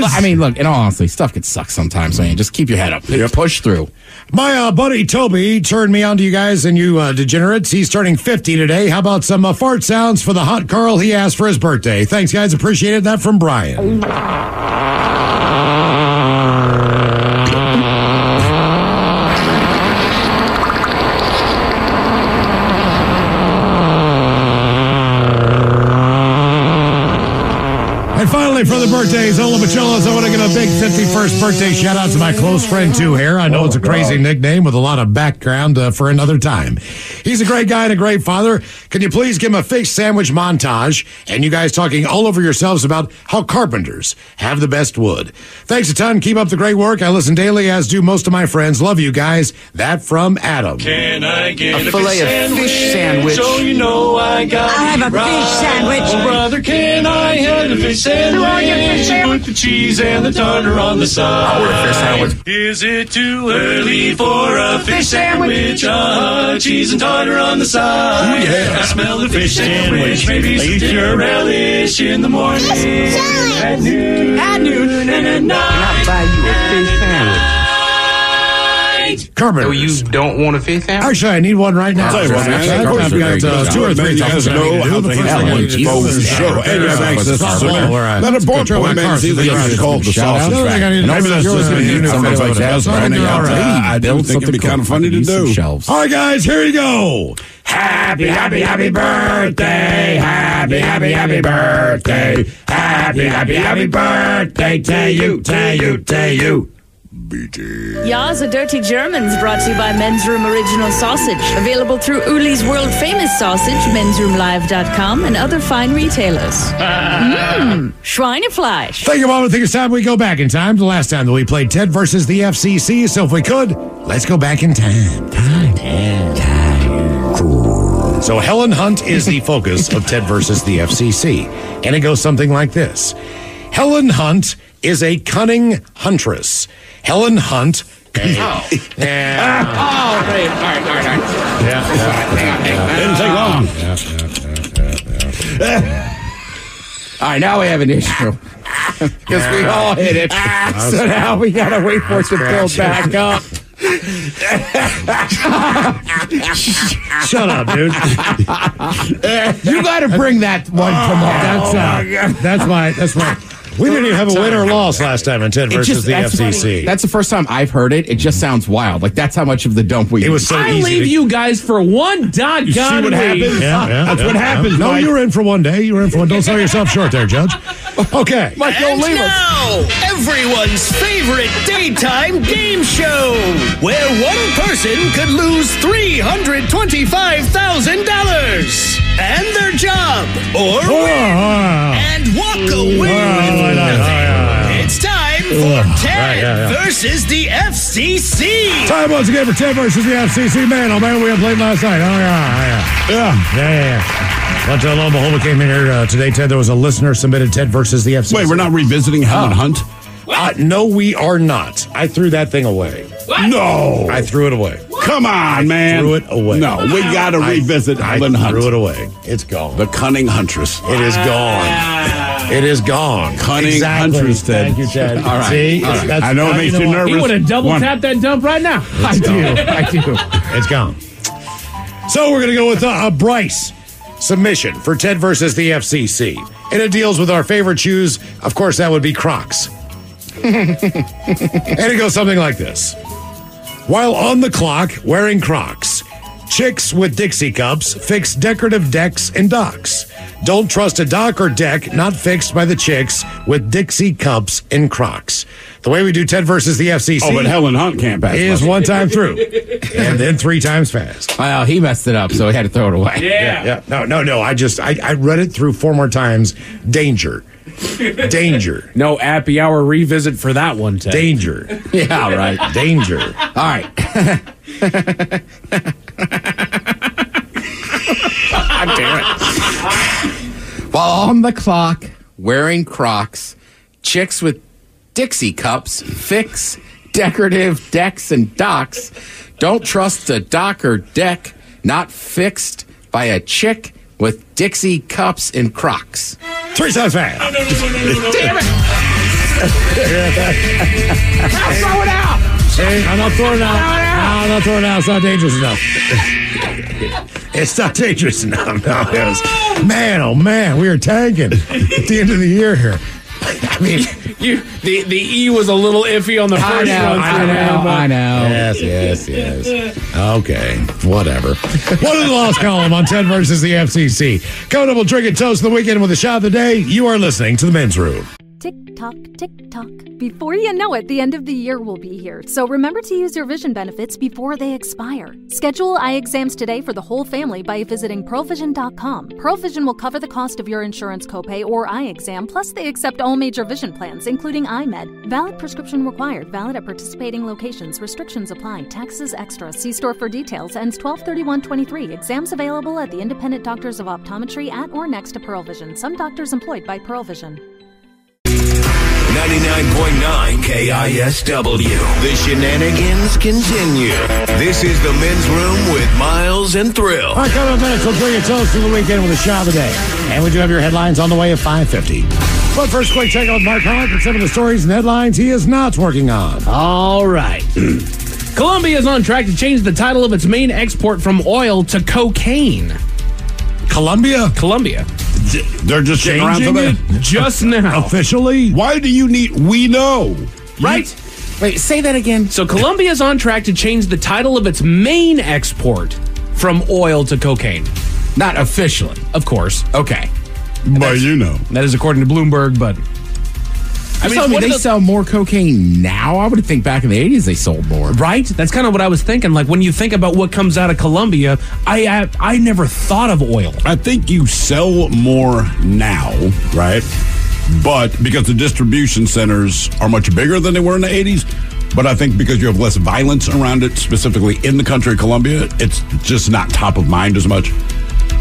[SPEAKER 7] Guys.
[SPEAKER 4] I mean, look, in all honesty, stuff can suck sometimes, man. Just keep your head up. Push through.
[SPEAKER 7] My uh, buddy Toby turned me on to you guys and you uh, degenerates. He's turning 50 today. How about some uh, fart sounds for the hot Carl he asked for his birthday? Thanks, guys. Appreciated that from Brian. And finally, for the birthdays, Ola Machelos, I want to give a big 51st birthday shout out to my close friend, too, Hair. I know it's a crazy nickname with a lot of background uh, for another time. He's a great guy and a great father. Can you please give him a fish sandwich montage and you guys talking all over yourselves about how carpenters have the best wood? Thanks a ton. Keep up the great work. I listen daily, as do most of my friends. Love you guys. That from Adam.
[SPEAKER 10] Can I get
[SPEAKER 7] A
[SPEAKER 10] a,
[SPEAKER 7] fillet
[SPEAKER 10] fish
[SPEAKER 7] of
[SPEAKER 10] sandwich?
[SPEAKER 7] fish sandwich.
[SPEAKER 10] So you know I got I'll have a fish sandwich. Oh, brother, can I have a fish sandwich? Put the cheese and the tartar on the side.
[SPEAKER 4] I want a fish sandwich.
[SPEAKER 10] Is it too early for a fish sandwich? Uh, cheese and tartar on the side.
[SPEAKER 8] yeah.
[SPEAKER 10] I smell the fish sandwich. Maybe some dinner relish in the morning. At noon. At noon and at night.
[SPEAKER 35] buy you a fish sandwich.
[SPEAKER 7] Carpenters.
[SPEAKER 35] So you don't want a fish sandwich?
[SPEAKER 7] Actually, I need one right now.
[SPEAKER 8] Tell you what, man,
[SPEAKER 7] Of course, we got uh, two or three things
[SPEAKER 8] guys know how to handle
[SPEAKER 7] thing I
[SPEAKER 8] a
[SPEAKER 7] need to do
[SPEAKER 8] phone
[SPEAKER 7] is
[SPEAKER 8] show, and you have access to
[SPEAKER 7] Well, where I-
[SPEAKER 8] Let a poor
[SPEAKER 7] control
[SPEAKER 8] boy
[SPEAKER 7] my
[SPEAKER 8] man
[SPEAKER 7] car
[SPEAKER 8] see
[SPEAKER 7] so
[SPEAKER 8] the
[SPEAKER 7] they
[SPEAKER 8] called the
[SPEAKER 7] shout
[SPEAKER 8] sausage
[SPEAKER 7] The other thing I need to
[SPEAKER 8] Maybe that's just
[SPEAKER 7] yours.
[SPEAKER 8] a
[SPEAKER 7] You know,
[SPEAKER 8] like that.
[SPEAKER 7] something
[SPEAKER 8] Brandon.
[SPEAKER 7] all right.
[SPEAKER 8] I do think it'd be kind of funny to do.
[SPEAKER 7] All right, guys, here you go.
[SPEAKER 10] Happy, happy, happy birthday. Happy, happy, happy birthday. Happy, happy, happy birthday to you, to you, to you.
[SPEAKER 36] Ya's a Dirty Germans brought to you by Men's Room Original Sausage. Available through Uli's world famous sausage, mensroomlive.com, and other fine retailers. Mmm, Schweinefleisch.
[SPEAKER 7] Thank you, Mom. I think it's time we go back in time. The last time that we played Ted versus the FCC. So if we could, let's go back in time. Time, time, time. So Helen Hunt is the focus of Ted versus the FCC. And it goes something like this Helen Hunt is a cunning huntress. Helen Hunt. yeah.
[SPEAKER 4] Oh, great. All right, all right, all right.
[SPEAKER 8] Didn't take long.
[SPEAKER 4] All right, now we have an issue. Because we all hit it. so now we got to wait for it to build back up.
[SPEAKER 7] Shut up, dude.
[SPEAKER 4] you got to bring that one tomorrow.
[SPEAKER 7] That's uh, that's my that's my We didn't even have a win or loss last time in Ted
[SPEAKER 4] It
[SPEAKER 7] versus
[SPEAKER 4] just-
[SPEAKER 7] the
[SPEAKER 4] that's
[SPEAKER 7] FCC.
[SPEAKER 4] funny. That's the first time I've heard it. It just sounds wild. Like that's how much of the dump we.
[SPEAKER 7] It was so
[SPEAKER 34] I
[SPEAKER 7] easy
[SPEAKER 34] leave
[SPEAKER 7] to-
[SPEAKER 34] you guys for one doggone
[SPEAKER 4] see what
[SPEAKER 34] week.
[SPEAKER 4] happens?
[SPEAKER 7] Yeah, yeah,
[SPEAKER 4] That's
[SPEAKER 7] yeah,
[SPEAKER 4] what
[SPEAKER 7] yeah.
[SPEAKER 4] happens,
[SPEAKER 7] No,
[SPEAKER 4] Mike.
[SPEAKER 7] you were in for one day. You were in for one. Don't sell yourself short there, Judge. Okay.
[SPEAKER 4] Mike, don't
[SPEAKER 37] And
[SPEAKER 4] leave us.
[SPEAKER 37] now, everyone's favorite daytime game show, where one person could lose $325,000 and their job, or
[SPEAKER 7] Oh,
[SPEAKER 37] win and walk away with everything. It's time for Ted
[SPEAKER 7] Right, yeah, yeah.
[SPEAKER 37] versus the FCC.
[SPEAKER 7] Time once again for Ted versus the FCC. Man, oh man, we had played last night. Oh yeah, yeah, yeah, yeah, yeah. yeah. But uh, lo and behold, we came in here uh, today, Ted. There was a listener submitted Ted versus the FCC.
[SPEAKER 8] Wait, we're not revisiting Helen
[SPEAKER 7] Oh.
[SPEAKER 8] Hunt?
[SPEAKER 7] Uh, no, we are not. I threw that thing away.
[SPEAKER 8] No.
[SPEAKER 7] I threw it away.
[SPEAKER 8] Come on, man.
[SPEAKER 7] Threw it away.
[SPEAKER 8] No, we got to revisit
[SPEAKER 7] I
[SPEAKER 8] Helen Hunt.
[SPEAKER 7] Threw it away. It's gone.
[SPEAKER 8] The cunning huntress.
[SPEAKER 7] It is gone. It is gone.
[SPEAKER 8] Cunning
[SPEAKER 7] exactly.
[SPEAKER 8] huntress, Ted.
[SPEAKER 7] Thank you, Ted.
[SPEAKER 8] All right.
[SPEAKER 7] See,
[SPEAKER 8] All
[SPEAKER 7] It's-
[SPEAKER 8] right.
[SPEAKER 7] that's-
[SPEAKER 8] I know it
[SPEAKER 7] now
[SPEAKER 8] makes you
[SPEAKER 7] what?
[SPEAKER 8] nervous.
[SPEAKER 34] He would have double
[SPEAKER 8] One.
[SPEAKER 34] tapped that dump right now.
[SPEAKER 7] I do. I do. It's gone. So we're going to go with uh, a Bryce submission for Ted versus the FCC. And it deals with our favorite shoes. Of course, that would be Crocs. and it goes something like this While on the clock wearing Crocs, chicks with Dixie cups fix decorative decks and docks. Don't trust a dock or deck not fixed by the chicks with Dixie cups and Crocs. The way we do Ted versus the FCC
[SPEAKER 8] Oh, but Helen Hunt can't pass.
[SPEAKER 7] is
[SPEAKER 8] muster.
[SPEAKER 7] one time through and then three times fast.
[SPEAKER 4] Well, he messed it up, so he had to throw it away.
[SPEAKER 7] Yeah, yeah. No, no, no. I just I, I read it through four more times. Danger. Danger.
[SPEAKER 34] No happy hour revisit for that one, Ted.
[SPEAKER 7] Danger.
[SPEAKER 4] Yeah, right.
[SPEAKER 7] Danger.
[SPEAKER 4] All right. God damn it. While on the clock, wearing Crocs, chicks with Dixie cups fix decorative decks and docks. Don't trust a dock or deck not fixed by a chick with Dixie cups and Crocs.
[SPEAKER 7] Three times fast.
[SPEAKER 4] Damn it!
[SPEAKER 7] throw it out. See, I'm not throwing it out. No, I'm not throwing it out. It's not dangerous enough. it's not dangerous enough. No, it was- man, oh man, we are tanking at the end of the year here. I mean,
[SPEAKER 34] You, the the E was a little iffy on the first
[SPEAKER 4] I know,
[SPEAKER 34] one.
[SPEAKER 4] I know, I know.
[SPEAKER 7] Yes, yes, yes. Okay, whatever. What is the lost column on Ted versus the FCC? Coming up, we'll drink and toast the weekend with a shot of the day. You are listening to the men's room.
[SPEAKER 38] Tick tock, tick tock. Before you know it, the end of the year will be here. So remember to use your vision benefits before they expire. Schedule eye exams today for the whole family by visiting pearlevision.com. Pearle Vision will cover the cost of your insurance copay or eye exam, plus they accept all major vision plans, including EyeMed. Valid prescription required. Valid at participating locations. Restrictions apply. Taxes extra. See store for details. Ends 123123. Exams available at the independent doctors of optometry at or next to Pearle Vision. Some doctors employed by Pearle Vision.
[SPEAKER 9] 99.9 KISW. The shenanigans continue. This is the men's room with Miles and Thrill.
[SPEAKER 7] All right, coming up next, we'll bring you toast to the weekend with a shot of the day. And we do have your headlines on the way at 550. But first, quick check out with Mike Hawk and some of the stories and headlines he is not working on.
[SPEAKER 34] All right. Colombia is on track to change the title of its main export from oil to cocaine.
[SPEAKER 7] Colombia?
[SPEAKER 34] Colombia.
[SPEAKER 8] They're just sitting around
[SPEAKER 34] Changing
[SPEAKER 8] today.
[SPEAKER 34] it just now.
[SPEAKER 7] Officially?
[SPEAKER 8] Why do you need we know?
[SPEAKER 34] Right?
[SPEAKER 4] Wait, say that again.
[SPEAKER 34] So Colombia is on track to change the title of its main export from oil to cocaine.
[SPEAKER 4] Not officially.
[SPEAKER 34] Of course.
[SPEAKER 4] Okay.
[SPEAKER 8] But you know.
[SPEAKER 34] That is according to Bloomberg, but
[SPEAKER 4] I mean,
[SPEAKER 34] So what
[SPEAKER 4] they
[SPEAKER 34] are the-
[SPEAKER 4] sell more cocaine now. I would think back in the 80s they sold more.
[SPEAKER 34] right? That's kind of what I was thinking. Like when you think about what comes out of Colombia, I I, I never thought of oil.
[SPEAKER 8] I think you sell more now, right? But because the distribution centers are much bigger than they were in the 80s, but I think because you have less violence around it, specifically in the country of Colombia, it's just not top of mind as much.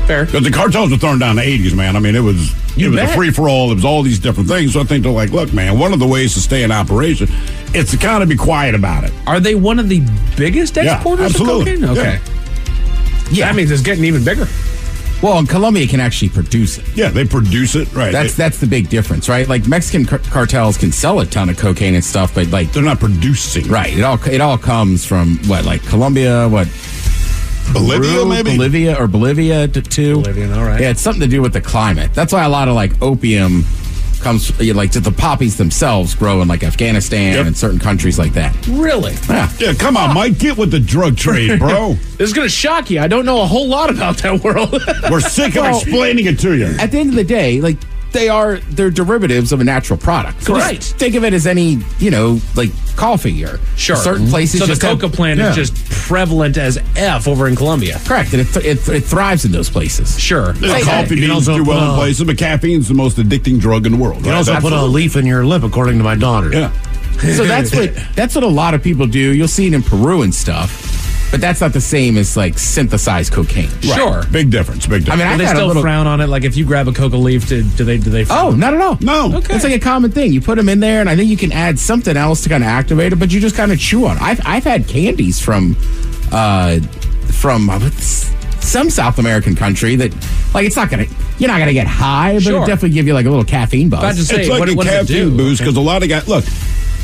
[SPEAKER 34] Fair.
[SPEAKER 8] Because the cartels were thrown down in the 80s, man. I mean, it was
[SPEAKER 34] You
[SPEAKER 8] it was
[SPEAKER 34] bet.
[SPEAKER 8] a free for all. It was all these different things. So I think they're like, look, man, one of the ways to stay in operation is to kind of be quiet about it.
[SPEAKER 34] Are they one of the biggest
[SPEAKER 8] Yeah,
[SPEAKER 34] exporters
[SPEAKER 8] absolutely.
[SPEAKER 34] of cocaine? Okay.
[SPEAKER 4] Yeah.
[SPEAKER 34] That means it's getting even bigger.
[SPEAKER 4] Well, and Colombia can actually produce it.
[SPEAKER 8] Yeah, they produce it, right?
[SPEAKER 4] That's
[SPEAKER 8] They-
[SPEAKER 4] that's the big difference, right? Like Mexican car- cartels can sell a ton of cocaine and stuff, but like
[SPEAKER 8] they're not producing.
[SPEAKER 4] Right. It all it all comes from what, like Colombia, what
[SPEAKER 8] Bolivia,
[SPEAKER 4] Peru,
[SPEAKER 8] maybe?
[SPEAKER 4] Bolivia or Bolivia to, too.
[SPEAKER 34] Bolivian, all right.
[SPEAKER 4] Yeah, it's something to do with the climate. That's why a lot of like opium comes you know, like to the poppies themselves grow in like Afghanistan and certain countries like that.
[SPEAKER 34] Really?
[SPEAKER 4] Yeah.
[SPEAKER 8] Yeah, come on, Mike, get with the drug trade, bro.
[SPEAKER 34] This is going to shock you. I don't know a whole lot about that world.
[SPEAKER 8] We're sick of
[SPEAKER 4] Well,
[SPEAKER 8] explaining it to you.
[SPEAKER 4] At the end of the day, like they are they're derivatives of a natural product. So just
[SPEAKER 34] Correct.
[SPEAKER 4] think of it as any, you know, like coffee or
[SPEAKER 34] Sure.
[SPEAKER 4] certain places
[SPEAKER 34] So the
[SPEAKER 4] just have-
[SPEAKER 34] coca plant
[SPEAKER 4] Yeah.
[SPEAKER 34] is just prevalent as F over in Colombia.
[SPEAKER 4] correct and it, th- it, it thrives in those places.
[SPEAKER 34] Sure.
[SPEAKER 8] The
[SPEAKER 7] Hey,
[SPEAKER 8] coffee
[SPEAKER 7] you
[SPEAKER 8] beans
[SPEAKER 7] also
[SPEAKER 8] do well
[SPEAKER 7] put
[SPEAKER 8] in places, but caffeine's the most addicting drug in the world.
[SPEAKER 7] You can
[SPEAKER 8] right?
[SPEAKER 7] also put a leaf in your lip, according to my daughter.
[SPEAKER 8] Yeah.
[SPEAKER 4] So that's what that's what a lot of people do. You'll see it in Peru and stuff. But that's not the same as like synthesized cocaine.
[SPEAKER 34] Sure.
[SPEAKER 8] Big difference. Big difference.
[SPEAKER 4] I mean, I've
[SPEAKER 34] they still
[SPEAKER 4] little
[SPEAKER 34] frown on it? Like if you grab a coca leaf, do, do they? Do they?
[SPEAKER 4] Oh, not at all.
[SPEAKER 8] No.
[SPEAKER 34] Okay.
[SPEAKER 4] It's like a common thing. You put them in there, and I think you can add something else to kind of activate it, but you just kind of chew on it. I've, I've had candies from, uh, from uh, some South American country that, like, it's not gonna, you're not gonna get high, but
[SPEAKER 34] Sure.
[SPEAKER 4] it definitely give you like a little caffeine buzz.
[SPEAKER 34] About to say,
[SPEAKER 8] it's like
[SPEAKER 34] what,
[SPEAKER 8] a
[SPEAKER 34] what does it
[SPEAKER 8] caffeine
[SPEAKER 34] do?
[SPEAKER 8] boost because a lot of guys look.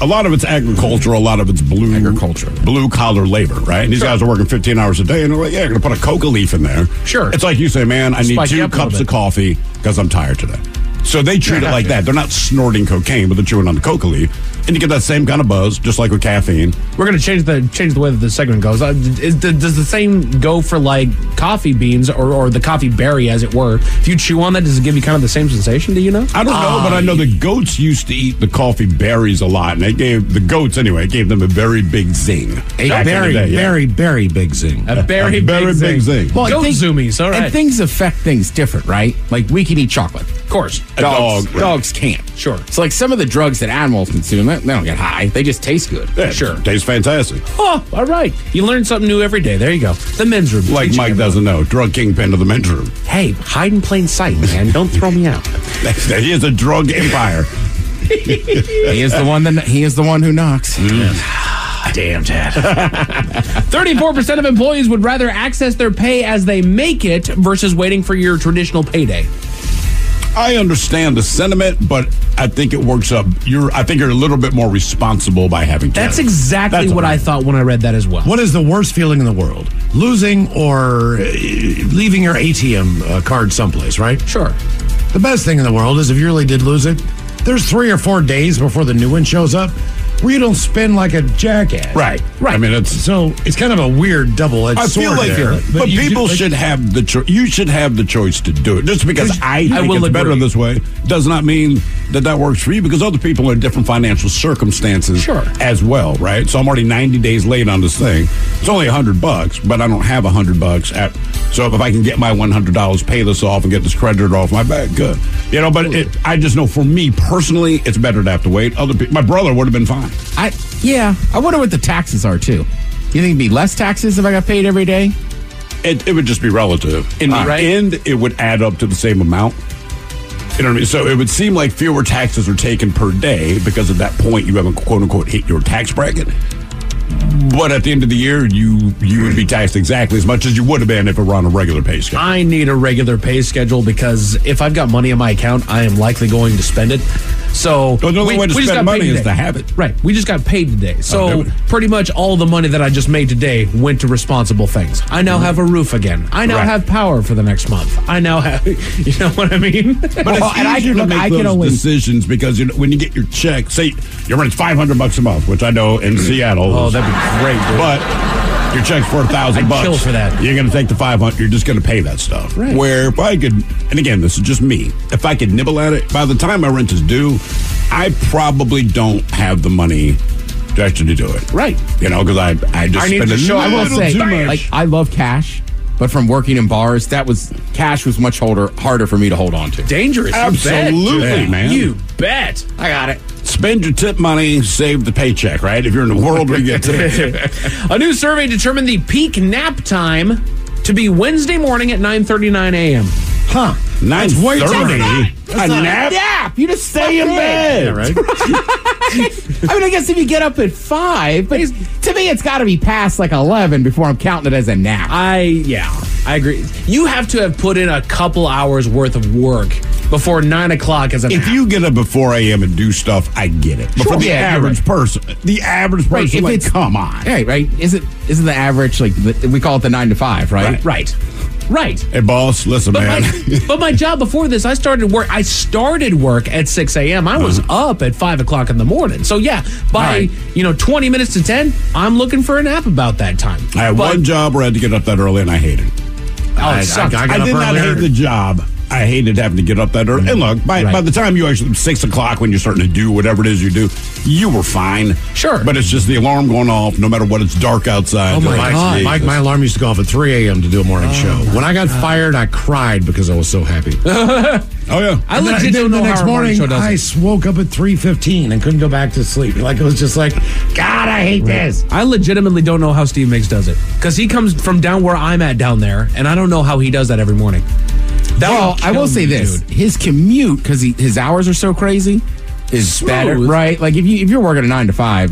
[SPEAKER 8] A lot of it's agriculture, a lot of it's blue
[SPEAKER 4] Agriculture.
[SPEAKER 8] blue collar labor, right? And these guys are working 15 hours a day, and they're like, "Yeah, I'm gonna put a coca leaf in there."
[SPEAKER 34] Sure.
[SPEAKER 8] It's like you say, "Man, I need
[SPEAKER 34] Spike
[SPEAKER 8] two
[SPEAKER 34] up a little
[SPEAKER 8] cups of coffee because I'm tired today." So they treat it like that. They're not snorting cocaine, but they're chewing on the coca leaf, and you get that same kind of buzz, just like with caffeine.
[SPEAKER 34] We're going to change the change the way that the segment goes. Uh, is, does the same go for like coffee beans or, or the coffee berry, as it were? If you chew on that, does it give you kind of the same sensation? Do you know?
[SPEAKER 8] I don't know, but I know the goats used to eat the coffee berries a lot, and they gave the goats anyway. It gave them a very big zing.
[SPEAKER 7] A
[SPEAKER 8] Back in the
[SPEAKER 7] very,
[SPEAKER 8] day, yeah.
[SPEAKER 7] very, very big zing.
[SPEAKER 34] A very,
[SPEAKER 8] A very
[SPEAKER 34] big,
[SPEAKER 8] big
[SPEAKER 34] zing.
[SPEAKER 8] zing.
[SPEAKER 34] Well, Goat
[SPEAKER 4] things-
[SPEAKER 34] zoomies, all right.
[SPEAKER 4] And things affect things different, right? Like we can eat chocolate.
[SPEAKER 34] of course.
[SPEAKER 8] A
[SPEAKER 4] Dogs,
[SPEAKER 8] dog, right.
[SPEAKER 4] dogs can't.
[SPEAKER 34] Sure.
[SPEAKER 4] So like some of the drugs that animals consume, they, they don't get high. They just taste good.
[SPEAKER 8] Yeah,
[SPEAKER 34] Sure.
[SPEAKER 8] tastes fantastic.
[SPEAKER 34] Oh, all right. You learn something new every day. There you go. The men's room.
[SPEAKER 8] Like Mike doesn't know, drug kingpin of the men's room.
[SPEAKER 34] Hey, hide in plain sight, man. Don't throw me out.
[SPEAKER 8] he is a drug empire.
[SPEAKER 4] He is the one that he is the one who knocks. Mm.
[SPEAKER 34] Damn, Dad. 34% of employees would rather access their pay as they make it versus waiting for your traditional payday.
[SPEAKER 8] I understand the sentiment, but I think it works up. You're, I think you're a little bit more responsible by having.
[SPEAKER 34] That's exactly
[SPEAKER 8] That's
[SPEAKER 34] what I thought when I read that as well.
[SPEAKER 7] What is the worst feeling in the world? Losing or uh, leaving your ATM uh, card someplace, right?
[SPEAKER 34] Sure.
[SPEAKER 7] The best thing in the world is if you really did lose it, there's three or four days before the new one shows up where you don't spin like a jackass.
[SPEAKER 8] Right, right. I mean, it's
[SPEAKER 7] So it's kind of a weird double edged
[SPEAKER 8] I feel like,
[SPEAKER 7] there.
[SPEAKER 8] but,
[SPEAKER 7] do-
[SPEAKER 8] people
[SPEAKER 7] like-
[SPEAKER 8] should have the choice. you should have the choice to do it. Just because I think
[SPEAKER 34] I will
[SPEAKER 8] it's better
[SPEAKER 34] agree.
[SPEAKER 8] this way does not mean that that works for you because other people are in different financial circumstances
[SPEAKER 34] Sure.
[SPEAKER 8] as well, right? So I'm already 90 days late on this thing. It's only 100 bucks, but I don't have 100 bucks at so if I can get my $100 pay this off and get this credited off my back, good. You know, but it, I just know for me personally it's better to have to wait. Other people my brother would have been fine.
[SPEAKER 4] I yeah. I wonder what the taxes are too. You think it'd be less taxes if I got paid every day?
[SPEAKER 8] It, it would just be relative. In the uh,
[SPEAKER 34] Right.
[SPEAKER 8] end, it would add up to the same amount. You know what I mean? So it would seem like fewer taxes are taken per day because at that point you haven't quote unquote hit your tax bracket. But at the end of the year, you you would be taxed exactly as much as you would have been if it were on a regular pay schedule.
[SPEAKER 34] I need a regular pay schedule because if I've got money in my account, I am likely going to spend it. So
[SPEAKER 8] The only way to
[SPEAKER 34] just
[SPEAKER 8] spend money is to have it.
[SPEAKER 34] Right. We just got paid today. So
[SPEAKER 8] Oh,
[SPEAKER 34] pretty much all the money that I just made today went to responsible things. I now mm-hmm. have a roof again. I now
[SPEAKER 8] Right.
[SPEAKER 34] have power for the next month. I now have, you know what I mean?
[SPEAKER 8] But
[SPEAKER 4] Well,
[SPEAKER 8] it's easier
[SPEAKER 4] can-
[SPEAKER 8] to make
[SPEAKER 4] I
[SPEAKER 8] those
[SPEAKER 4] only-
[SPEAKER 8] decisions because you know, when you get your check, say your rent's five hundred bucks a month, which I know in mm. Seattle.
[SPEAKER 34] oh, that'd be great. Dude.
[SPEAKER 8] But your check's for a thousand bucks.
[SPEAKER 34] kill for that.
[SPEAKER 8] You're going to take the five hundred. You're just going to pay that stuff.
[SPEAKER 34] Right.
[SPEAKER 8] Where if I could, and again, this is just me. If I could nibble at it, by the time my rent is due, I probably don't have the money to actually do it.
[SPEAKER 34] Right.
[SPEAKER 8] You know, because I I just
[SPEAKER 34] I need
[SPEAKER 8] spend
[SPEAKER 34] to
[SPEAKER 8] a
[SPEAKER 34] show-
[SPEAKER 4] I will
[SPEAKER 8] little
[SPEAKER 4] say,
[SPEAKER 8] too much.
[SPEAKER 4] like, I love cash, but from working in bars, that was cash was much harder harder for me to hold on to.
[SPEAKER 34] Dangerous. you bet.
[SPEAKER 8] Absolutely, man.
[SPEAKER 34] You bet.
[SPEAKER 4] I got it.
[SPEAKER 8] Spend your tip money, save the paycheck. Right? If you're in the world where you get tipped.
[SPEAKER 34] A new survey determined the peak nap time to be Wednesday morning at 9:39 a.m.
[SPEAKER 7] Huh.
[SPEAKER 8] Nine
[SPEAKER 7] That's way
[SPEAKER 8] thirty.
[SPEAKER 7] early.
[SPEAKER 8] A nap.
[SPEAKER 4] Nap. You just
[SPEAKER 8] Stay in bed.
[SPEAKER 7] right?
[SPEAKER 4] I mean, I guess if you get up at five, but to me, it's got to be past like eleven before I'm counting it as a nap.
[SPEAKER 34] I yeah, I agree. You have to have put in a couple hours worth of work before nine o'clock as a
[SPEAKER 8] If
[SPEAKER 34] nap.
[SPEAKER 8] you get up before 4 a.m. and do stuff, I get it. But
[SPEAKER 4] Sure.
[SPEAKER 8] for the
[SPEAKER 4] Yeah,
[SPEAKER 8] average
[SPEAKER 4] right.
[SPEAKER 8] person, the average
[SPEAKER 4] Right,
[SPEAKER 8] person,
[SPEAKER 4] if
[SPEAKER 8] like,
[SPEAKER 4] it's-
[SPEAKER 8] come on.
[SPEAKER 4] Right, right. Is it isn't the average like the, we call it the nine to five, right?
[SPEAKER 34] right. Right.
[SPEAKER 8] Hey, boss, listen,
[SPEAKER 34] But
[SPEAKER 8] man.
[SPEAKER 34] my, but my job before this, I started work. I started work at 6 a.m. I was up at 5 o'clock in the morning. So, yeah, by,
[SPEAKER 8] Uh-huh. Right.
[SPEAKER 34] you know, 20 minutes to 10, I'm looking for a nap about that time.
[SPEAKER 8] I had
[SPEAKER 34] But-
[SPEAKER 8] one job where I had to get up that early, and I hated it.
[SPEAKER 34] Oh, it
[SPEAKER 8] I. I,
[SPEAKER 34] I got
[SPEAKER 8] did
[SPEAKER 34] up
[SPEAKER 8] not hate the job. I hated having to get up that early. And mm. look, by,
[SPEAKER 34] Right.
[SPEAKER 8] by the time you actually six o'clock when you're starting to do whatever it is you do, you were fine.
[SPEAKER 34] Sure,
[SPEAKER 8] but it's just the alarm going off no matter what. It's dark outside.
[SPEAKER 7] Oh my god!
[SPEAKER 8] Jesus.
[SPEAKER 7] My, my alarm used to go off at 3 a.m. to do a morning show. Oh, when I got fired, I cried because I was so happy.
[SPEAKER 8] oh yeah!
[SPEAKER 34] I
[SPEAKER 7] And then-
[SPEAKER 34] legit
[SPEAKER 7] then
[SPEAKER 34] don't know
[SPEAKER 7] the
[SPEAKER 34] how
[SPEAKER 7] next
[SPEAKER 34] morning
[SPEAKER 7] morning
[SPEAKER 34] show does
[SPEAKER 7] I
[SPEAKER 34] it.
[SPEAKER 7] s- woke up at 3:15 and couldn't go back to sleep. Like it was just like, God, I hate this.
[SPEAKER 34] I legitimately don't know how Steve Miggs does it because he comes from down where I'm at down there, and I don't know how he does that every morning. That
[SPEAKER 4] well, I will say
[SPEAKER 34] me,
[SPEAKER 4] this:
[SPEAKER 34] dude.
[SPEAKER 4] his commute because his hours are so crazy is
[SPEAKER 34] Smooth.
[SPEAKER 4] better, right? Like if you if you're working a nine to five,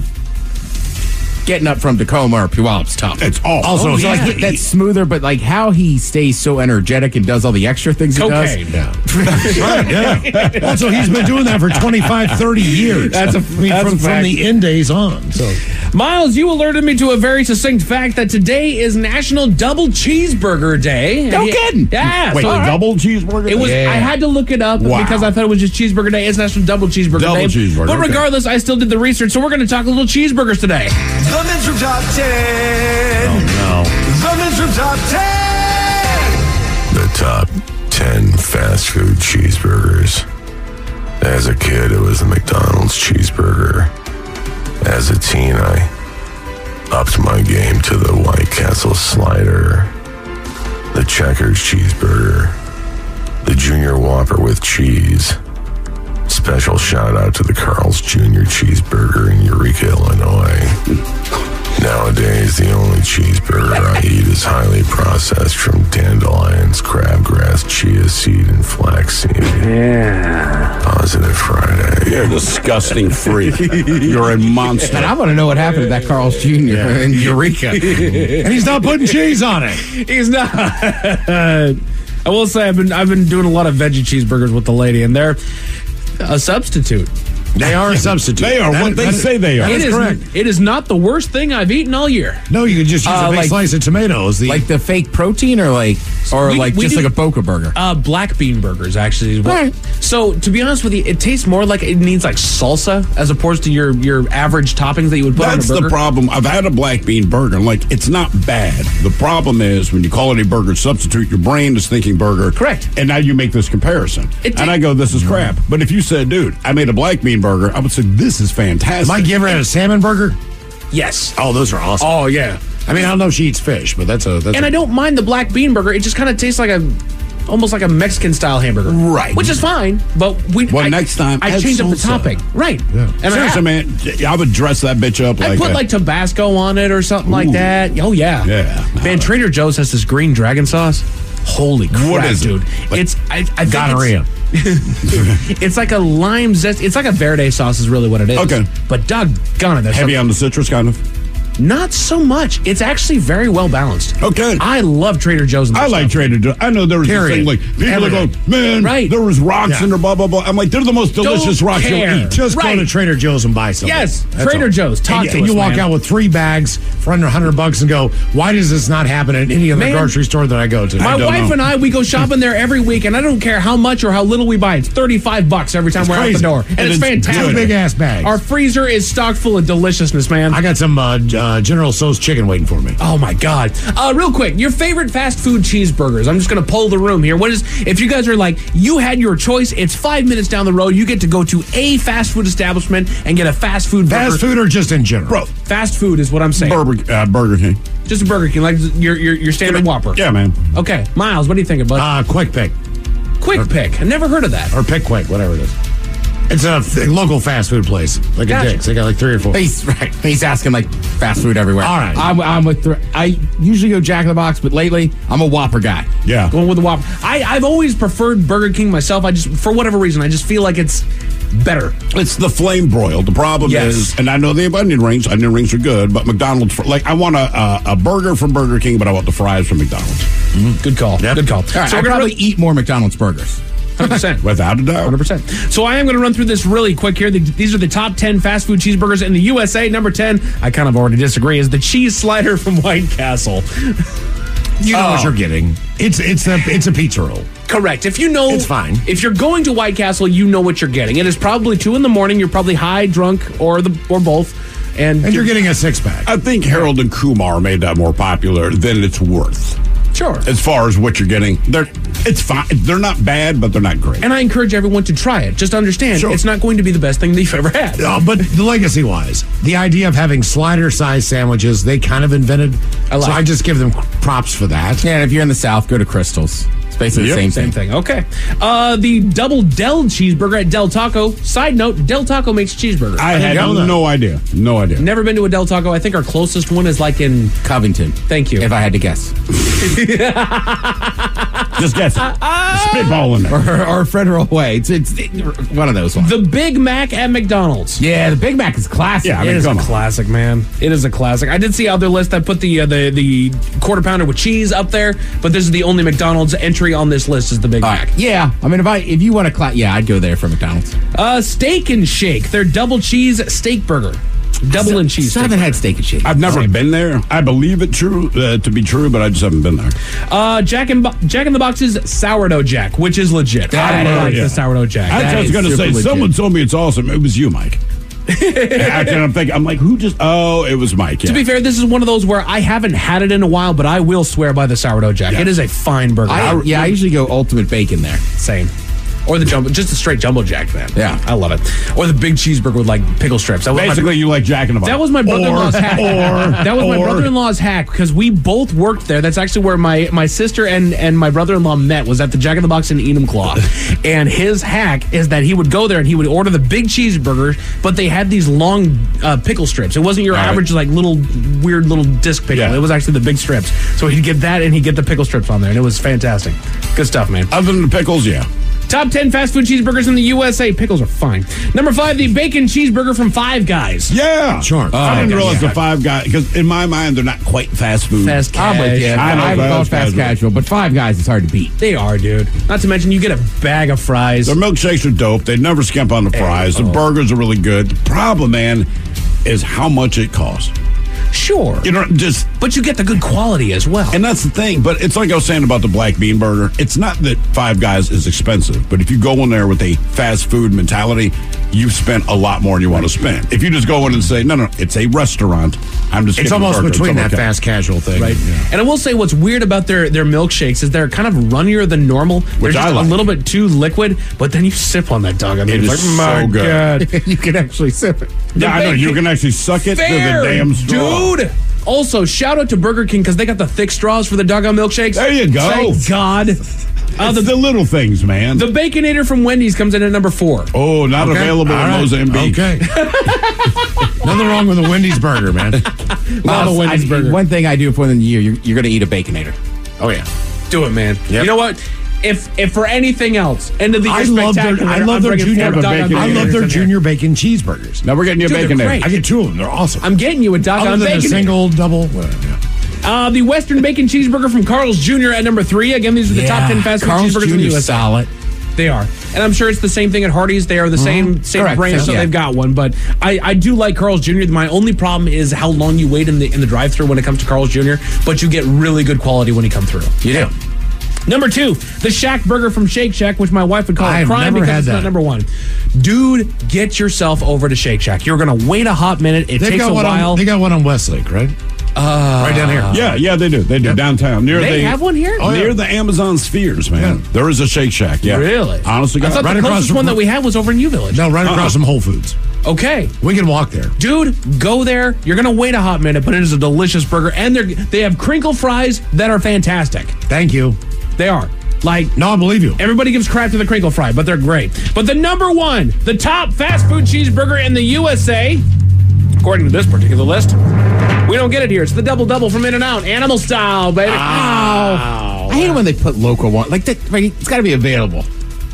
[SPEAKER 4] getting up from Tacoma or Puyallup is tough.
[SPEAKER 8] It's all
[SPEAKER 4] Also,
[SPEAKER 34] Oh,
[SPEAKER 4] so
[SPEAKER 34] yeah.
[SPEAKER 4] like that's smoother, but like how he stays so energetic and does all the extra things he
[SPEAKER 34] Cocaine.
[SPEAKER 4] does.
[SPEAKER 7] right, yeah. Also, he's been doing that for 25, 30 years.
[SPEAKER 34] That's a-
[SPEAKER 7] I mean,
[SPEAKER 34] that's
[SPEAKER 7] from,
[SPEAKER 34] a
[SPEAKER 7] from the end days on. So
[SPEAKER 34] Miles, you alerted me to a very succinct fact that today is National Double Cheeseburger Day.
[SPEAKER 4] No
[SPEAKER 34] And he-
[SPEAKER 4] kidding.
[SPEAKER 34] Yeah.
[SPEAKER 8] Wait,
[SPEAKER 34] so-
[SPEAKER 8] double cheeseburger?
[SPEAKER 34] It was.
[SPEAKER 7] Yeah.
[SPEAKER 34] I had to look it up
[SPEAKER 8] Wow.
[SPEAKER 34] because I thought it was just Cheeseburger Day. It's National Double Cheeseburger
[SPEAKER 8] Double
[SPEAKER 34] Day.
[SPEAKER 8] cheeseburger,
[SPEAKER 34] But
[SPEAKER 8] okay.
[SPEAKER 34] regardless, I still did the research, so we're going to talk a little cheeseburgers today.
[SPEAKER 10] The Men's Room Top 10.
[SPEAKER 7] no.
[SPEAKER 10] The Men's Room Top 10.
[SPEAKER 39] the top 10 fast food cheeseburgers. As a kid, it was the McDonald's cheeseburger. As a teen, I upped my game to the White Castle slider, the Checkers cheeseburger, the Junior Whopper with cheese. Special shout out to the Carl's Jr. cheeseburger in Eureka, Illinois. Nowadays, the only cheeseburger I eat is highly processed from dandelions, crabgrass, chia seed, and flaxseed. Yeah. Positive Friday.
[SPEAKER 8] You're a disgusting freak. You're a monster.
[SPEAKER 4] And I want to know what happened to that Carl's Jr. in Eureka.
[SPEAKER 7] And he's not putting cheese on it.
[SPEAKER 34] He's not. I will say I've been I've been doing a lot of veggie cheeseburgers with the lady, and they're a substitute.
[SPEAKER 7] They are a substitute.
[SPEAKER 8] They are
[SPEAKER 7] That
[SPEAKER 8] what
[SPEAKER 7] is-
[SPEAKER 8] they
[SPEAKER 7] that is-
[SPEAKER 8] say they are.
[SPEAKER 7] that
[SPEAKER 34] It
[SPEAKER 7] is
[SPEAKER 34] is.
[SPEAKER 7] correct.
[SPEAKER 34] It is not the worst thing I've eaten all year.
[SPEAKER 7] No, you can just use
[SPEAKER 4] Uh,
[SPEAKER 7] a big
[SPEAKER 4] like-
[SPEAKER 7] slice of tomatoes. The,
[SPEAKER 4] like the fake protein, or like, or
[SPEAKER 34] We-
[SPEAKER 4] like
[SPEAKER 34] we
[SPEAKER 4] just
[SPEAKER 34] do-
[SPEAKER 4] like a Boca burger.
[SPEAKER 34] Uh, black bean burgers, actually. is what-
[SPEAKER 4] Right.
[SPEAKER 34] So, to be honest with you, it tastes more like it needs like salsa as opposed to your your average toppings that you would put
[SPEAKER 8] That's
[SPEAKER 34] on a burger.
[SPEAKER 8] That's the problem. I've had a black bean burger. and, Like, it's not bad. The problem is when you call it a burger substitute, your brain is thinking burger.
[SPEAKER 34] Correct.
[SPEAKER 8] And now you make this comparison.
[SPEAKER 34] It
[SPEAKER 8] and I go, this is crap. But if you said, dude, I made a black bean burger, I would say, this is fantastic.
[SPEAKER 7] Mike, you ever had a salmon burger?
[SPEAKER 34] Yes.
[SPEAKER 7] Oh, those are awesome.
[SPEAKER 34] Oh yeah.
[SPEAKER 7] I mean, I don't know if she eats fish, but that's a. That's
[SPEAKER 34] And
[SPEAKER 7] a,
[SPEAKER 34] I don't mind the black bean burger. It just kind of tastes like a almost like a Mexican style hamburger.
[SPEAKER 8] Right.
[SPEAKER 34] Which is fine, but we
[SPEAKER 8] Well,
[SPEAKER 34] I,
[SPEAKER 8] next time,
[SPEAKER 34] I
[SPEAKER 8] add
[SPEAKER 34] changed up the
[SPEAKER 8] salsa.
[SPEAKER 34] topping. Right.
[SPEAKER 7] Yeah.
[SPEAKER 34] And I
[SPEAKER 8] Seriously,
[SPEAKER 34] have.
[SPEAKER 8] man, I would dress that bitch up
[SPEAKER 34] I
[SPEAKER 8] like
[SPEAKER 34] put
[SPEAKER 8] a-
[SPEAKER 34] like Tabasco on it or something like
[SPEAKER 8] Ooh.
[SPEAKER 34] that. Oh yeah.
[SPEAKER 8] Yeah.
[SPEAKER 34] Man, Trader Joe's has this green dragon sauce. Holy crap,
[SPEAKER 8] What is it?
[SPEAKER 34] dude!
[SPEAKER 8] Like
[SPEAKER 34] it's I, I think
[SPEAKER 7] gonorrhea.
[SPEAKER 34] It's, like a lime zest. It's like a verde sauce, is really what it is.
[SPEAKER 8] Okay.
[SPEAKER 34] but doggone it, there's
[SPEAKER 8] heavy
[SPEAKER 34] some-
[SPEAKER 8] on the citrus, kind of.
[SPEAKER 34] Not so much. It's actually very well balanced.
[SPEAKER 8] Okay.
[SPEAKER 34] I love Trader Joe's.
[SPEAKER 8] I like
[SPEAKER 34] stuff.
[SPEAKER 8] Trader Joe's. I know there was this
[SPEAKER 7] Period.
[SPEAKER 8] thing like people are going, man,
[SPEAKER 34] Right.
[SPEAKER 8] there was rocks
[SPEAKER 7] Yeah.
[SPEAKER 8] in there, blah blah blah. I'm like, they're the most delicious rocks
[SPEAKER 34] care.
[SPEAKER 8] you'll eat.
[SPEAKER 7] Just
[SPEAKER 34] Right.
[SPEAKER 7] go to Trader Joe's and buy something.
[SPEAKER 34] Yes,
[SPEAKER 7] That's
[SPEAKER 34] Trader
[SPEAKER 7] all.
[SPEAKER 34] Joe's. Talk
[SPEAKER 7] and,
[SPEAKER 34] to
[SPEAKER 7] and
[SPEAKER 34] us,
[SPEAKER 7] you walk
[SPEAKER 34] man.
[SPEAKER 7] out with three bags for under 100 bucks and go, why does this not happen at any other
[SPEAKER 34] Man.
[SPEAKER 7] grocery store that I go to?
[SPEAKER 34] My
[SPEAKER 8] don't
[SPEAKER 34] wife
[SPEAKER 8] know.
[SPEAKER 34] and I, we go shopping there every week, and I don't care how much or how little we buy. It's thirty-five bucks every time
[SPEAKER 7] It's
[SPEAKER 34] we're out
[SPEAKER 7] crazy.
[SPEAKER 34] the door, and,
[SPEAKER 8] And
[SPEAKER 34] it's,
[SPEAKER 8] it's
[SPEAKER 34] fantastic.
[SPEAKER 7] Two big ass bags.
[SPEAKER 34] Our freezer is stocked full of deliciousness, man.
[SPEAKER 7] I got some uh, uh, General Tso's chicken waiting for me.
[SPEAKER 34] Oh my god! Uh, real quick, your favorite fast food cheeseburgers. I'm just gonna poll the room here. What is if you guys are like you had your choice? It's five minutes down the road. You get to go to a fast food establishment and get a fast food.
[SPEAKER 7] Fast food or just in general?
[SPEAKER 8] Bro,
[SPEAKER 34] Fast food is what I'm saying.
[SPEAKER 8] Burger, uh, Burger King.
[SPEAKER 34] Just a Burger King, like your your, your standard Whopper.
[SPEAKER 8] Yeah, man.
[SPEAKER 34] Okay, Miles, what do you think about
[SPEAKER 7] Uh, quick pick.
[SPEAKER 34] Quick Pick? I never heard of that.
[SPEAKER 7] Or pick quick, whatever it is. It's a local fast food place. Like
[SPEAKER 34] Gotcha.
[SPEAKER 7] a Dick's. They got like three or four.
[SPEAKER 4] He's right. He's asking like fast food everywhere.
[SPEAKER 7] All right.
[SPEAKER 4] I'm, I'm with. Th- I usually go Jack in the Box, but lately I'm a Whopper guy.
[SPEAKER 8] Yeah.
[SPEAKER 34] Going with the Whopper. I, I've always preferred Burger King myself. I just, for whatever reason, I just feel like it's better.
[SPEAKER 8] It's the flame broiled. The problem
[SPEAKER 34] Yes.
[SPEAKER 8] is, and I know they have onion rings. Onion rings are good, but McDonald's, fr- like, I want a, a, a burger from Burger King, but I want the fries from McDonald's. Mm-hmm.
[SPEAKER 34] Good call. Good call.
[SPEAKER 4] All right,
[SPEAKER 34] So
[SPEAKER 4] I
[SPEAKER 34] we're gonna
[SPEAKER 4] probably eat more McDonald's burgers.
[SPEAKER 34] 100%.
[SPEAKER 8] Without a doubt.
[SPEAKER 34] 100%. So I am going to run through this really quick here. The- These are the top 10 fast food cheeseburgers in the USA. Number 10, I kind of already disagree, is the cheese slider from White Castle.
[SPEAKER 7] You know what
[SPEAKER 34] Oh.
[SPEAKER 7] you're getting. It's it's a it's a pizza roll.
[SPEAKER 34] Correct. If you know,
[SPEAKER 7] It's fine.
[SPEAKER 34] If you're going to White Castle, you know what you're getting. It is probably two in the morning. You're probably high, drunk, or the or both, and,
[SPEAKER 7] And you're getting a six pack.
[SPEAKER 8] I think Harold and Kumar made that more popular than it's worth.
[SPEAKER 34] Sure.
[SPEAKER 8] As far as what you're getting, they're it's fine. They're not bad, but they're not great.
[SPEAKER 34] And I encourage everyone to try it. Just understand,
[SPEAKER 8] Sure.
[SPEAKER 34] it's not going to be the best thing that you've ever had.
[SPEAKER 7] Uh, but the legacy wise, the idea of having slider size sandwiches, they kind of invented.
[SPEAKER 34] I like
[SPEAKER 7] so I just give them props for that.
[SPEAKER 4] Yeah, and if you're in the South, go to Krystals. It's basically
[SPEAKER 34] Yep,
[SPEAKER 4] the same,
[SPEAKER 34] same
[SPEAKER 4] thing.
[SPEAKER 34] thing. Okay. Uh, the double Del cheeseburger at Del Taco. Side note: Del Taco makes cheeseburgers.
[SPEAKER 8] I had
[SPEAKER 7] know
[SPEAKER 8] no idea. No idea.
[SPEAKER 34] Never been to a Del Taco. I think our closest one is like in.
[SPEAKER 4] Covington.
[SPEAKER 34] Thank you.
[SPEAKER 4] If I had to guess.
[SPEAKER 8] Just guess it. Spitball in there.
[SPEAKER 4] or, or Federal Way. It's, it's one of those ones.
[SPEAKER 34] The Big Mac at McDonald's.
[SPEAKER 4] yeah, the Big Mac is classic.
[SPEAKER 8] Yeah, I
[SPEAKER 34] It
[SPEAKER 8] mean,
[SPEAKER 34] is a
[SPEAKER 8] on.
[SPEAKER 34] classic, man. It is a classic. I did see other lists that put the uh, the the quarter pounder with cheese up there, but this is the only McDonald's entry on this list is the Big
[SPEAKER 4] All
[SPEAKER 34] Mac.
[SPEAKER 4] right. Yeah, I mean, if I if you want to clap, yeah, I'd go there for McDonald's.
[SPEAKER 34] Uh, steak and Shake, their double cheese steak burger, double and cheese.
[SPEAKER 4] Still
[SPEAKER 34] steak
[SPEAKER 4] haven't had steak and shake.
[SPEAKER 8] I've never been there. I believe it true uh, to be true, but I just haven't been there.
[SPEAKER 34] Uh, Jack and Bo- Jack in the Box's sourdough Jack, which is legit.
[SPEAKER 4] That
[SPEAKER 34] I like
[SPEAKER 8] yeah.
[SPEAKER 34] the sourdough Jack.
[SPEAKER 8] I was going to say,
[SPEAKER 4] legit.
[SPEAKER 8] someone told me it's awesome. It was you, Mike. Actually, I'm thinking, I'm like, who just? Oh, it was Mike. Yeah.
[SPEAKER 34] To be fair, this is one of those where I haven't had it in a while, but I will swear by the sourdough Jack.
[SPEAKER 8] Yeah.
[SPEAKER 34] It is a fine burger.
[SPEAKER 4] I, yeah, I usually go ultimate bacon there.
[SPEAKER 34] Same. Or the jumbo, just a straight jumbo jack, man.
[SPEAKER 4] Yeah.
[SPEAKER 34] I love it. Or the big cheeseburger with like pickle strips. That was my-
[SPEAKER 8] Basically, you like Jack in the Box.
[SPEAKER 34] That was my brother-in-law's
[SPEAKER 8] Or-
[SPEAKER 34] hack.
[SPEAKER 8] or-
[SPEAKER 34] that was my brother-in-law's hack because we both worked there. That's actually where my my sister and and my brother-in-law met. Was at the Jack in the Box in Enumclaw, and his hack is that he would go there and he would order the big cheeseburgers, but they had these long uh, pickle strips. It wasn't your
[SPEAKER 8] All right.
[SPEAKER 34] average like little weird little disc pickle.
[SPEAKER 8] Yeah.
[SPEAKER 34] It was actually the big strips. So he'd get that and he'd get the pickle strips on there, and it was fantastic. Good stuff, man.
[SPEAKER 8] Other than the pickles, yeah.
[SPEAKER 34] Top 10 fast food cheeseburgers in the USA. Pickles are fine. Number five, the bacon cheeseburger from Five Guys.
[SPEAKER 8] Yeah.
[SPEAKER 7] Sure.
[SPEAKER 8] I didn't
[SPEAKER 34] yeah,
[SPEAKER 8] realize
[SPEAKER 34] yeah.
[SPEAKER 8] the five guys, because in my mind, they're not quite fast food.
[SPEAKER 34] Fast
[SPEAKER 4] I'm with you.
[SPEAKER 8] I know,
[SPEAKER 4] I would call
[SPEAKER 8] fast
[SPEAKER 4] fast
[SPEAKER 8] casual.
[SPEAKER 4] casual, but Five Guys is hard to beat.
[SPEAKER 34] They are, dude. Not to mention, you get a bag of fries.
[SPEAKER 8] Their milkshakes are dope. They never skimp on the fries. The oh. burgers are really good. The problem, man, is how much it costs.
[SPEAKER 34] Sure.
[SPEAKER 8] You know, just
[SPEAKER 34] But you get the good quality as well.
[SPEAKER 8] And that's the thing. But it's like I was saying about the black bean burger. It's not that Five Guys is expensive, but if you go in there with a fast food mentality, you've spent a lot more than you want to spend. If you just go in and say, no, no, it's a restaurant. I'm just
[SPEAKER 7] It's almost between
[SPEAKER 8] It's
[SPEAKER 7] that
[SPEAKER 8] okay.
[SPEAKER 7] fast casual thing.
[SPEAKER 34] Right. And I will say what's weird about their, their milkshakes is they're kind of runnier than normal. They're
[SPEAKER 8] Which
[SPEAKER 34] just
[SPEAKER 8] I like.
[SPEAKER 34] a little bit too liquid, but then you sip on that dog. And
[SPEAKER 8] It
[SPEAKER 34] it's
[SPEAKER 8] is
[SPEAKER 34] like, my
[SPEAKER 8] good.
[SPEAKER 34] God.
[SPEAKER 4] you can actually sip it.
[SPEAKER 8] Yeah, I know. You can actually suck it
[SPEAKER 34] Fair,
[SPEAKER 8] to the damn straw.
[SPEAKER 34] dude. Also, shout out to Burger King because they got the thick straws for the doggone milkshakes.
[SPEAKER 8] There you go.
[SPEAKER 34] Thank God.
[SPEAKER 8] Uh, the, the little things, man.
[SPEAKER 34] The Baconator from Wendy's comes in at number four.
[SPEAKER 8] oh, not
[SPEAKER 7] Okay.
[SPEAKER 8] available
[SPEAKER 7] All
[SPEAKER 8] in
[SPEAKER 7] right.
[SPEAKER 8] Mozambique.
[SPEAKER 7] Okay. Nothing wrong with a Wendy's burger, man.
[SPEAKER 34] Love a Wendy's
[SPEAKER 4] I-
[SPEAKER 34] burger.
[SPEAKER 4] One thing I do for the year, you're, you're going to eat a Baconator.
[SPEAKER 7] Oh yeah.
[SPEAKER 34] Do it, man.
[SPEAKER 7] Yep.
[SPEAKER 34] You know what? If if for anything else, end of the year
[SPEAKER 7] I love their. I love
[SPEAKER 34] I'm
[SPEAKER 7] their junior
[SPEAKER 8] bacon.
[SPEAKER 7] I love their
[SPEAKER 34] in there.
[SPEAKER 7] junior bacon cheeseburgers.
[SPEAKER 8] Now we're getting you a
[SPEAKER 34] Dude, they're
[SPEAKER 8] bacon.
[SPEAKER 7] I get two of them. They're awesome.
[SPEAKER 34] I'm getting you a
[SPEAKER 7] Other
[SPEAKER 34] doggone
[SPEAKER 7] than a
[SPEAKER 34] bacon.
[SPEAKER 7] single, double, whatever. Yeah.
[SPEAKER 34] Uh, the Western Bacon Cheeseburger from Carl's Jr. at number three. Again, these are the top ten fast food
[SPEAKER 4] Carl's
[SPEAKER 34] cheeseburgers in the
[SPEAKER 4] Jr. 's
[SPEAKER 34] USA.
[SPEAKER 4] solid.
[SPEAKER 34] They are, and I'm sure it's the same thing at Hardee's. They are the same same
[SPEAKER 4] Correct.
[SPEAKER 34] brand, so
[SPEAKER 4] Yeah.
[SPEAKER 34] they've got one. But I, I do like Carl's Jr. My only problem is how long you wait in the in the drive-through when it comes to Carl's Jr. But you get really good quality when you come through.
[SPEAKER 4] You do.
[SPEAKER 34] Number two, the Shack Burger from Shake Shack, which my wife would call
[SPEAKER 7] I
[SPEAKER 34] a crime because
[SPEAKER 7] had
[SPEAKER 34] it's not number one. Dude, get yourself over to Shake Shack. You're gonna wait a hot minute. It
[SPEAKER 7] They've
[SPEAKER 34] takes a while.
[SPEAKER 7] on. They got one on Westlake, right? Uh, right down here.
[SPEAKER 8] Yeah, yeah, they do. They do downtown near
[SPEAKER 34] They
[SPEAKER 8] the
[SPEAKER 34] have one here?
[SPEAKER 7] Oh, yeah.
[SPEAKER 8] near the Amazon spheres, man. There is a Shake Shack. Yeah,
[SPEAKER 34] Really?
[SPEAKER 8] Honestly,
[SPEAKER 34] I thought
[SPEAKER 7] Right
[SPEAKER 34] the
[SPEAKER 7] across
[SPEAKER 34] closest
[SPEAKER 7] from-
[SPEAKER 34] one that we had was over in U Village.
[SPEAKER 7] No, right
[SPEAKER 8] Uh-uh.
[SPEAKER 7] across from Whole Foods.
[SPEAKER 34] Okay.
[SPEAKER 7] We can walk there.
[SPEAKER 34] Dude, go there. You're gonna wait a hot minute, but it is a delicious burger, and they are they have crinkle fries that are fantastic.
[SPEAKER 7] Thank you.
[SPEAKER 34] They are like
[SPEAKER 7] No, I believe you.
[SPEAKER 34] everybody gives crap to the crinkle fry, but they're great. But the number one, the top fast food cheeseburger in the USA, according to this particular list, we don't get it here. It's the double double from In and Out, animal style, baby.
[SPEAKER 4] I hate it when they put local one. Like, that, right, it's got to be available.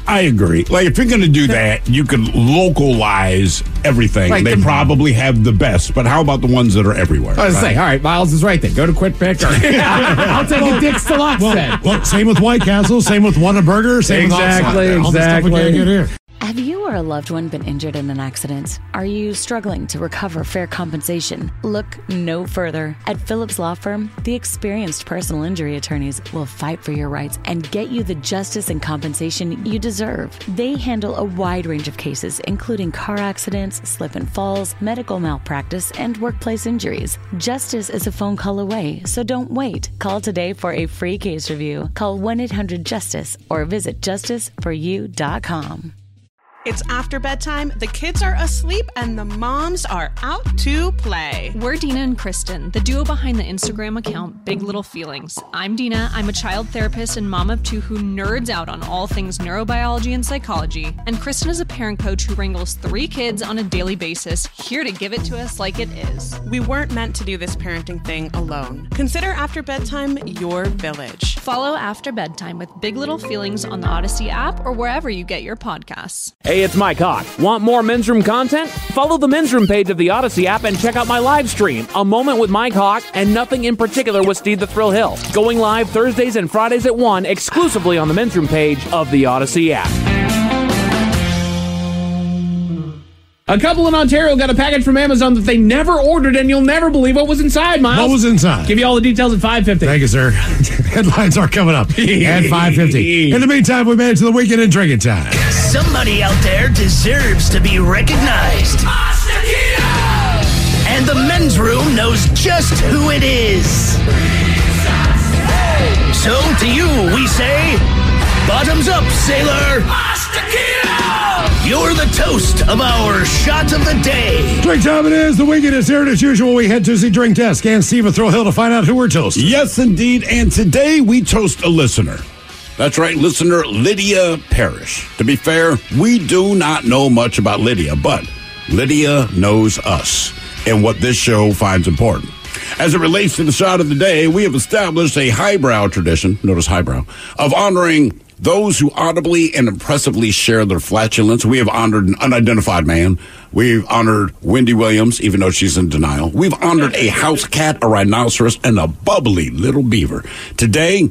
[SPEAKER 8] I agree. Like if you're going to do that, you can localize everything.
[SPEAKER 4] Right,
[SPEAKER 8] they
[SPEAKER 4] the-
[SPEAKER 8] probably have the best, but how about the ones that are everywhere?
[SPEAKER 4] I was say, all right, Miles is right then. Go to Quick Pick. Or, I'll take a Dick's Deluxe
[SPEAKER 7] Well,
[SPEAKER 4] then.
[SPEAKER 7] well, same with White Castle, same with Whataburger, same
[SPEAKER 34] Exactly,
[SPEAKER 7] with Oxnard. All the stuff we
[SPEAKER 34] exactly.
[SPEAKER 7] can't get here.
[SPEAKER 38] Have you
[SPEAKER 28] or a loved one been injured in an accident? Are you struggling to recover fair compensation? Look no further. At Phillips Law Firm, the experienced personal injury attorneys will fight for your rights and get you the justice and compensation you deserve. They handle a wide range of cases, including car accidents, slip and falls, medical malpractice, and workplace injuries. Justice is a phone call away, so don't wait. Call today for a free case review. Call 1 800 Justice or visit justiceforyou.com.
[SPEAKER 2] It's after bedtime, the kids are asleep, and the moms are out to play.
[SPEAKER 3] We're Deena and Kristin, the duo behind the Instagram account Big Little Feelings. I'm Deena, I'm a child therapist and mom of two who nerds out on all things neurobiology and psychology. And Kristin is a parent coach who wrangles three kids on a daily basis, here to give it to us like it is.
[SPEAKER 2] We weren't meant to do this parenting thing alone. Consider After Bedtime your village.
[SPEAKER 3] Follow After Bedtime with Big Little Feelings on the Audacy app or wherever you get your podcasts.
[SPEAKER 40] Hey, it's Mike Hawk. Want more men's room content? Follow the men's room page of the Audacy app and check out my live stream, A Moment with Mike Hawk, and Nothing in Particular with Steve the Thrill Hill. Going live Thursdays and Fridays at 1 exclusively on the men's room page of the Audacy app.
[SPEAKER 34] A couple in Ontario got a package from Amazon that they never ordered, and you'll never believe what was inside, Miles.
[SPEAKER 7] What was inside?
[SPEAKER 34] Give you all the details at 550.
[SPEAKER 7] Thank you, sir. Headlines are coming up at 5.50. In the meantime, we made it to the weekend in drinking time.
[SPEAKER 5] Somebody out there deserves to be recognized. And the men's room knows just who it is. So to you, we say, bottoms up, sailor. You're the toast of our shot of the day.
[SPEAKER 7] Drink time it is. The weekend is here. And as usual, we head to the drink desk and Steve Thrill Hill to find out who we're toasting.
[SPEAKER 8] Yes, indeed. And today we toast a listener. That's right, listener Lydia Parrish. To be fair, we do not know much about Lydia, but Lydia knows us and what this show finds important. As it relates to the shot of the day, we have established a highbrow tradition, notice highbrow, of honoring those who audibly and impressively share their flatulence. We have honored an unidentified man. We've honored Wendy Williams, even though she's in denial. We've honored a house cat, a rhinoceros, and a bubbly little beaver. Today,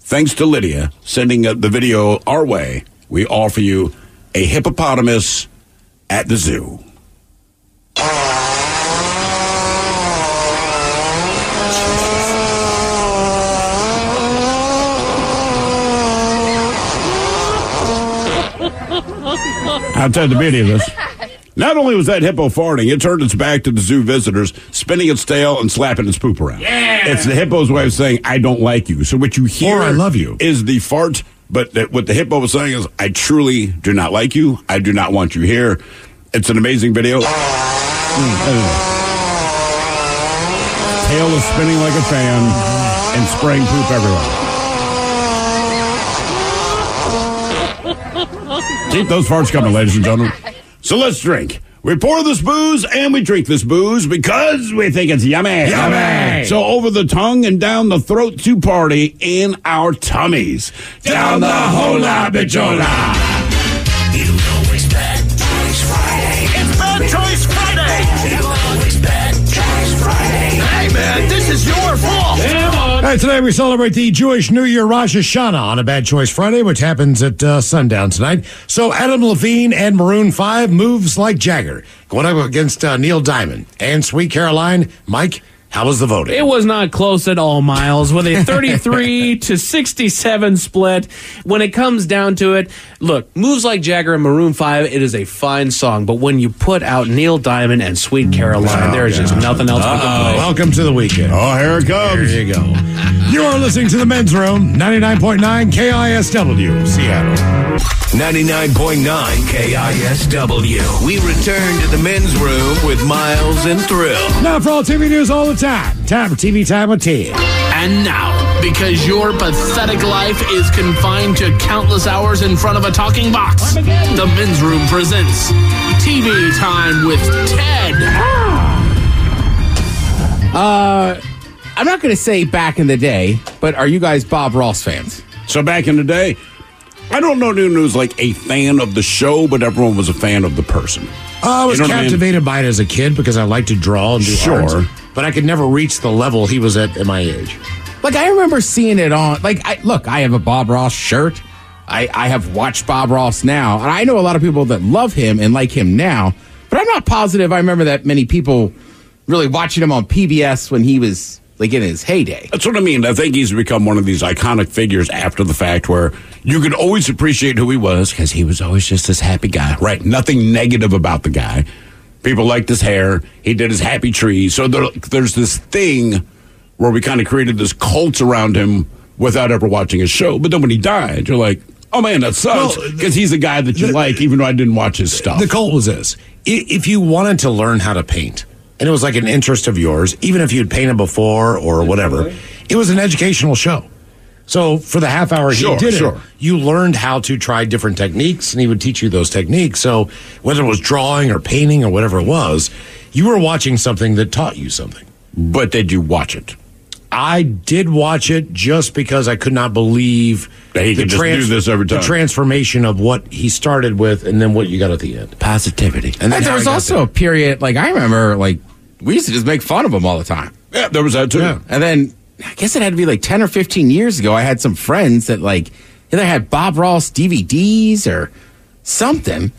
[SPEAKER 8] thanks to Lydia sending uh, the video our way, we offer you a hippopotamus at the zoo. I'll tell you the beauty of this. Not only was that hippo farting, it turned its back to the zoo visitors, spinning its tail and slapping its poop around.
[SPEAKER 7] Yeah.
[SPEAKER 8] It's the hippo's way of saying, I don't like you. So what you hear
[SPEAKER 7] Or I love you.
[SPEAKER 8] is the fart, but that what the hippo was saying is, I truly do not like you. I do not want you here. It's an amazing video. Mm. Tail is spinning like a fan and spraying poop everywhere. Keep those farts coming, ladies and gentlemen. So let's drink. We pour this booze and we drink this booze because we think it's yummy.
[SPEAKER 7] Yummy.
[SPEAKER 8] So over the tongue and down the throat to party in our tummies. Down the hola bichola.
[SPEAKER 5] You know it's Bad Choice Friday. It's Bad Choice Friday. You know it's Bad Choice Friday. Hey, man, this is your fault.
[SPEAKER 7] All right, today we celebrate the Jewish New Year Rosh Hashanah on a Bad Choice Friday, which happens at uh, sundown tonight. So Adam Levine and Maroon 5 moves like Jagger, going up against uh, Neil Diamond and Sweet Caroline. Mike, how was the voting?
[SPEAKER 34] It was not close at all, Miles, with a 33 to 67 split. When it comes down to it, look, Moves Like Jagger and Maroon 5, it is a fine song, but when you put out Neil Diamond and Sweet Caroline,
[SPEAKER 7] Oh,
[SPEAKER 34] there is just nothing else we can play.
[SPEAKER 7] Welcome to the weekend.
[SPEAKER 8] Oh, here it comes.
[SPEAKER 7] There you go. You are listening to the men's room, 99.9 KISW, Seattle.
[SPEAKER 9] 99.9 KISW. We return to the men's room with Miles and Thrill.
[SPEAKER 7] Now for all TV news all the time, time for TV time with Ted.
[SPEAKER 41] And now, because your pathetic life is confined to countless hours in front of a talking box, the men's room presents TV Time with Ted.
[SPEAKER 4] Uh, I'm not going to say back in the day, but are you guys Bob Ross fans?
[SPEAKER 8] So back in the day, I don't know anyone who was like a fan of the show, but everyone was a fan of the person.
[SPEAKER 7] Uh, I was
[SPEAKER 8] You know what I mean?
[SPEAKER 7] captivated by it as a kid because I liked to draw and do
[SPEAKER 8] Sure.
[SPEAKER 7] art, but I could never reach the level he was at at my age.
[SPEAKER 4] Like I remember seeing it on. Like, I, look, I have a Bob Ross shirt. I, I have watched Bob Ross now, and I know a lot of people that love him and like him now, but I'm not positive I remember that many people really watching him on PBS when he was like in his heyday.
[SPEAKER 8] That's what I mean. I think he's become one of these iconic figures after the fact where you could always appreciate who he was because he was always just this happy guy, right? Nothing negative about the guy. People liked his hair. He did his happy tree. So there, there's this thing where we kind of created this cult around him without ever watching his show. But then when he died, you're like, oh man, that sucks
[SPEAKER 7] Well,
[SPEAKER 8] because he's a guy that you like, even though I didn't watch his stuff.
[SPEAKER 7] The cult was this: if you wanted to learn how to paint, and it was like an interest of yours, even if you'd painted before or whatever, it was an educational show. So for the half hour
[SPEAKER 8] Sure,
[SPEAKER 7] he did
[SPEAKER 8] sure.
[SPEAKER 7] it, you learned how to try different techniques, and he would teach you those techniques. So whether it was drawing or painting or whatever it was, you were watching something that taught you something.
[SPEAKER 8] But did you watch it?
[SPEAKER 7] I did watch it just because I could not believe
[SPEAKER 8] That he could just do this every time.
[SPEAKER 7] The transformation of what he started with, and then what you got at the end.
[SPEAKER 8] Positivity.
[SPEAKER 7] And
[SPEAKER 4] And there was
[SPEAKER 7] he got
[SPEAKER 4] also a period, like I remember, like we used to just make fun of him all the time.
[SPEAKER 8] Yeah, there was that too.
[SPEAKER 4] And then I guess it had to be like 10 or 15 years ago. I had some friends that like either had Bob Ross DVDs or something.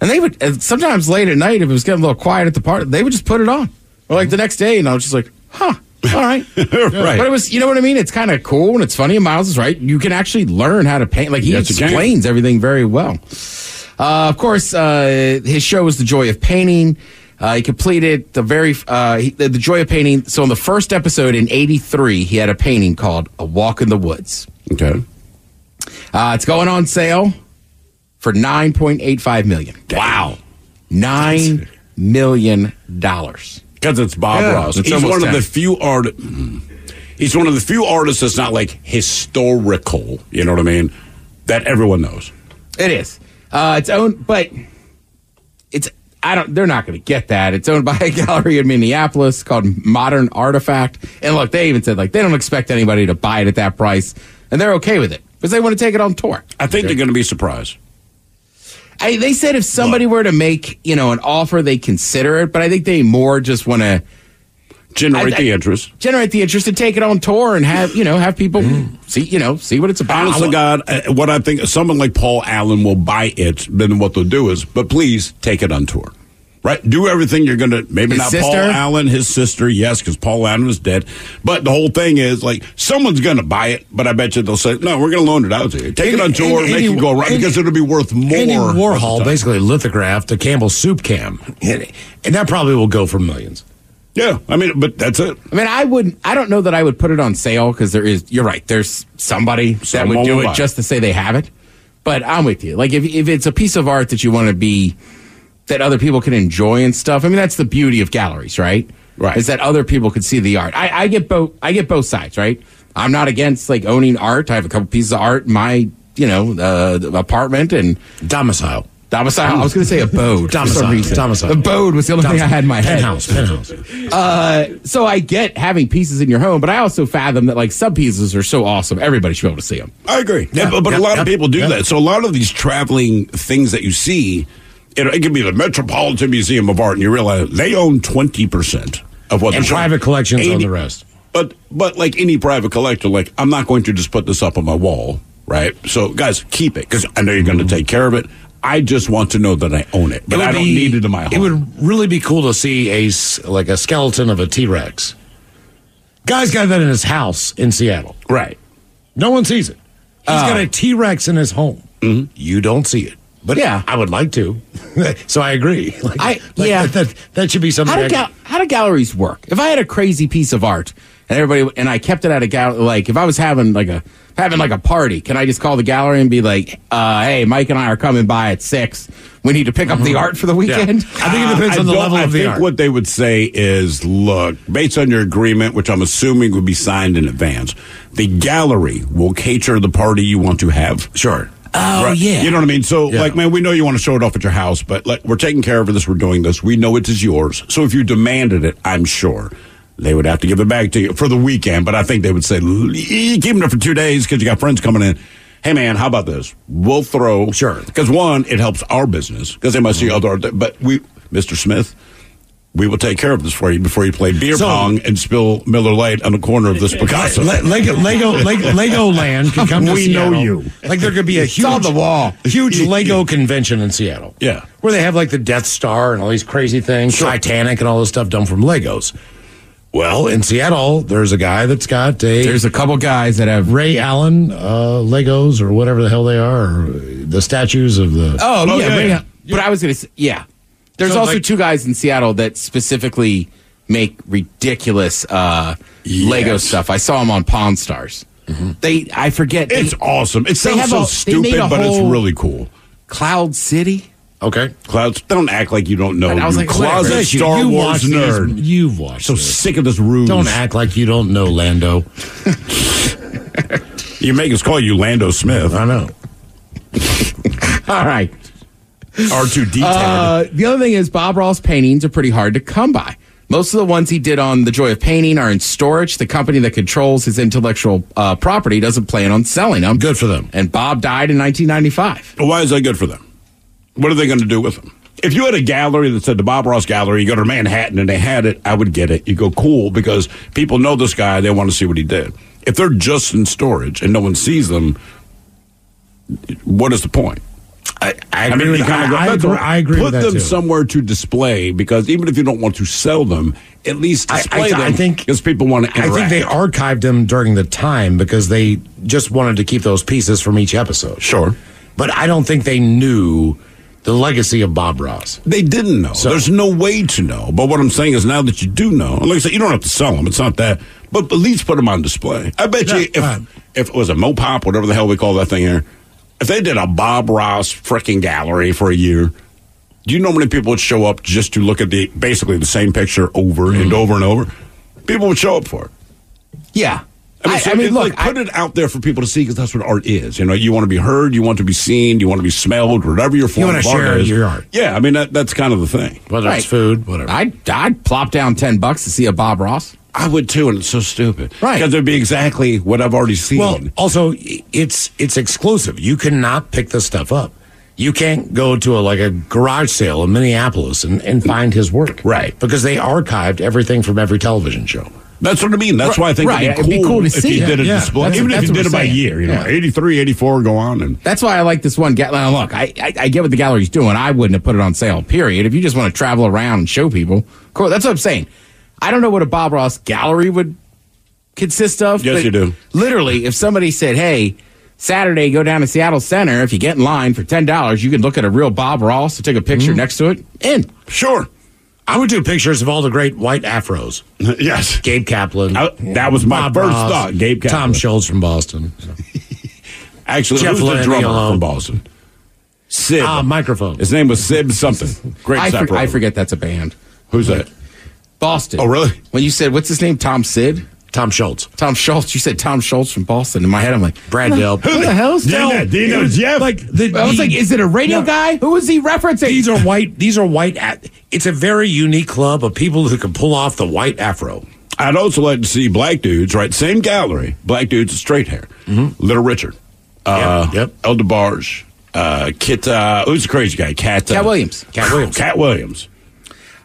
[SPEAKER 4] And they would, and sometimes late at night, if it was getting a little quiet at the party, they would just put it on. Or like the next day, and I was just like, huh, all right.
[SPEAKER 8] Right.
[SPEAKER 4] But it was, you know what I mean? It's kind of cool and it's funny. And Miles is right. You can actually learn how to paint. Like he
[SPEAKER 8] Yes,
[SPEAKER 4] explains everything very well. Uh, of course, uh, his show was The Joy of Painting. Uh, he completed the very uh, he, the, the Joy of Painting. So in the first episode in '83, he had a painting called "A Walk in the Woods."
[SPEAKER 8] Okay,
[SPEAKER 4] uh, it's going on sale for nine point eight five million.
[SPEAKER 8] Wow,
[SPEAKER 4] nine million dollars.
[SPEAKER 8] Because it's Bob
[SPEAKER 4] Yeah,
[SPEAKER 8] Ross.
[SPEAKER 4] it's
[SPEAKER 8] He's
[SPEAKER 4] almost
[SPEAKER 8] one of the few art. He's one of the few artists that's not like historical. You know what I mean? That everyone knows.
[SPEAKER 4] It is. Uh, it's owned, but it's I don't. They're not going to get that. It's owned by a gallery in Minneapolis called Modern Artifact. And look, they even said like they don't expect anybody to buy it at that price, and they're okay with it because they want to take it on tour.
[SPEAKER 8] I think they're going to be surprised.
[SPEAKER 4] I, they said if somebody were to make you know an offer, they consider it, but I think they more just want to
[SPEAKER 8] generate
[SPEAKER 4] I-
[SPEAKER 8] the interest.
[SPEAKER 4] generate the interest and take it on tour and have you know have people see you know see what it's about.
[SPEAKER 8] Honestly, God, uh, what I think someone like Paul Allen will buy it. Then what they'll do is, but please take it on tour. Right, do everything you're gonna. Maybe
[SPEAKER 4] His
[SPEAKER 8] not
[SPEAKER 4] sister?
[SPEAKER 8] Paul Allen, his sister, yes, because Paul Allen was dead. But the whole thing is like someone's gonna buy it, but I bet you they'll say, "No, we're gonna loan it out to you. Take it on tour,
[SPEAKER 7] and-
[SPEAKER 8] make it go around because it'll be worth more."
[SPEAKER 7] Andy Warhol basically lithographed a Campbell soup can, and that probably will go for millions.
[SPEAKER 8] Yeah, I mean, but that's it.
[SPEAKER 4] I mean, I wouldn't. I don't know that I would put it on sale because there is. You're right. There's somebody that would do it just to say they have it. But I'm with you. Like if if it's a piece of art that you want to be that other people can enjoy and stuff. I mean, that's the beauty of galleries, right? Right. Is that other people could see the art. I, I get both. I get both sides, right? I'm not against like owning art. I have a couple pieces of art in my you know uh, apartment and
[SPEAKER 7] domicile.
[SPEAKER 4] Domicile. I was going to say abode. for
[SPEAKER 7] Domicile.
[SPEAKER 4] some reason.
[SPEAKER 7] Domicile.
[SPEAKER 4] Abode was the only thing I had in my head.
[SPEAKER 7] Penthouse. Penthouse.
[SPEAKER 4] Uh, so I get having pieces in your home, but I also fathom that like some pieces are so awesome, everybody should be able to see them.
[SPEAKER 8] I agree. Yeah, but, but a lot of people do that. So a lot of these traveling things that you see, it, it could be the Metropolitan Museum of Art, and you realize they own twenty percent of what
[SPEAKER 7] And
[SPEAKER 8] they're showing.
[SPEAKER 7] private collections own
[SPEAKER 8] 80
[SPEAKER 7] the rest.
[SPEAKER 8] But but like any private collector, like I'm not going to just put this up on my wall, right? So guys, keep it because I know you're going to take care of it. I just want to know that I own it, but
[SPEAKER 7] would
[SPEAKER 8] I don't
[SPEAKER 7] be-
[SPEAKER 8] need it in my home.
[SPEAKER 7] It would really be cool to see a like a skeleton of a T Rex. Guy's got that in his house in Seattle.
[SPEAKER 8] Right.
[SPEAKER 7] No one sees it. He's
[SPEAKER 4] Oh.
[SPEAKER 7] got a uh, T Rex in his home. Mm-hmm. You don't see it. But
[SPEAKER 4] Yeah.
[SPEAKER 7] I would like to. so I agree. Like,
[SPEAKER 4] I-
[SPEAKER 7] like
[SPEAKER 4] yeah.
[SPEAKER 7] that, that that should be something.
[SPEAKER 4] How do gal- how do galleries work? If I had a crazy piece of art and everybody and I kept it at a gallery, like if I was having like a having like a party, can I just call the gallery and be like, uh, "Hey, Mike and I are coming by at six. We need to pick up the art for the weekend."
[SPEAKER 7] I think it depends
[SPEAKER 8] Uh,
[SPEAKER 7] on the
[SPEAKER 8] don't-
[SPEAKER 7] level
[SPEAKER 8] I
[SPEAKER 7] of the
[SPEAKER 8] think
[SPEAKER 7] art.
[SPEAKER 8] what they would say is, look, based on your agreement, which I'm assuming would be signed in advance, the gallery will cater the party you want to have.
[SPEAKER 7] Sure.
[SPEAKER 4] Oh yeah.
[SPEAKER 8] You know what I mean? So,
[SPEAKER 7] Yeah.
[SPEAKER 8] like, man, we know you want to show it off at your house, but like, we're taking care of this. We're doing this. We know it is yours. So, if you demanded it, I'm sure they would have to give it back to you for the weekend. But I think they would say, keep it for two days because you got friends coming in. Hey, man, how about this? We'll throw
[SPEAKER 7] Sure.
[SPEAKER 8] because one, it helps our business because they must see other. But we, Mr. Smith, We will take care of this for you before you play beer
[SPEAKER 7] So-
[SPEAKER 8] pong and spill Miller Lite on the corner of this Picasso.
[SPEAKER 7] Le- Lego, Lego, Lego, Legoland could come to
[SPEAKER 8] We know you.
[SPEAKER 7] Like there could be a huge,
[SPEAKER 8] on the wall.
[SPEAKER 7] a huge Lego convention in Seattle.
[SPEAKER 8] Yeah.
[SPEAKER 7] where they have like the Death Star and all these crazy things, Titanic and all this stuff done from Legos. Well, in Seattle, there's a guy that's got a.
[SPEAKER 4] There's a couple guys that have
[SPEAKER 7] Ray Allen uh, Legos or whatever the hell they are, or the statues of the.
[SPEAKER 4] Oh, yeah,
[SPEAKER 7] yeah,
[SPEAKER 4] Ray-
[SPEAKER 7] yeah.
[SPEAKER 4] But I was going to say, yeah. There's
[SPEAKER 7] So,
[SPEAKER 4] also
[SPEAKER 7] like-
[SPEAKER 4] two guys in Seattle that specifically make ridiculous uh, Lego stuff. I saw them on Pawn Stars. They, I forget. they-
[SPEAKER 8] It's awesome. It sounds so
[SPEAKER 4] a-
[SPEAKER 8] stupid,
[SPEAKER 4] a
[SPEAKER 8] but it's really cool.
[SPEAKER 4] Cloud City.
[SPEAKER 7] Okay.
[SPEAKER 8] Clouds, don't act like you don't know.
[SPEAKER 4] And I was
[SPEAKER 8] you
[SPEAKER 4] like,
[SPEAKER 8] closet. Star
[SPEAKER 7] you
[SPEAKER 8] Wars
[SPEAKER 7] watch these-
[SPEAKER 8] nerd.
[SPEAKER 7] you've watched.
[SPEAKER 8] so
[SPEAKER 7] this.
[SPEAKER 8] sick of this ruse.
[SPEAKER 7] Don't act like you don't know Lando.
[SPEAKER 8] You make us call you Lando Smith.
[SPEAKER 7] I know.
[SPEAKER 4] All right.
[SPEAKER 8] R2D10.
[SPEAKER 4] Uh, the other thing is Bob Ross paintings are pretty hard to come by. Most of the ones he did on The Joy of Painting are in storage. The company that controls his intellectual uh, property doesn't plan on selling them.
[SPEAKER 7] Good for them.
[SPEAKER 4] And Bob died in 1995.
[SPEAKER 8] Why is that good for them? What are they going to do with them? If you had a gallery that said the Bob Ross Gallery, you go to Manhattan and they had it, I would get it. You go, cool, because people know this guy, they want to see what he did. If they're just in storage and no one sees them, what is the point?
[SPEAKER 7] I, I agree with
[SPEAKER 8] you kinda
[SPEAKER 7] I-
[SPEAKER 8] go,
[SPEAKER 7] I
[SPEAKER 8] "Let's
[SPEAKER 7] agree- I agree
[SPEAKER 8] Put
[SPEAKER 7] with that,
[SPEAKER 8] them
[SPEAKER 7] too."
[SPEAKER 8] somewhere to display because even if you don't want to sell them, at least
[SPEAKER 7] I-
[SPEAKER 8] display
[SPEAKER 7] I,
[SPEAKER 8] them.
[SPEAKER 7] I think
[SPEAKER 8] because people want to
[SPEAKER 7] I think they archived them during the time because they just wanted to keep those pieces from each episode.
[SPEAKER 8] Sure.
[SPEAKER 7] But I don't think they knew the legacy of Bob Ross.
[SPEAKER 8] They didn't know.
[SPEAKER 7] So-
[SPEAKER 8] There's no way to know. But what I'm saying is now that you do know, like I said, you don't have to sell them. It's not that. But at least put them on display. I bet you if, if it was a Mopop, whatever the hell we call that thing here, if they did a Bob Ross freaking gallery for a year, do you know how many people would show up just to look at the basically the same picture over
[SPEAKER 7] Mm-hmm.
[SPEAKER 8] and over and over? People would show up for it.
[SPEAKER 4] Yeah.
[SPEAKER 8] I mean,
[SPEAKER 4] I-
[SPEAKER 8] so
[SPEAKER 4] I mean,
[SPEAKER 8] it-
[SPEAKER 4] look,
[SPEAKER 8] like, put it out there for people to see because that's what art is. You know, you want to be heard, you want to be seen, you want to be smelled, whatever your form
[SPEAKER 7] wanna
[SPEAKER 8] of art is.
[SPEAKER 7] your art.
[SPEAKER 8] Yeah, I mean that, that's kind of the thing.
[SPEAKER 7] Whether
[SPEAKER 4] Right.
[SPEAKER 7] it's food, whatever.
[SPEAKER 4] I'd, I'd plop down 10 bucks to see a Bob Ross.
[SPEAKER 8] I would too, and it's so stupid.
[SPEAKER 4] Right.
[SPEAKER 8] Because it'd be exactly what I've already seen.
[SPEAKER 7] Well, also it's it's exclusive. You cannot pick this stuff up. You can't go to a like a garage sale in Minneapolis and, and find his work.
[SPEAKER 8] Right.
[SPEAKER 7] Because they archived everything from every television show.
[SPEAKER 8] That's what I mean. That's why I think
[SPEAKER 4] Right,
[SPEAKER 8] it'd, be
[SPEAKER 4] it'd be
[SPEAKER 8] cool
[SPEAKER 4] cool to
[SPEAKER 8] if
[SPEAKER 4] see.
[SPEAKER 8] you did a
[SPEAKER 7] Yeah,
[SPEAKER 8] display.
[SPEAKER 7] that's-
[SPEAKER 8] Even if you did it by
[SPEAKER 4] saying.
[SPEAKER 8] year, you know,
[SPEAKER 4] Yeah.
[SPEAKER 8] 83, 84, go on. and
[SPEAKER 4] That's why I like this one. Now, look, I, I, I get what the gallery's doing. I wouldn't have put it on sale, period. If you just want to travel around and show people, cool. That's what I'm saying. I don't know what a Bob Ross gallery would consist of.
[SPEAKER 8] Yes, you do.
[SPEAKER 4] Literally, if somebody said, hey, Saturday, go down to Seattle Center. If you get in line for $10, you can look at a real Bob Ross and take a picture
[SPEAKER 8] Mm-hmm.
[SPEAKER 4] next to it. In.
[SPEAKER 8] Sure.
[SPEAKER 7] I would do pictures of all the great white afros.
[SPEAKER 8] yes.
[SPEAKER 7] Gabe Kaplan.
[SPEAKER 8] I- that was my
[SPEAKER 7] Bob
[SPEAKER 8] first
[SPEAKER 7] Ross,
[SPEAKER 8] thought, Gabe Kaplan.
[SPEAKER 7] Tom. Scholz from Boston.
[SPEAKER 8] Actually,
[SPEAKER 7] Jeff
[SPEAKER 8] who's the drummer
[SPEAKER 7] hello.
[SPEAKER 8] from Boston? Sid.
[SPEAKER 7] Ah, microphone.
[SPEAKER 8] His name was Sib something. Great
[SPEAKER 4] I, for- I forget that's a band.
[SPEAKER 8] Who's that?
[SPEAKER 4] Boston.
[SPEAKER 8] Oh, really?
[SPEAKER 4] When you said, what's his name? Tom Sid?
[SPEAKER 7] Tom Scholz.
[SPEAKER 4] Tom Scholz. You said Tom Scholz from Boston. In my head, I'm like,
[SPEAKER 7] Brad Delp.
[SPEAKER 4] Who the hell is
[SPEAKER 8] Do you
[SPEAKER 4] Delp?
[SPEAKER 8] know- do you know Jeff?
[SPEAKER 7] Like the,
[SPEAKER 4] I was like, is it a radio
[SPEAKER 7] No.
[SPEAKER 4] guy? Who is he referencing?
[SPEAKER 7] these are white. These are white. a- It's a very unique club of people who can pull off the white afro.
[SPEAKER 8] I'd also like to see black dudes, right? Same gallery, black dudes with straight hair. Little Richard. Uh,
[SPEAKER 7] Yep, yep.
[SPEAKER 8] El DeBarge. Uh, Kit, uh, who's the crazy guy? Cat, uh,
[SPEAKER 4] Katt Williams.
[SPEAKER 7] Katt Williams.
[SPEAKER 8] Katt Williams.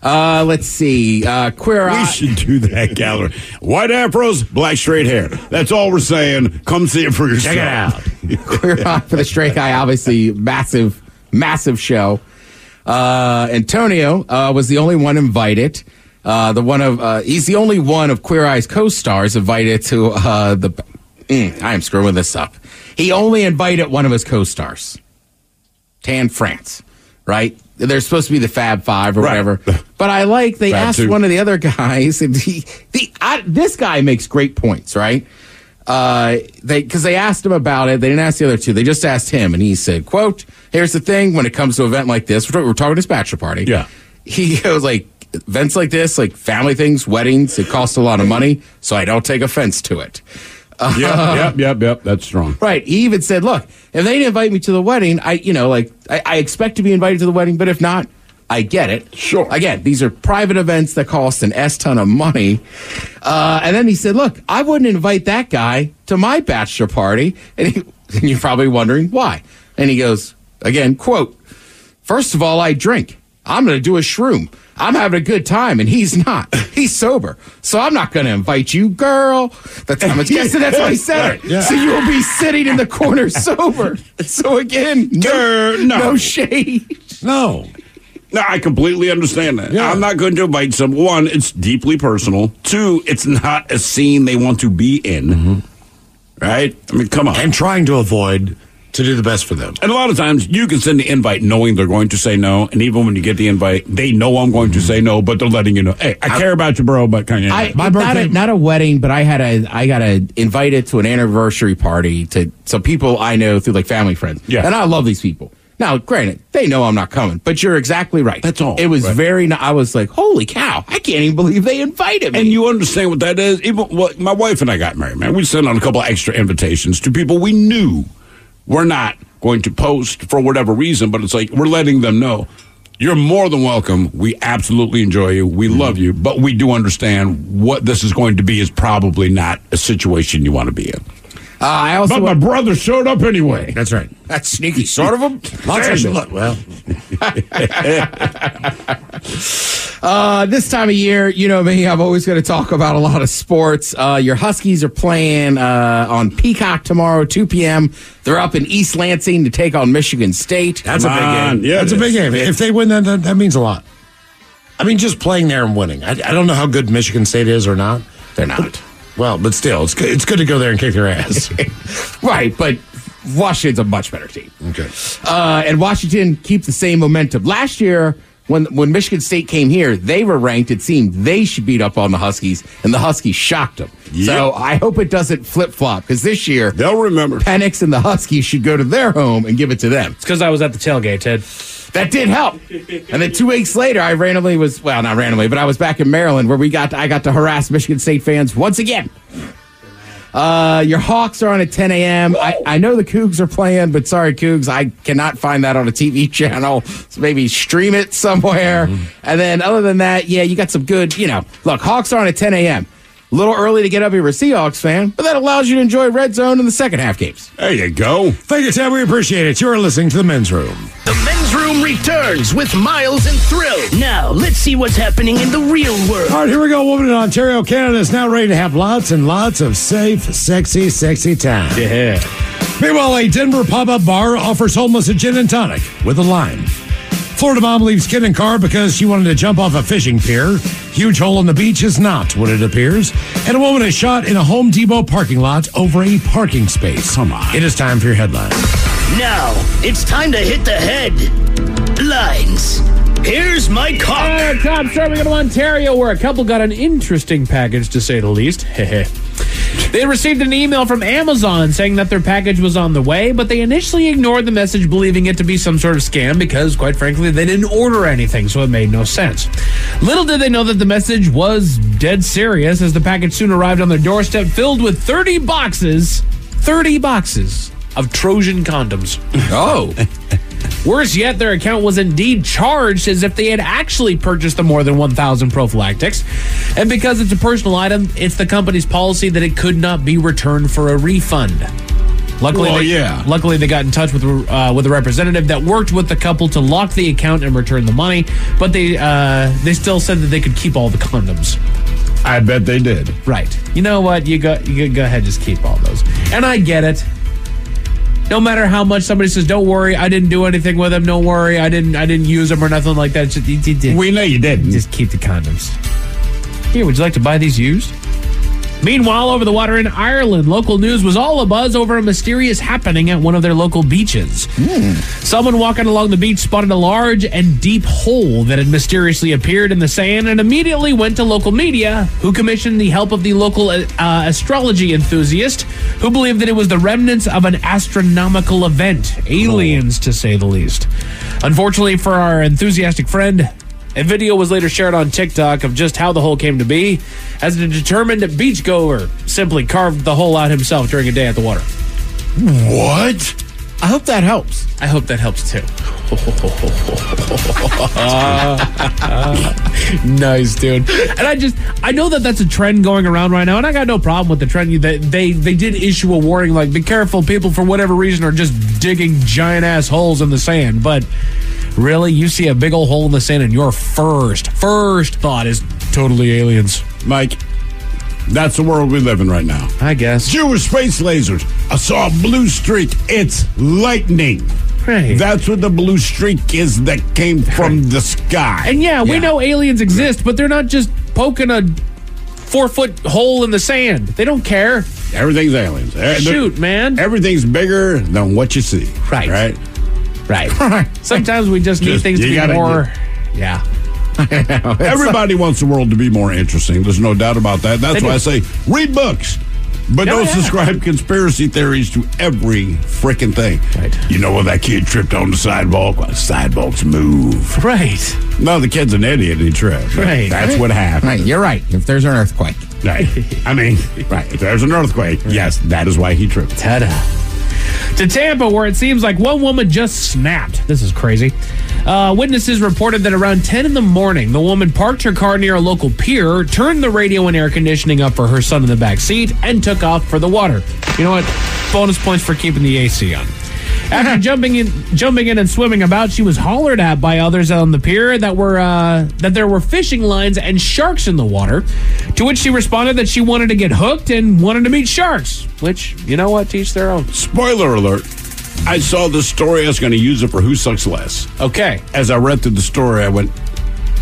[SPEAKER 4] Uh, let's see. Uh, queer Eye.
[SPEAKER 8] We should do that gallery. White afros, black straight hair. That's all we're saying. Come see it for yourself.
[SPEAKER 7] Check it out.
[SPEAKER 4] queer Eye for the Straight Guy. Obviously, massive, massive show. Uh, Antoni uh, was the only one invited. Uh, the one of uh, he's the only one of Queer Eye's co-stars invited to uh, the. Mm, I am screwing this up. He only invited one of his co-stars, Tan France, right? They're supposed to be the Fab Five or
[SPEAKER 8] Right.
[SPEAKER 4] whatever. But I like they
[SPEAKER 8] Fab
[SPEAKER 4] asked
[SPEAKER 8] Two.
[SPEAKER 4] one of the other guys, and he, the I, this guy makes great points, right? Uh, they because they asked him about it. They didn't ask the other two. They just asked him, and he said, "quote Here's the thing: when it comes to an event like this, we're, we're talking his bachelor party.
[SPEAKER 8] Yeah.
[SPEAKER 4] he goes like." Events like this, like family things, weddings, it costs a lot of money, so I don't take offense to it.
[SPEAKER 8] Yep, yep, yep, yep. That's strong.
[SPEAKER 4] Right. He even said, "Look, if they didn't invite me to the wedding, I, you know, like I, I expect to be invited to the wedding, but if not, I get it.
[SPEAKER 8] Sure.
[SPEAKER 4] Again, these are private events that cost an s ton of money. Uh, and then he said, "Look, I wouldn't invite that guy to my bachelor party." And, he, and you're probably wondering why. And he goes, again, quote: First of all, I drink. I'm going to do a shroom. I'm having a good time and he's not. He's sober. So I'm not going to invite you, girl. That's how much guessing. That's why he said it.
[SPEAKER 8] Yeah.
[SPEAKER 4] So you will be sitting in the corner sober. So again, no,
[SPEAKER 8] Girl, no.
[SPEAKER 4] no shade.
[SPEAKER 7] No.
[SPEAKER 8] No, I completely understand that. I'm not going to invite some. One, it's deeply personal. Two, it's not a scene they want to be in. Mm-hmm. Right? I mean, come on.
[SPEAKER 7] And trying to avoid to do the best for them.
[SPEAKER 8] And a lot of times you can send the invite knowing they're going to say no. And even when you get the invite, they know I'm going to say no, but they're letting you know, hey, I, care about you, bro, but kind of.
[SPEAKER 4] I, not, a, not a wedding, but I had a I got a invited to an anniversary party to some people I know through like family friends.
[SPEAKER 8] Yeah.
[SPEAKER 4] and I love these people. Now, granted, they know I'm not coming, but you're exactly right.
[SPEAKER 8] That's all.
[SPEAKER 4] It was
[SPEAKER 8] Right.
[SPEAKER 4] very. I was like, holy cow! I can't even believe they invited me.
[SPEAKER 8] And you understand what that is? Even well, my wife and I got married, man. We sent out a couple of extra invitations to people we knew were not going to post for whatever reason, but it's like we're letting them know. You're more than welcome. We absolutely enjoy you. We
[SPEAKER 4] Mm-hmm.
[SPEAKER 8] love you, but we do understand what this is going to be is probably not a situation you want to be in.
[SPEAKER 4] Uh, I also
[SPEAKER 8] But my brother showed up anyway.
[SPEAKER 7] That's right.
[SPEAKER 4] That's sneaky, sort of them.
[SPEAKER 7] Lots of look, well,
[SPEAKER 4] Uh, this time of year, you know me, I'm always going to talk about a lot of sports. Uh, your Huskies are playing uh, on Peacock tomorrow, 2 p.m. They're up in East Lansing to take on Michigan State.
[SPEAKER 7] that's a big
[SPEAKER 8] on.
[SPEAKER 7] game.
[SPEAKER 8] Yeah,
[SPEAKER 7] that's
[SPEAKER 8] it
[SPEAKER 7] a big game. If they win, that, that that means a lot. I mean, just playing there and winning. I, I don't know how good Michigan State is or not.
[SPEAKER 4] They're not.
[SPEAKER 7] Well, but still, it's good, it's good to go there and kick their ass.
[SPEAKER 4] right, but Washington's a much better team.
[SPEAKER 7] okay.
[SPEAKER 4] Uh, and Washington keep the same momentum. Last year, when when Michigan State came here, they were ranked. It seemed they should beat up on the Huskies, and the Huskies shocked them. So I hope it doesn't flip flop because this year
[SPEAKER 8] They'll remember.
[SPEAKER 4] Penix and the Huskies should go to their home and give it to them.
[SPEAKER 34] It's because I was at the tailgate, Ted.
[SPEAKER 4] That did help. And then two weeks later, I randomly was well, not randomly, but I was back in Maryland where we got I got to harass Michigan State fans once again. Uh, your Hawks are on at 10 a.m. I, I know the Cougs are playing, but sorry, Cougs, I cannot find that on a TV channel. So maybe stream it somewhere. And then, other than that, yeah, you got some good, you know. Look, Hawks are on at 10 a.m. A little early to get up if you're a Seahawks fan, but that allows you to enjoy Red Zone in the second half games.
[SPEAKER 8] There you go.
[SPEAKER 7] Thank you, Ted. We appreciate it. You're listening to the men's room.
[SPEAKER 37] The men's room returns with Miles and Thrill. Now, let's see what's happening in the real world.
[SPEAKER 7] All right, here we go. Woman in Ontario, Canada is now ready to have lots and lots of safe, sexy, sexy time.
[SPEAKER 34] Yeah.
[SPEAKER 7] Meanwhile, a Denver pop-up bar offers homeless a gin and tonic with a lime. Florida mom leaves kid in car because she wanted to jump off a fishing pier. Huge hole in the beach is not what it appears. And a woman is shot in a Home Depot parking lot over a parking space. Come on. It is time for your headline.
[SPEAKER 37] Now, it's time to hit the head. Lines. Here's my
[SPEAKER 34] right, Tom, starting in Ontario, where a couple got an interesting package, to say the least. they received an email from Amazon saying that their package was on the way, but they initially ignored the message, believing it to be some sort of scam because, quite frankly, they didn't order anything, so it made no sense. Little did they know that the message was dead serious, as the package soon arrived on their doorstep filled with 30 boxes, 30 boxes of Trojan condoms.
[SPEAKER 4] Oh.
[SPEAKER 34] Worse yet, their account was indeed charged as if they had actually purchased the more than 1,000 prophylactics. And because it's a personal item, it's the company's policy that it could not be returned for a refund. Luckily,
[SPEAKER 8] Well,
[SPEAKER 34] they,
[SPEAKER 8] yeah.
[SPEAKER 34] luckily they got in touch with uh, with a representative that worked with the couple to lock the account and return the money. But they uh, they still said that they could keep all the condoms.
[SPEAKER 8] I bet they did.
[SPEAKER 34] Right. You know what? You go you go ahead, and just keep all those. And I get it. No matter how much somebody says, "Don't worry, I didn't do anything with them. Don't worry, I didn't I didn't use them or nothing like that." Just, did.
[SPEAKER 8] We know you didn't.
[SPEAKER 34] Just keep the condoms. Here, would you like to buy these used? Meanwhile, over the water in Ireland, local news was all abuzz over a mysterious happening at one of their local beaches. Someone walking along the beach spotted a large and deep hole that had mysteriously appeared in the sand and immediately went to local media, who commissioned the help of the local uh, astrology enthusiast, who believed that it was the remnants of an astronomical event, aliens to say the least. Unfortunately for our enthusiastic friend, a video was later shared on TikTok of just how the hole came to be, as a determined beachgoer simply carved the hole out himself during a day at the water.
[SPEAKER 7] What?
[SPEAKER 4] I hope that helps.
[SPEAKER 34] I hope that helps too. nice, dude. And I just, I know that that's a trend going around right now, and I got no problem with the trend. They, they, they did issue a warning, like, be careful, people for whatever reason are just digging giant ass holes in the sand. But Really? You see a big old hole in the sand, and your first, first thought is totally aliens.
[SPEAKER 8] Mike, that's the world we live in right now.
[SPEAKER 34] I guess.
[SPEAKER 8] Jewish space lasers. I saw a blue streak. It's lightning.
[SPEAKER 34] Right.
[SPEAKER 8] That's what the blue streak is that came from the sky.
[SPEAKER 34] And yeah, we know aliens exist, but they're not just poking a four foot hole in the sand. They don't care.
[SPEAKER 8] Everything's aliens. Eh,
[SPEAKER 34] Shoot, man.
[SPEAKER 8] Everything's bigger than what you see.
[SPEAKER 34] Right.
[SPEAKER 8] Right.
[SPEAKER 34] Right. Sometimes we just need
[SPEAKER 8] Just-
[SPEAKER 34] things to
[SPEAKER 8] you
[SPEAKER 34] be
[SPEAKER 8] gotta
[SPEAKER 34] more. Yeah.
[SPEAKER 8] Everybody wants the world to be more interesting. There's no doubt about that. That's
[SPEAKER 34] They
[SPEAKER 8] why I say read books. But
[SPEAKER 34] Oh,
[SPEAKER 8] don't
[SPEAKER 34] yeah.
[SPEAKER 8] subscribe conspiracy theories to every freaking thing. Right. You know when that kid tripped on the sidewalk? Well, sidewalks move.
[SPEAKER 34] Right.
[SPEAKER 8] No, the kid's an idiot he tripped.
[SPEAKER 34] Right.
[SPEAKER 8] That's what happened.
[SPEAKER 4] Right, you're right. If there's an earthquake.
[SPEAKER 8] Right. I mean, right. If there's an earthquake, yes, that is why he tripped.
[SPEAKER 34] Ta-da. To Tampa, where it seems like one woman just snapped. This is crazy. Uh, witnesses reported that around 10 in the morning, the woman parked her car near a local pier, turned the radio and air conditioning up for her son in the back seat, and took off for the water. You know what? Bonus points for keeping the AC on. After jumping in, jumping in and swimming about, she was hollered at by others on the pier that were uh, that there were fishing lines and sharks in the water. To which she responded that she wanted to get hooked and wanted to meet sharks. Which you know what, teach their own.
[SPEAKER 8] Spoiler alert. I saw this story. I was going to use it for Who Sucks Less.
[SPEAKER 34] Okay.
[SPEAKER 8] As I read through the story, I went,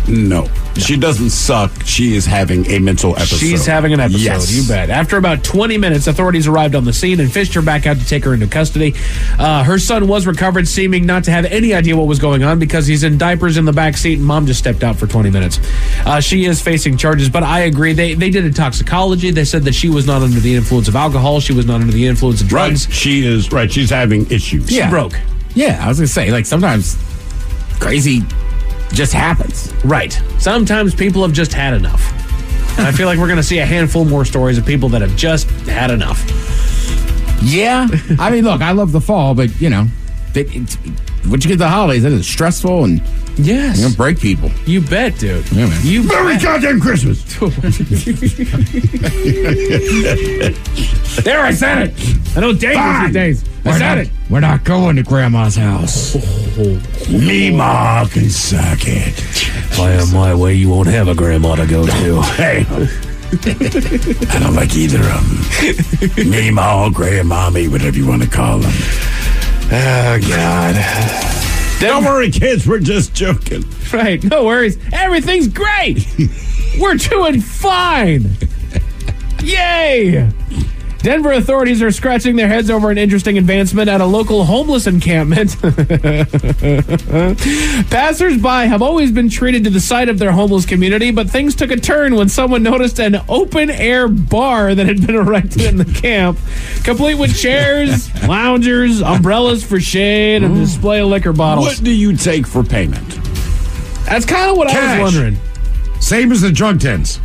[SPEAKER 8] no. She doesn't suck. She is having a mental episode.
[SPEAKER 34] She's having an episode,
[SPEAKER 8] Yes.
[SPEAKER 34] you bet. After about 20 minutes, authorities arrived on the scene and fished her back out to take her into custody. Uh, her son was recovered, seeming not to have any idea what was going on because he's in diapers in the back seat and mom just stepped out for 20 minutes. Uh, she is facing charges, but I agree. They, they did a toxicology. They said that she was not under the influence of alcohol. She was not under the influence of
[SPEAKER 8] Right.
[SPEAKER 34] drugs.
[SPEAKER 8] She is, right. She's having issues.
[SPEAKER 34] She broke.
[SPEAKER 4] Yeah, I was gonna say, like sometimes crazy just happens.
[SPEAKER 34] Right. Sometimes people have just had enough. I feel like we're going to see a handful more stories of people that have just had enough.
[SPEAKER 4] Yeah, I mean, look, I love the fall, but you know, it, it, once you get the holidays, That is stressful and
[SPEAKER 34] yes,
[SPEAKER 4] you know, break people.
[SPEAKER 34] You bet, dude.
[SPEAKER 4] Yeah, man.
[SPEAKER 34] You
[SPEAKER 8] Merry
[SPEAKER 34] bet.
[SPEAKER 8] goddamn Christmas.
[SPEAKER 34] There, I said it. I know dangerous
[SPEAKER 8] Fine.
[SPEAKER 34] these days. I
[SPEAKER 4] We're
[SPEAKER 34] said
[SPEAKER 4] not,
[SPEAKER 34] it.
[SPEAKER 4] we're not going to grandma's house.
[SPEAKER 8] Me ma can suck it.
[SPEAKER 34] If I am my way, you won't have a grandma to go to.
[SPEAKER 8] Hey. I don't like either of them. Me ma, grandmommy, whatever you want to call them.
[SPEAKER 34] Oh, God.
[SPEAKER 8] Don't worry, kids. We're just joking.
[SPEAKER 34] Right. No worries. Everything's great. We're doing fine. Yay. Denver authorities are scratching their heads over an interesting advancement at a local homeless encampment. Passers-by have always been treated to the sight of their homeless community, but things took a turn when someone noticed an open-air bar that had been erected in the camp, complete with chairs, loungers, umbrellas for shade, and a display of liquor bottles.
[SPEAKER 8] What do you take for payment?
[SPEAKER 34] That's kind of what I was wondering.
[SPEAKER 7] Same as the drug tents.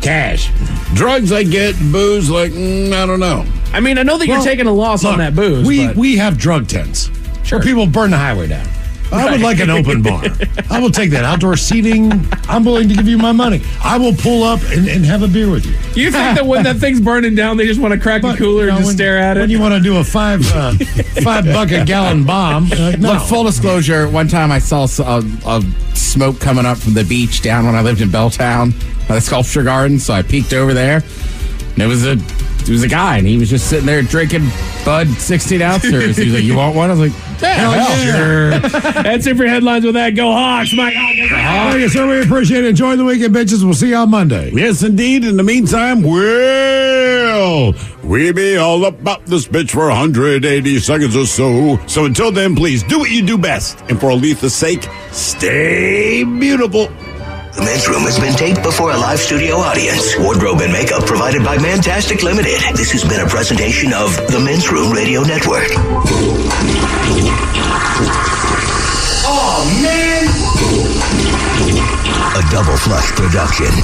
[SPEAKER 8] Cash. Drugs, I get. Booze, like, mm, I don't know.
[SPEAKER 34] I mean, I know that you're taking a loss on that booze.
[SPEAKER 7] We
[SPEAKER 34] but-
[SPEAKER 7] we have drug tents.
[SPEAKER 34] Sure.
[SPEAKER 7] Where people burn the highway down. I would like an open bar. I will take that outdoor seating. I'm willing to give you my money. I will pull up and, and have a beer with you.
[SPEAKER 34] You think that when that thing's burning down, they just want to crack a cooler
[SPEAKER 7] you know,
[SPEAKER 34] and just
[SPEAKER 7] when-
[SPEAKER 34] stare at it?
[SPEAKER 7] When
[SPEAKER 34] it?
[SPEAKER 7] you want to do a five uh, five bucket gallon bomb, uh, no.
[SPEAKER 4] Look, full disclosure, one time I saw a smoke coming up from the beach down when I lived in Belltown by the sculpture garden. So I peeked over there, and it was a it was a guy, and he was just sitting there drinking Bud 16 ounces. He was like, "You want one?" I was like, "Yeah,
[SPEAKER 7] Hell
[SPEAKER 4] hell,
[SPEAKER 7] yeah.
[SPEAKER 4] sure."
[SPEAKER 34] That's it for headlines with that. Go Hawks, Mike.
[SPEAKER 7] Thank you, sir. We appreciate it. Enjoy the weekend, bitches. We'll see you on Monday.
[SPEAKER 8] Yes, indeed. In the meantime, we'll we be all about this bitch for 180 seconds or so. So until then, please do what you do best. And for Aletha's sake, stay beautiful.
[SPEAKER 9] The men's room has been taped before a live studio audience. Wardrobe and makeup provided by Mantastic Limited. This has been a presentation of the Men's Room Radio Network.
[SPEAKER 37] Oh, man.
[SPEAKER 9] A double flush production.